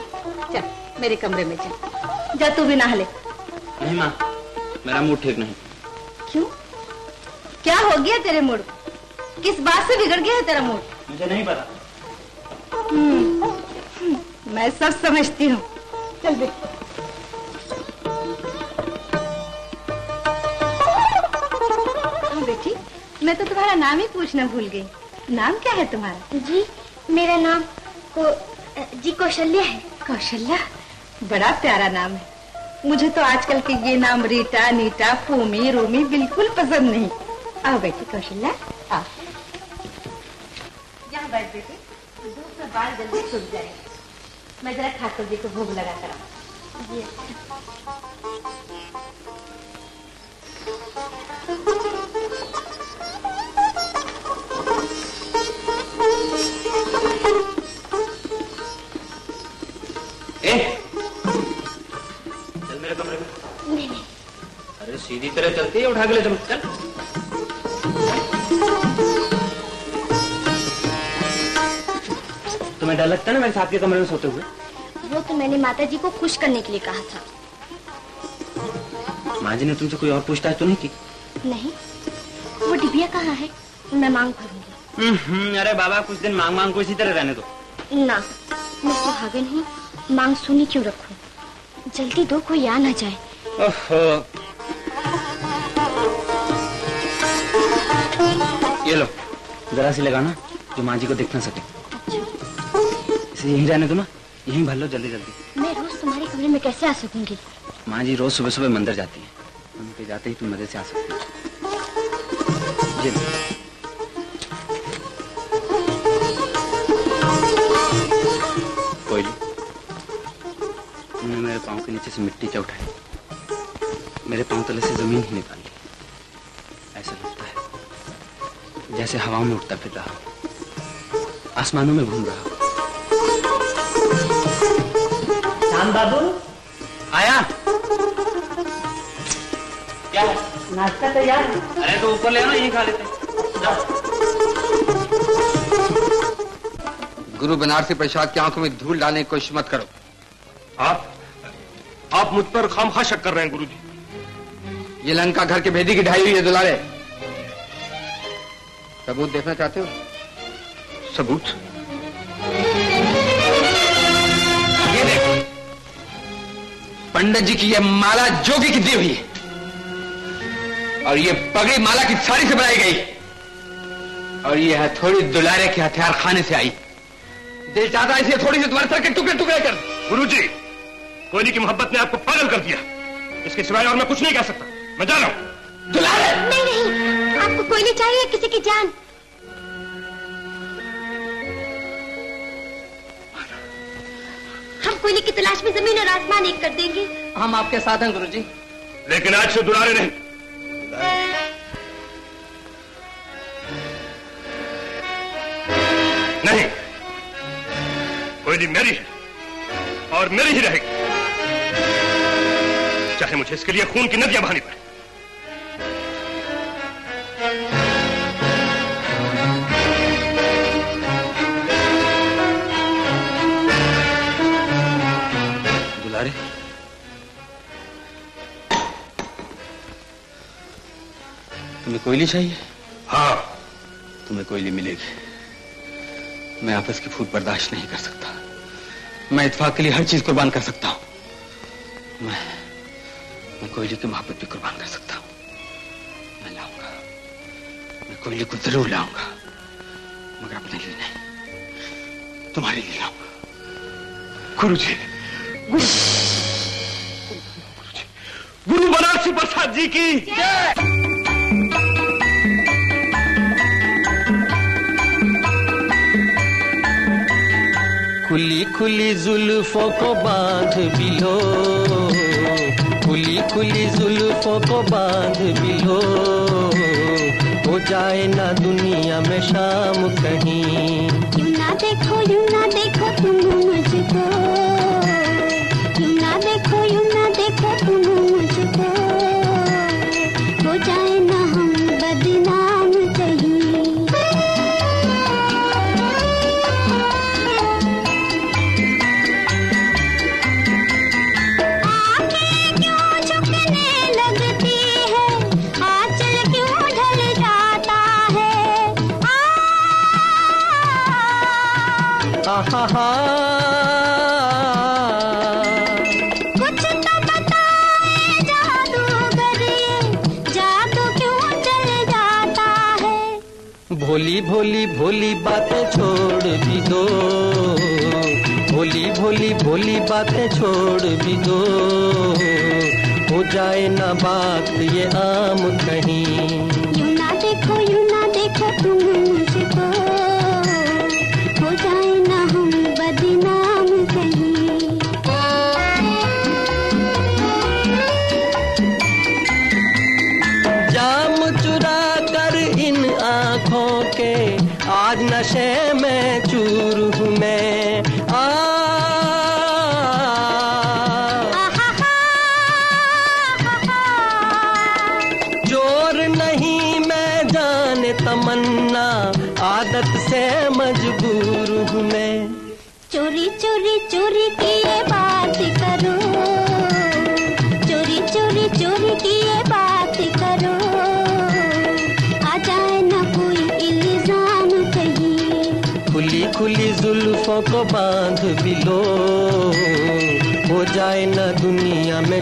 चल मेरे कमरे में चल। जा तू भी नहा ले।
नहीं माँ मेरा मूड ठीक नहीं।
क्यों? क्या हो गया तेरे मूड? किस बात से बिगड़ गया है तेरा मूड?
मुझे नहीं पता।
हम्म, हम्म, मैं सब समझती हूँ। चल बेटी हाँ बेटी। मैं तो तुम्हारा नाम ही पूछना भूल गई। नाम क्या है तुम्हारा?
जी मेरा नाम को जी कौशल्या है।
कौशल्या? बड़ा प्यारा नाम है। मुझे तो आजकल के ये नाम रीटा नीटा फूमी रूमी बिल्कुल पसंद नहीं। आओ बेटी कौशल्या आओ। यहाँ बैठ बेटी धूप में बाल जल्दी सूख जाएँगे मैं जरा ठाकुर जी को भोग लगा कर आऊँ।
सीधी तरह चलती है उठा के ले चल। चल। तुम्हें डर लगता है ना मेरे साथ के कमरे में सोते हुए?
वो तो मैंने माता जी को खुश करने के लिए कहा था।
माँ जी ने तुमसे कोई और पूछताछ तो नहीं की?
नहीं। वो डिबिया कहाँ है? मैं मांग भरूँगी।
हम्म, अरे बाबा कुछ दिन मांग मांग को इसी तरह रहने दो।
ना मैं सुहागन हूँ। मांग सुनी क्यों रखूँ? जल्दी दो कोई आ ना जाए।
ओहो ये लो। जरा सी लगाना जो माँ जी को देख ना सके। इसे यहीं रहने दो ना यहीं भर लो जल्दी जल्दी।
मैं रोज तुम्हारे कमरे में कैसे आ सकूँगी?
माँ जी रोज सुबह सुबह मंदिर जाती है। उनके जाते ही तुम मज़े से आ सकती हो। ये। मेरे पाँव के नीचे से मिट्टी क्या उठाई? मेरे पाँव तले से ज़मीन ही निकाल। जैसे हवाओं में उठता फिर रहा हूँ, आसमानों में घूम रहा हूँ।
बाबू।
आया। क्या है?
नाश्ता तैयार है?
अरे तो ऊपर ले आओ यहीं खा लेते
गुरु बनारसी प्रसाद की आँखों में धूल डालने की कोशिश मत करो।
आप आप मुझ पर खामखा शक कर रहे हैं गुरुजी।
ये लंका घर के भेदी की ढाई हुई है दुलारे। सबूत देखना चाहते हो?
सबूत?
ये देखो। पंडित जी की यह माला जोगी की दी हुई है। और ये पगड़ी माला की साड़ी से बनाई गई। और ये हथौड़ी दुलारे के हथियार खाने से आई। दिल चाहता इसे थोड़ी सी सर के टुकड़े टुकड़े कर।
गुरु जी कोयली की मोहब्बत ने आपको पागल कर दिया। इसके सिवाय और मैं कुछ नहीं कह सकता। मैं जा रहा हूँ।
दुलारे!
नहीं नहीं। नहीं चाहिए किसी की जान। हम कोयले की तलाश में ज़मीन और आसमान एक कर देंगे।
हम आपके साथ हैं गुरुजी।
लेकिन आज से दुलारे नहीं। नहीं। कोयली मेरी है। और मेरी ही रहेगी। चाहे मुझे इसके लिए खून की नदियाँ बहानी पड़े।
तुम्हें कोयली चाहिए?
हाँ।
तुम्हें कोयली मिलेगी। मैं आपस की फूट बर्दाश्त नहीं कर सकता। मैं इतफाक के लिए हर चीज़ कुर्बान कर सकता हूँ। मैं मैं कोयली की मोहब्बत भी कुर्बान कर सकता हूँ। मैं लाऊँगा।
मैं कोयले को ज़रूर लाऊँगा। मगर अपने लिए नहीं। तुम्हारे लिए लाऊँगा।
गुरु जी गुरु गुरु बनारसी प्रसाद जी की
खुली खुली जुल्फों को बाँध भी खुली खुली जुल्फों को बाँध भी हो जाए ना दुनिया में शाम कहीं।
ना देखो, यूँ ना देखो तुम मुझको। ना देखो, यूँ ना देखो तुम मुझको। हो जाए ना
भोली भोली भोली बातें छोड़ भी दो। भोली भोली भोली बातें छोड़ भी दो। हो जाए ना बात ये आम कहीं।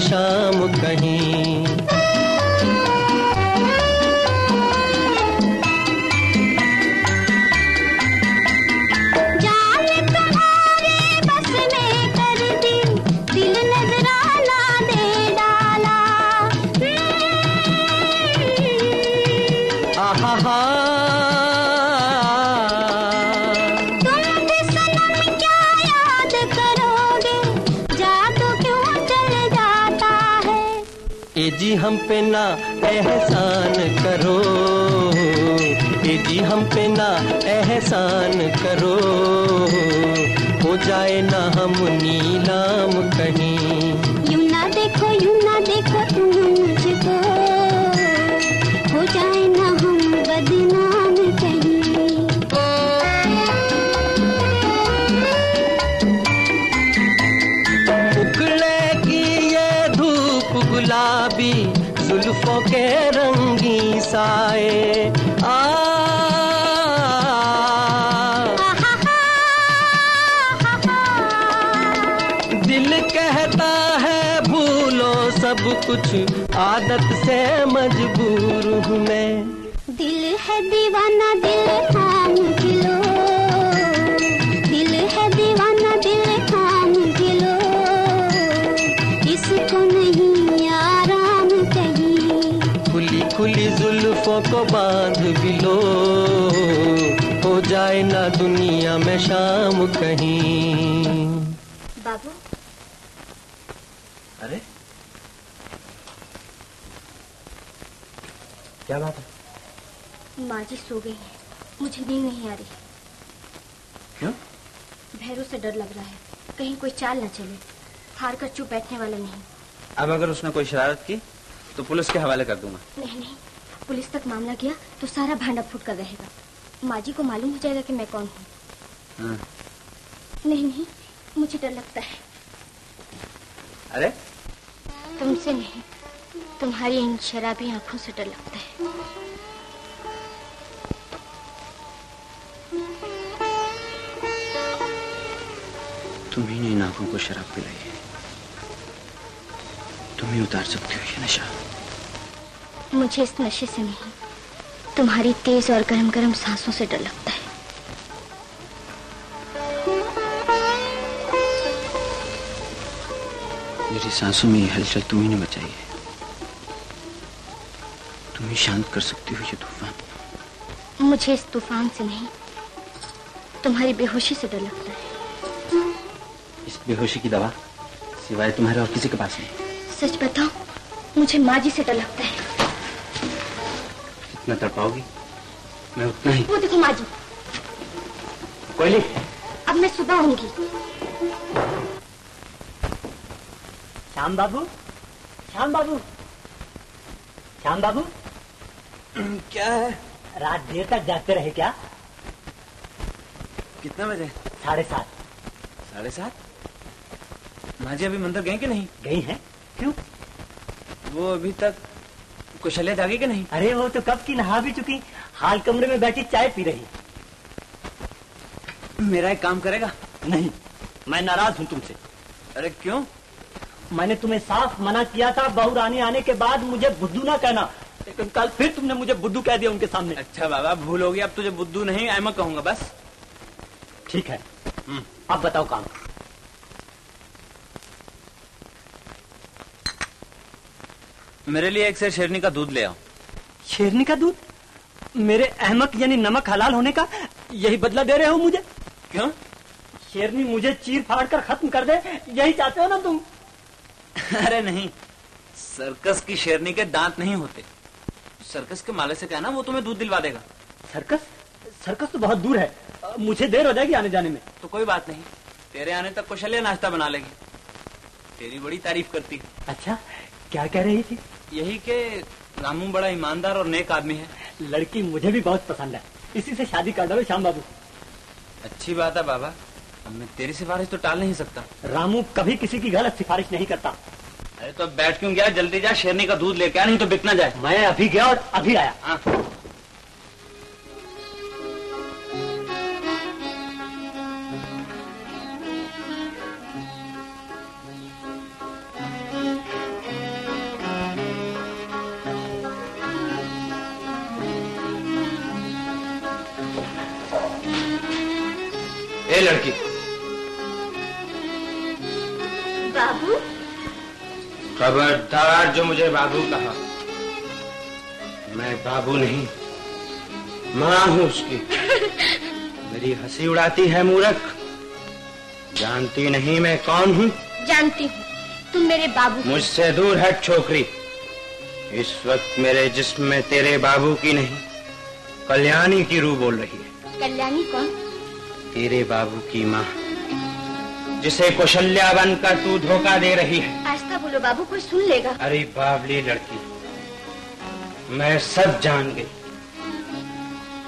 शाम कहीं हम पे ना एहसान करो। ए जी, हम पे ना एहसान करो। हो जाए ना हम नीलाम कहीं। के रंगी साए। आ। है सब कुछ। आदत से मजबूर हूँ मैं।
दिल है दीवाना, दिल थाम
को बाँध भी लो हो जाए ना दुनिया में शाम कहीं।
बाबू?
अरे? क्या बात है?
माँ जी सो गई है। मुझे नींद नहीं आ रही।
क्यों?
भैरों से डर लग रहा है। कहीं कोई चाल न चले। हार कर चुप बैठने वाला नहीं।
अब अगर उसने कोई शरारत की तो पुलिस के हवाले कर दूँगा।
नहीं नहीं। पुलिस तक मामला गया तो सारा भांडा फूट कर रहेगा। माँ जी को मालूम हो जाएगा कि मैं कौन हूँ।
हाँ।
नहीं नहीं मुझे डर लगता है।
अरे?
तुमसे नहीं तुम्हारी इन शराबी आँखों से डर लगता है।
तुम ही ने इन आँखों को शराब पिलाई है। तुम ही उतार सकती हो ये नशा।
मुझे इस नशे से नहीं
तुम्हारी तेज और गरम गरम सांसों से डर लगता है।
मेरी सांसों में ये हलचल तुम ही ने बचाई है। तुम ही शांत कर सकती हो ये तूफ़ान।
मुझे इस तूफ़ान से नहीं तुम्हारी बेहोशी से डर लगता है।
इस बेहोशी की दवा सिवाय तुम्हारे और किसी के पास नहीं।
सच बताओ मुझे माँ जी से डर लगता है।
जितना तड़पाओगी मैं उतना ही
वो देखो माँ जी।
कोयली।
अब मैं सुबह आऊँगी।
श्याम बाबू? श्याम बाबू? श्याम बाबू?
क्या है?
रात देर तक जागते रहे क्या?
कितना बजे?
साढ़े सात।
साढ़े सात? माँ जी अभी मंदिर गए कि नहीं?
गई हैं। क्यों?
वो अभी तक कुशल्या जागे कि नहीं?
अरे वो तो कब की नहा भी चुकी। हाल कमरे में बैठी चाय पी रही।
मेरा एक काम करेगा?
नहीं। मैं नाराज़ हूँ तुमसे।
अरे क्यों?
मैंने तुम्हें साफ़ मना किया था बहू रानी आने के बाद मुझे बुद्धू ना कहना। लेकिन कल फिर तुमने मुझे बुद्धू कह दिया उनके सामने।
अच्छा बाबा भूल हो गई। अब तुझे बुद्धू नहीं अहमद कहूँगा बस।
ठीक है। अब बताओ काम।
मेरे लिए एक से शेरनी का दूध ले आओ।
शेरनी का दूध? मेरे अहमक यानी नमक हलाल होने का यही बदला दे रहे हो मुझे?
क्यों?
शेरनी मुझे चीर फाड़ कर खत्म कर दे यही चाहते हो ना तुम?
अरे नहीं सर्कस की शेरनी के दांत नहीं होते। सर्कस के माले से कहना वो तुम्हें दूध दिलवा देगा।
सर्कस? सर्कस तो बहुत दूर है। मुझे देर हो जाएगी आने जाने में।
तो कोई बात नहीं तेरे आने तक कुशल्या नाश्ता बना लेगी। तेरी बड़ी तारीफ़ करती।
अच्छा क्या कह रही थी?
यही के रामू बड़ा ईमानदार और नेक आदमी है।
लड़की मुझे भी बहुत पसंद है। इसी से शादी कर डालो श्याम बाबू।
अच्छी बात है बाबा। अब मैं तेरी सिफारिश तो टाल नहीं सकता।
रामू कभी किसी की गलत सिफारिश नहीं करता।
अरे तो बैठ क्यों गया? जल्दी जा शेरनी का दूध लेके आ नहीं तो बिकना जाए।
मैं अभी गया और अभी आया।
हाँ। लड़की।
बाबू?
खबरदार जो मुझे बाबू कहा मैं बाबू नहीं माँ हूँ उसकी। मेरी हँसी उड़ाती है मूर्ख। जानती नहीं मैं कौन हूँ।
जानती हूँ। तुम मेरे बाबू
मुझसे दूर हट छोकरी। इस वक्त मेरे जिस्म में तेरे बाबू की नहीं कल्याणी की रूह बोल रही है।
कल्याणी कौन?
तेरे बाबू की माँ जिसे कौशल्या बनकर तू धोखा दे रही है।
आस्था बोलो बाबू कोई सुन लेगा।
अरे बावली लड़की मैं सब जान गई।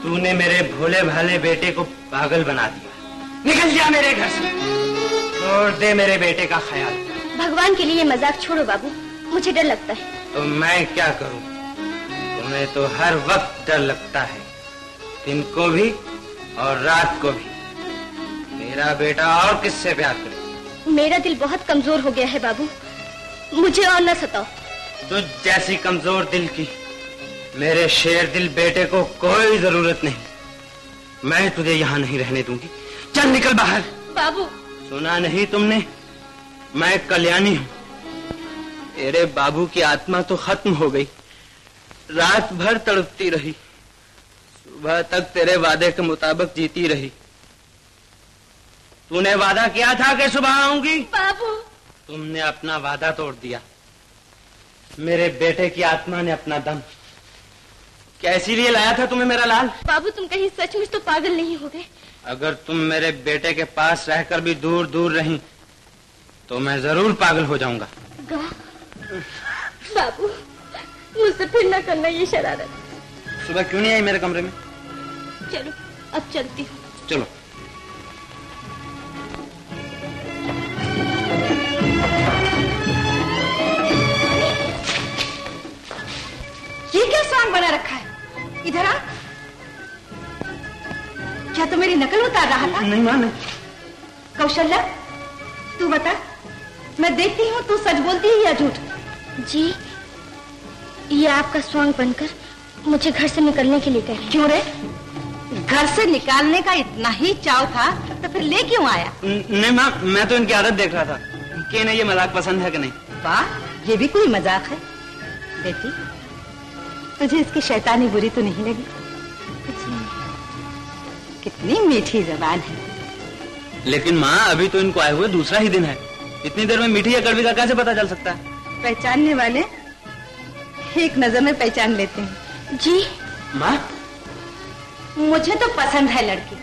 तूने मेरे भोले भाले बेटे को पागल बना दिया। निकल जा मेरे घर से छोड़ दे मेरे बेटे का ख्याल।
भगवान के लिए मज़ाक छोड़ो बाबू मुझे डर लगता है।
तो मैं क्या करूँ? तुम्हें तो हर वक्त डर लगता है दिन को भी और रात को भी। मेरा बेटा और किससे प्यार करे?
मेरा दिल बहुत कमज़ोर हो गया है बाबू। मुझे और न सताओ।
तुझ जैसी कमज़ोर दिल की मेरे शेर दिल बेटे को कोई ज़रूरत नहीं। मैं तुझे यहाँ नहीं रहने दूँगी। चल निकल बाहर।
बाबू।
सुना नहीं तुमने? मैं कल्याणी हूँ। तेरे बाबू की आत्मा तो खत्म हो गई। रात भर तड़पती रही। सुबह तक तेरे वादे के मुताबिक जीती रही। तूने वादा किया था कि सुबह आऊँगी?
बाबू।
तुमने अपना वादा तोड़ दिया। मेरे बेटे की आत्मा ने अपना दम। क्या इसीलिए लाया था तुम्हें मेरा लाल?
बाबू तुम कहीं सचमुच तो पागल नहीं हो गए?
अगर तुम मेरे बेटे के पास रहकर भी दूर दूर रही तो मैं ज़रूर पागल हो जाऊँगा।
बाबू मुझसे फिर न करना ये शरारत।
सुबह क्यों नहीं आई मेरे कमरे में?
चलो अब चलती हूँ।
चलो।
ये क्या स्वांग बना रखा है? इधर आ। क्या तू मेरी नकल उतार रहा था?
नहीं माँ नहीं।
कौशल्या तू बता मैं देखती हूँ तू सच बोलती है या झूठ?
जी ये आपका स्वांग बनकर मुझे घर से निकलने के लिए कह रहे
क्यों रे? घर से निकालने का इतना ही चाव था तो फिर ले क्यों आया?
नहीं माँ मैं तो इनकी आदत देख रहा था। कि इन्हें ये मज़ाक पसंद है कि नहीं?
वाह ये भी कोई मज़ाक है। बेटी तुझे इसकी शैतानी बुरी तो नहीं लगी? कितनी मीठी जबान है।
लेकिन माँ अभी तो इनको आए हुए दूसरा ही दिन है। इतनी देर में मीठी या कड़वी का कैसे पता चल सकता है?
पहचानने वाले एक नज़र में पहचान लेते हैं।
जी।
माँ?
मुझे तो पसंद है लड़की।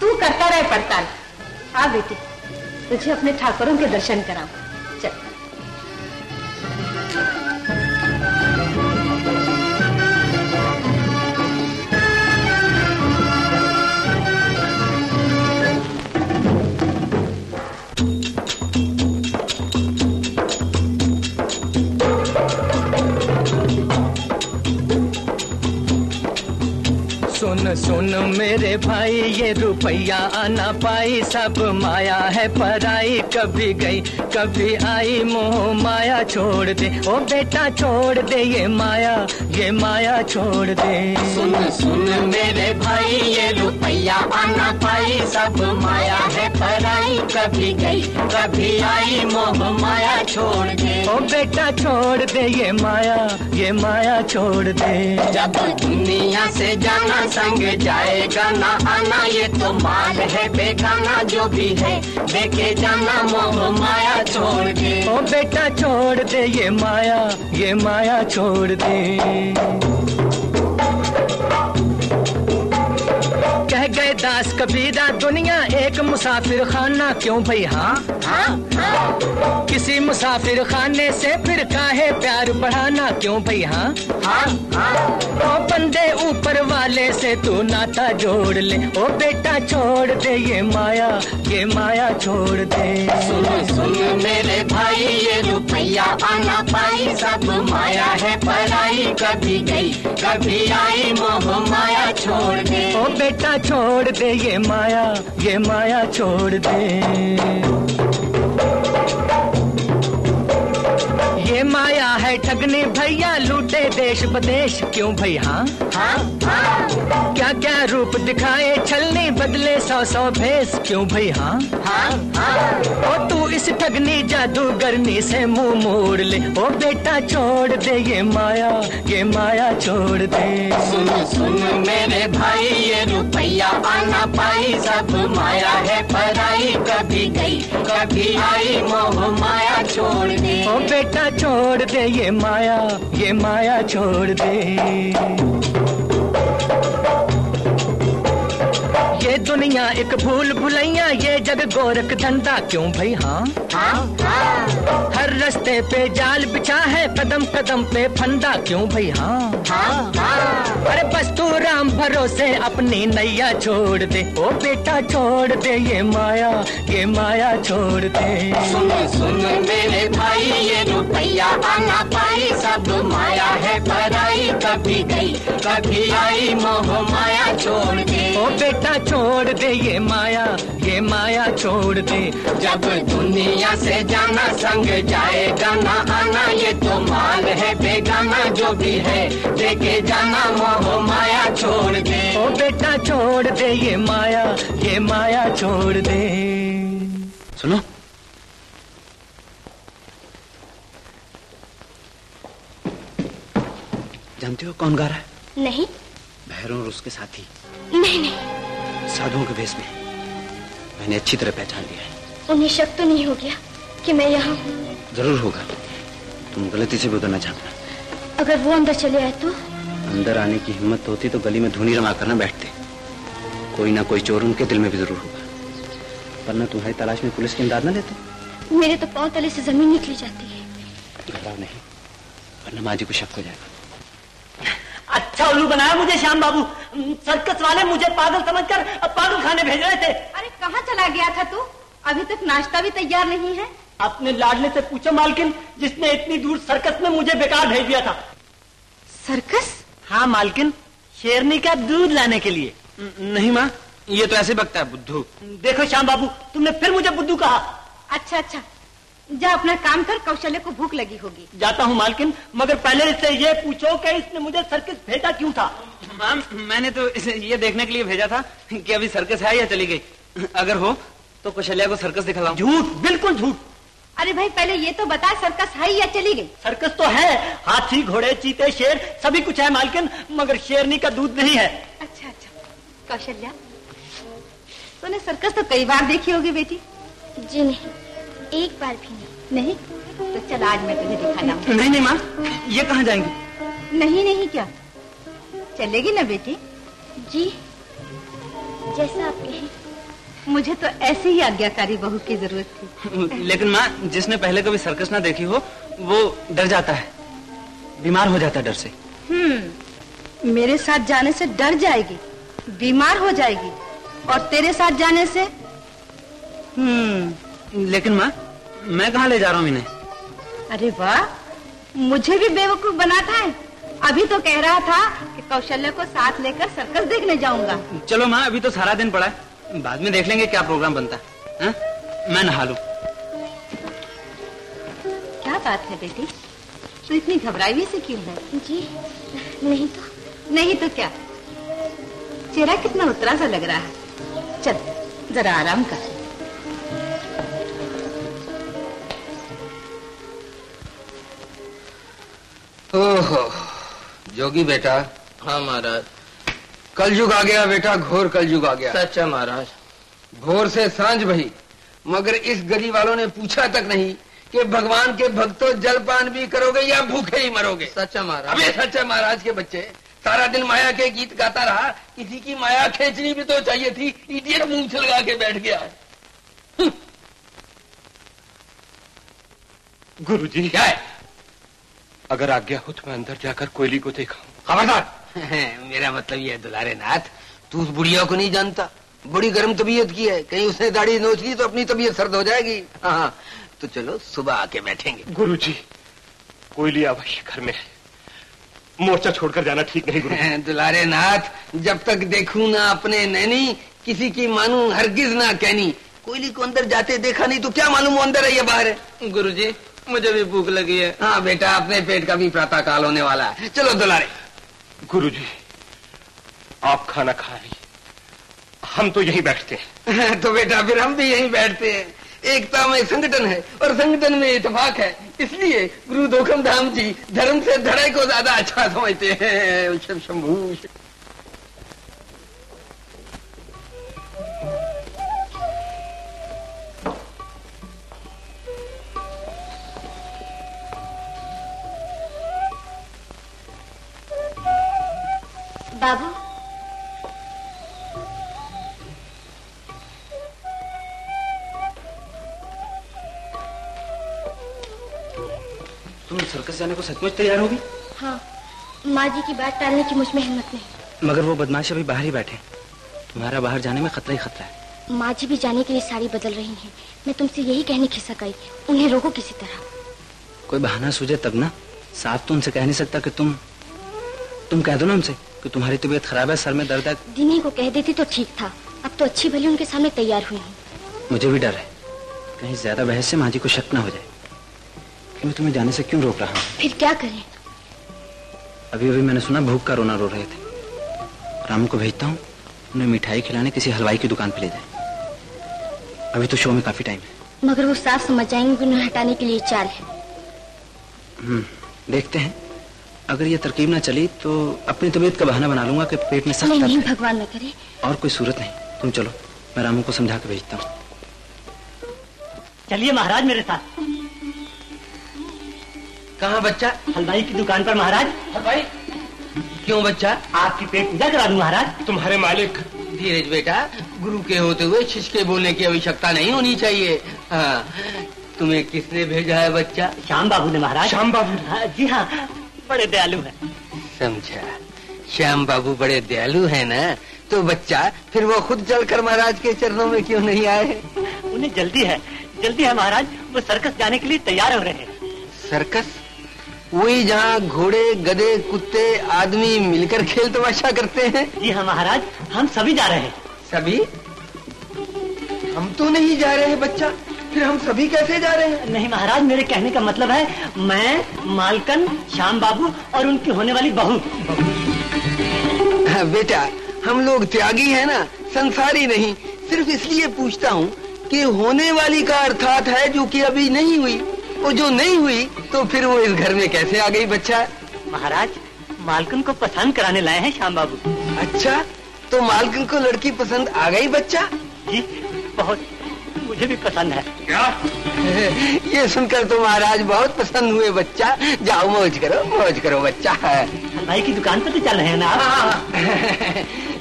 तू करता रहे पड़ताल। हाँ बेटी तुझे अपने ठाकुरों के दर्शन कराऊं।
सुन सुन मेरे भाई, ये रुपया आना पाई, सब माया है पराई। कभी गई, कभी आई, मोह माया छोड़ दे। ओ बेटा छोड़ दे ये माया ये माया छोड़ दे।
सुन सुन मेरे भाई, ये रुपया आना पाई, सब माया है पराई कभी गई कभी आई मोह माया छोड़ दे
ओ बेटा छोड़ दे ये माया ये माया छोड़ दे।
जब दुनिया से जाना संग जाएगा ना आना ये तो माल है बेगाना जो भी है देखे जाना मोह माया छोड़ दे
ओ बेटा छोड़ दे ये माया ये माया छोड़ दे। दास कबीरा दुनिया एक मुसाफिर खाना क्यों भाई हाँ? हाँ? किसी मुसाफिर खाने से फिर काहे प्यार बढ़ाना? क्यों भाई हाँ? हाँ? ओ बंदे ऊपर वाले से तू नाता जोड़ ले। ओ बेटा छोड़ दे ये माया ये माया छोड़ दे।
सुन सुन मेरे भाई ये रुपया आना पाई। सब माया है पराई। कभी गई कभी आई मोह माया छोड़ दे।
ओ बेटा छोड़ दे ये माया ये माया छोड़ दे। ये माया है ठगनी भैया लूटे देश विदेश क्यों भैया? हाँ? हाँ क्या क्या रूप दिखाए छलनी बदले सौ सौ भेस क्यों भाई हाँ? हाँ ओ तू इस ठगनी जादूगरनी से मुँह मोड़ ले। ओ बेटा छोड़ दे ये माया ये माया छोड़ दे।
सुन सुन मेरे भाई ये रुपया आना पाई। सब माया है पराई कभी गई कभी आई मोह माया छोड़ दे।
ओ बेटा छोड़ दे ये माया ये माया छोड़ दे। ये दुनिया एक भूल भुलैया ये जग गोरख धंधा। क्यों भाई हाँ? हर रास्ते पे जाल बिछा है कदम कदम पे फंदा। क्यों भाई हाँ। अरे बस तू राम भरोसे अपनी नैया छोड़ दे। ओ बेटा छोड़ दे ये माया ये माया छोड़ दे।
सुन सुन मेरे भाई ये रुपया आना पाई। सब माया है पराई कभी गई कभी आई मोह माया छोड़ दे।
बेटा छोड़ दे ये माया ये माया छोड़ दे।
जब दुनिया से जाना संग जाएगा ना आना ये तो माल है बेगाना जो भी है। देखे जाना मोह माया छोड़ दे।
ओ बेटा छोड़ दे ये माया ये माया छोड़ दे।
सुनो। जानते हो कौन गा रहा है?
नहीं।
भैरों और उसके साथी।
नहीं नहीं।
साधुओं के भेष में मैंने अच्छी तरह पहचान लिया है।
उन्हें शक तो नहीं हो गया कि मैं यहाँ हूँ।
ज़रूर होगा। तुम गलती से भी उधर न झांकना।
अगर वो अंदर चले आए तो?
अंदर आने की हिम्मत होती तो गली में धुनी रमा कर न बैठते। कोई ना कोई चोर उनके दिल में भी ज़रूर होगा। वरना तुम्हारी तलाश में पुलिस की इमदाद ना लेते?
मेरे तो पाँव तले से ज़मीन निकली जाती है।
घबराओ नहीं। वरना माँ जी को शक हो जाएगा।
अच्छा उल्लू बनाया मुझे श्याम बाबू। सर्कस वाले मुझे पागल समझकर पागल खाने भेज रहे थे।
अरे कहाँ चला गया था तू? अभी तक नाश्ता भी तैयार नहीं है।
अपने लाडले से पूछो मालकिन जिसने इतनी दूर सर्कस में मुझे बेकार भेज दिया था।
सर्कस
हाँ मालकिन शेरनी का दूध लाने के लिए।
नहीं माँ ये तो ऐसे बकता है बुद्धू।
देखो श्याम बाबू तुमने फिर मुझे बुद्धू कहा।
अच्छा अच्छा। जा अपना काम कर कौशल्य को भूख लगी होगी।
जाता हूँ मालकिन मगर पहले इससे ये पूछो कि इसने मुझे सर्कस भेजा क्यों था?
मैम मैंने तो इसे ये देखने के लिए भेजा था कि अभी सर्कस है या चली गई। अगर हो तो कौशल्या को सर्कस दिखलाऊं
झूठ बिल्कुल झूठ।
अरे भाई पहले ये तो बता सर्कस है या चली गई?
सर्कस तो है हाथी घोड़े चीते शेर सभी कुछ है मालकिन मगर शेरनी का दूध नहीं है।
अच्छा अच्छा। कौशल्या तूने सर्कस तो कई बार देखी होगी बेटी।
जी नहीं। एक बार भी नहीं।
नहीं? तो चल आज मैं तुझे दिखाना
नहीं नहीं माँ। ये कहाँ जाएँगी?
नहीं नहीं क्या? चलेगी ना बेटी?
जी जैसा आप कहें।
मुझे तो ऐसी ही आज्ञाकारी बहू की ज़रूरत थी।
लेकिन माँ जिसने पहले कभी सर्कस ना देखी हो वो डर जाता है। बीमार हो जाता है डर से।
हम्म मेरे साथ जाने से डर जाएगी बीमार हो जाएगी और तेरे साथ जाने से हम्म
लेकिन माँ मैं कहाँ ले जा रहा हूँ इन्हें?
अरे वाह मुझे भी बेवकूफ़ बनाता है। अभी तो कह रहा था कि कौशल्य को साथ लेकर सर्कस देखने जाऊँगा।
चलो माँ अभी तो सारा दिन पड़ा है। बाद में देख लेंगे क्या प्रोग्राम बनता है। हाँ? मैं नहा लूँ।
क्या बात है बेटी? तू इतनी घबराई हुई से क्यों है?
जी नहीं तो।
नहीं तो क्या? चेहरा कितना उतरा सा लग रहा है। चल जरा आराम कर।
ओहो जोगी बेटा।
हाँ महाराज।
कलयुग आ गया बेटा घोर कलयुग आ गया।
सच है महाराज।
भोर से साँझ भई मगर इस गली वालों ने पूछा तक नहीं कि भगवान के भक्तों जलपान भी करोगे या भूखे ही मरोगे।
सच है महाराज।
अबे सच है महाराज के बच्चे सारा दिन माया के गीत गाता रहा किसी की माया खेचनी भी तो चाहिए थी इडियट मूंछ लगा के बैठ गया। है
गुरु जी
क्या है?
अगर आज्ञा हो तो मैं अंदर जाकर कोयली को देखा
खबरदार। मेरा मतलब ये है दुलारे नाथ तू उस बुढ़िया को नहीं जानता। बड़ी गर्म तबीयत की है कहीं उसने दाढ़ी नोच ली तो अपनी तबीयत सर्द हो जाएगी। हाँ तो चलो सुबह आके बैठेंगे।
गुरु जी कोयली अवश्य घर में है। मोर्चा छोड़कर जाना ठीक नहीं गुरु
दुलारे नाथ जब तक देखूँ ना अपने नैनी किसी की मानू हरगिज ना कहनी। कोयली को अंदर जाते देखा नहीं तो क्या मालूम वो अंदर है या बाहर है?
गुरु जी मुझे भी भूख लगी है।
हाँ बेटा अपने पेट का भी प्रातः काल होने वाला है। चलो दुलारे।
गुरु जी आप खाना खा रही हम तो यहीं बैठते हैं।
तो बेटा फिर हम भी यहीं बैठते हैं। एकता में संगठन है और संगठन में इतफाक है। इसलिए गुरु दोखम धाम जी धर्म से धड़े को ज़्यादा अच्छा समझते हैं। शंभू
बाबू?
तुम सर्कस जाने को सचमुच तैयार होगी?
हाँ माँ जी की बात टालने की मुझमें हिम्मत नहीं।
मगर वो बदमाश अभी बाहर ही बैठे तुम्हारा बाहर जाने में खतरा ही खतरा है।
माँ जी भी जाने के लिए साड़ी बदल रही हैं। मैं तुमसे यही कहने खिसक आई उन्हें रोको किसी तरह।
कोई बहाना सूझे तब ना। साफ़ तो उनसे कह नहीं सकता कि तुम तुम कह दो ना उनसे। कि तुम्हारी तबीयत खराब है सर में दर्द है।
दिनी को कह देती तो ठीक था। अब तो अच्छी भली उनके सामने तैयार हुई हूँ।
मुझे भी डर है। कहीं ज़्यादा बहस से माँ जी को शक ना हो जाए। कि मैं तुम्हें जाने से क्यों रोक रहा हूँ?
फिर क्या करें?
अभी अभी मैंने सुना भूख का रोना रो रहे थे। राम को भेजता हूँ। उन्हें मिठाई खिलाने किसी हलवाई की दुकान पर ले जाए। अभी तो शो में काफ़ी टाइम है।
मगर वो साफ़ समझ जाएँगे उन्हें हटाने के लिए चाल है।
हम्म, देखते हैं। अगर ये तरकीब ना चली तो अपनी तबीयत का बहाना बना लूँगा कि पेट में सख्त
नहीं नहीं भगवान न करे।
और कोई सूरत नहीं। तुम चलो मैं रामू को समझा के भेजता हूँ।
चलिए महाराज मेरे साथ।
कहाँ बच्चा?
हलवाई की दुकान पर महाराज।
हलवाई? क्यों बच्चा?
आपकी पेट पूजा करा दूँ महाराज।
तुम्हारे मालिक।
धीरज बेटा गुरु के होते हुए शिष्य बोलने की आवश्यकता नहीं होनी चाहिए। हाँ तुम्हें किसने भेजा है बच्चा?
श्याम बाबू ने महाराज।
श्याम बाबू
हाँ, जी हाँ। बड़े दयालु हैं।
समझा। श्याम बाबू बड़े दयालु है ना? तो बच्चा फिर वो खुद चलकर महाराज के चरणों में क्यों नहीं आए?
उन्हें जल्दी है। जल्दी है महाराज वो सर्कस जाने के लिए तैयार हो रहे हैं।
सर्कस? वही जहाँ घोड़े गधे कुत्ते आदमी मिलकर खेल तमाशा करते हैं?
जी हाँ महाराज हम सभी जा रहे हैं।
सभी? हम तो नहीं जा रहे हैं बच्चा। फिर हम सभी कैसे जा रहे हैं?
नहीं महाराज मेरे कहने का मतलब है मैं मालकन श्याम बाबू और उनकी होने वाली बहू।
हाँ, बेटा हम लोग त्यागी हैं ना संसारी नहीं। सिर्फ़ इसलिए पूछता हूँ कि होने वाली का अर्थात है जो कि अभी नहीं हुई और जो नहीं हुई तो फिर वो इस घर में कैसे आ गई बच्चा?
महाराज मालकन को पसंद कराने लाए हैं श्याम बाबू
अच्छा तो मालकन को लड़की पसंद आ गई बच्चा?
जी बहुत। मुझे भी पसंद है।
क्या? ये सुनकर तो महाराज बहुत पसंद हुए बच्चा। जाओ मौज करो मौज करो बच्चा।
भाई की दुकान पर तो चल रहे हैं ना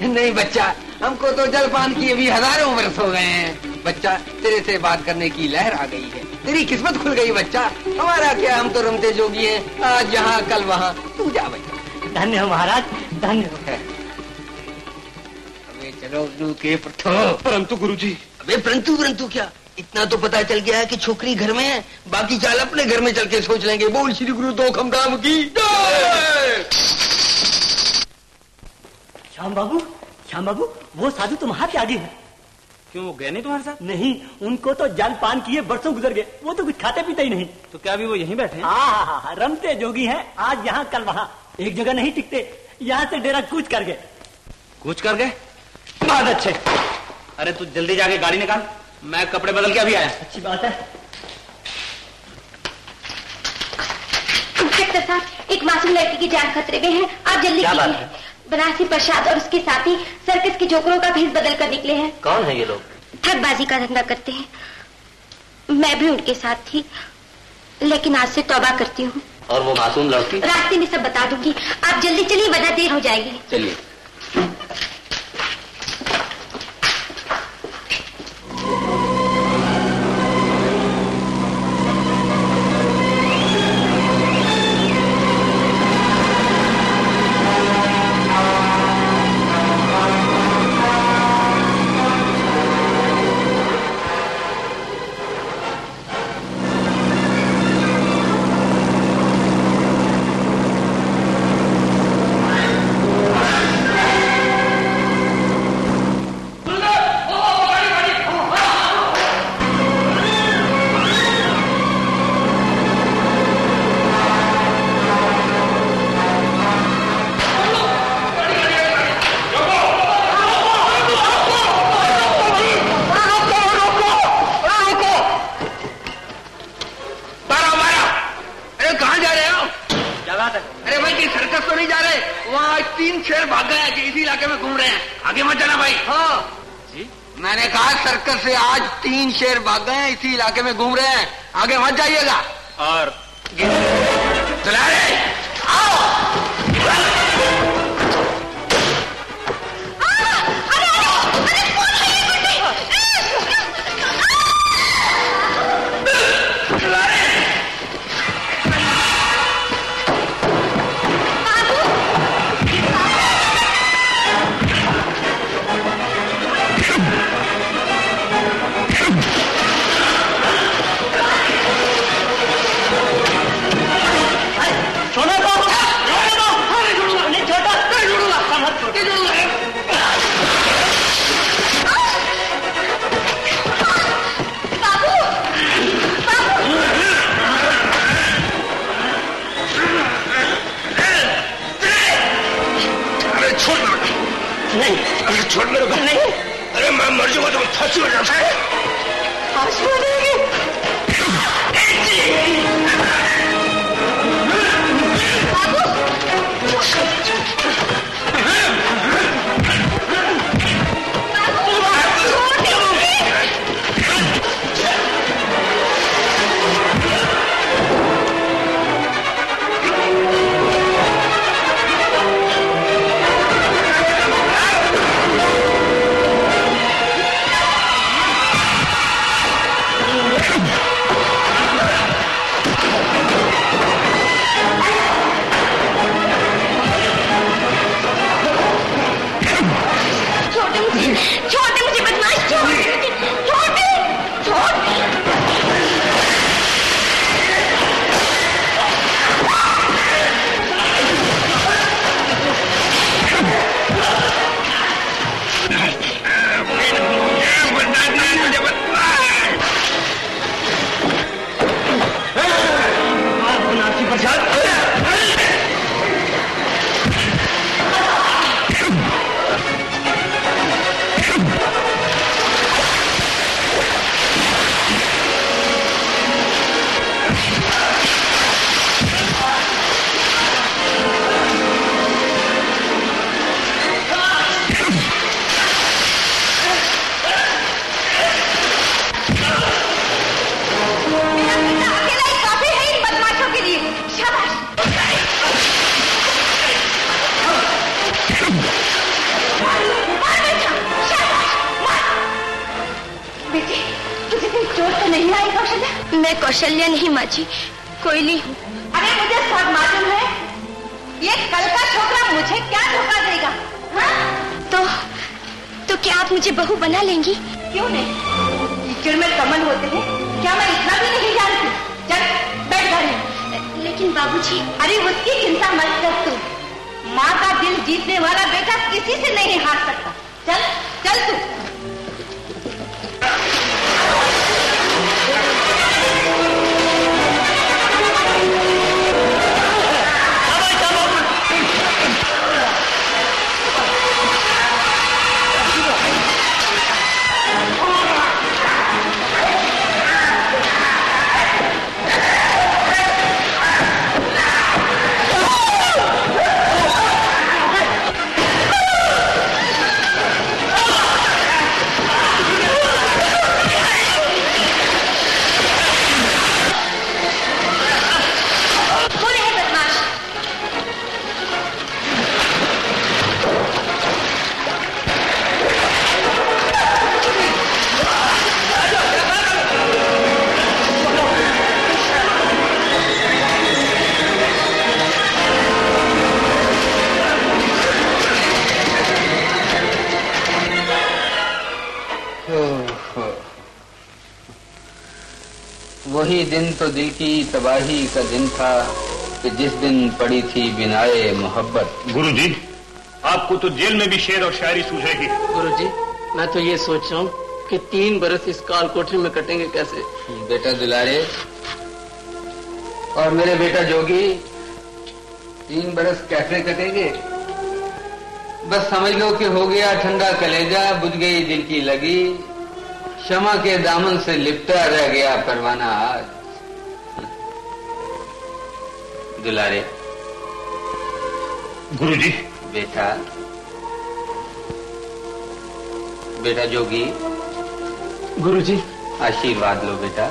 नहीं बच्चा हमको तो जलपान की भी हज़ारों वर्ष हो गए हैं। बच्चा तेरे से बात करने की लहर आ गई है। तेरी किस्मत खुल गई बच्चा। हमारा क्या हम तो रमते जोगी हैं। आज यहाँ कल वहाँ। तू जा बच्चा।
धन्य हो महाराज धन्य हो।
चलो गुरु के
परंतु गुरुजी
अबे परंतु परंतु क्या? इतना तो पता चल गया है कि छोकरी घर में है बाकी चाल अपने घर में चल के सोच लेंगे। बोल श्री गुरु दो खमदाम की
श्याम बाबू श्याम बाबू वो साधु तुम्हारा त्यागी है।
क्यों वो गए नहीं तुम्हारे साथ?
नहीं उनको तो जल पान किए बरसों गुजर गए। वो तो कुछ खाते पीते ही नहीं।
तो क्या अभी वो यहीं बैठे हैं?
हाँ हाँ हाँ, हाँ रमते जोगी हैं आज यहाँ कल वहाँ। एक जगह नहीं टिकते यहाँ से डेरा कूच कर गए।
कूच कर गए? बहुत अच्छे। अरे तू जल्दी जाके गाड़ी निकाल। मैं कपड़े बदल के अभी आया।
अच्छी बात है।
इंस्पेक्टर साहब एक मासूम लड़की की जान खतरे में है। आप जल्दी
क्या बात
बनारसी प्रसाद और उसके साथी सर्कस के जोकरों का भेष बदल कर निकले हैं।
कौन है ये लोग?
ठगबाजी का धंधा करते हैं। मैं भी उनके साथ थी लेकिन आज से तौबा करती हूँ।
और वो मासूम लड़की?
रास्ते में सब बता दूँगी। आप जल्दी चलिए वरना देर हो जाएगी।
चलिए।
इलाके में घूम रहे हैं। आगे मत जाइएगा।
और
तो दिल की तबाही का दिन था कि जिस दिन पड़ी थी बिनाए मोहब्बत।
गुरु जी आपको तो जेल में भी शेर और शायरी सूझेगी।
गुरुजी मैं तो ये सोच रहा हूँ कि तीन बरस इस काल कोठरी में कटेंगे कैसे?
बेटा दुलारे और मेरे बेटा जोगी तीन बरस कैसे कटेंगे? बस समझ लो कि हो गया ठंडा कलेजा बुझ गई दिल की लगी क्षमा के दामन से लिपटा रह गया परवाना आज। दुलारे।
गुरु जी
बेटा। बेटा जोगी।
गुरुजी।
आशीर्वाद लो बेटा।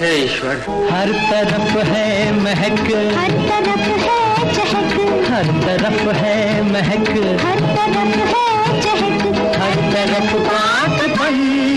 हे ईश्वर।
हर तरफ़ है महक।
हर तरफ़ है चहक।
हर तरफ़ है महक।
हर तरफ़ है चहक।
हर तरफ़ बात बन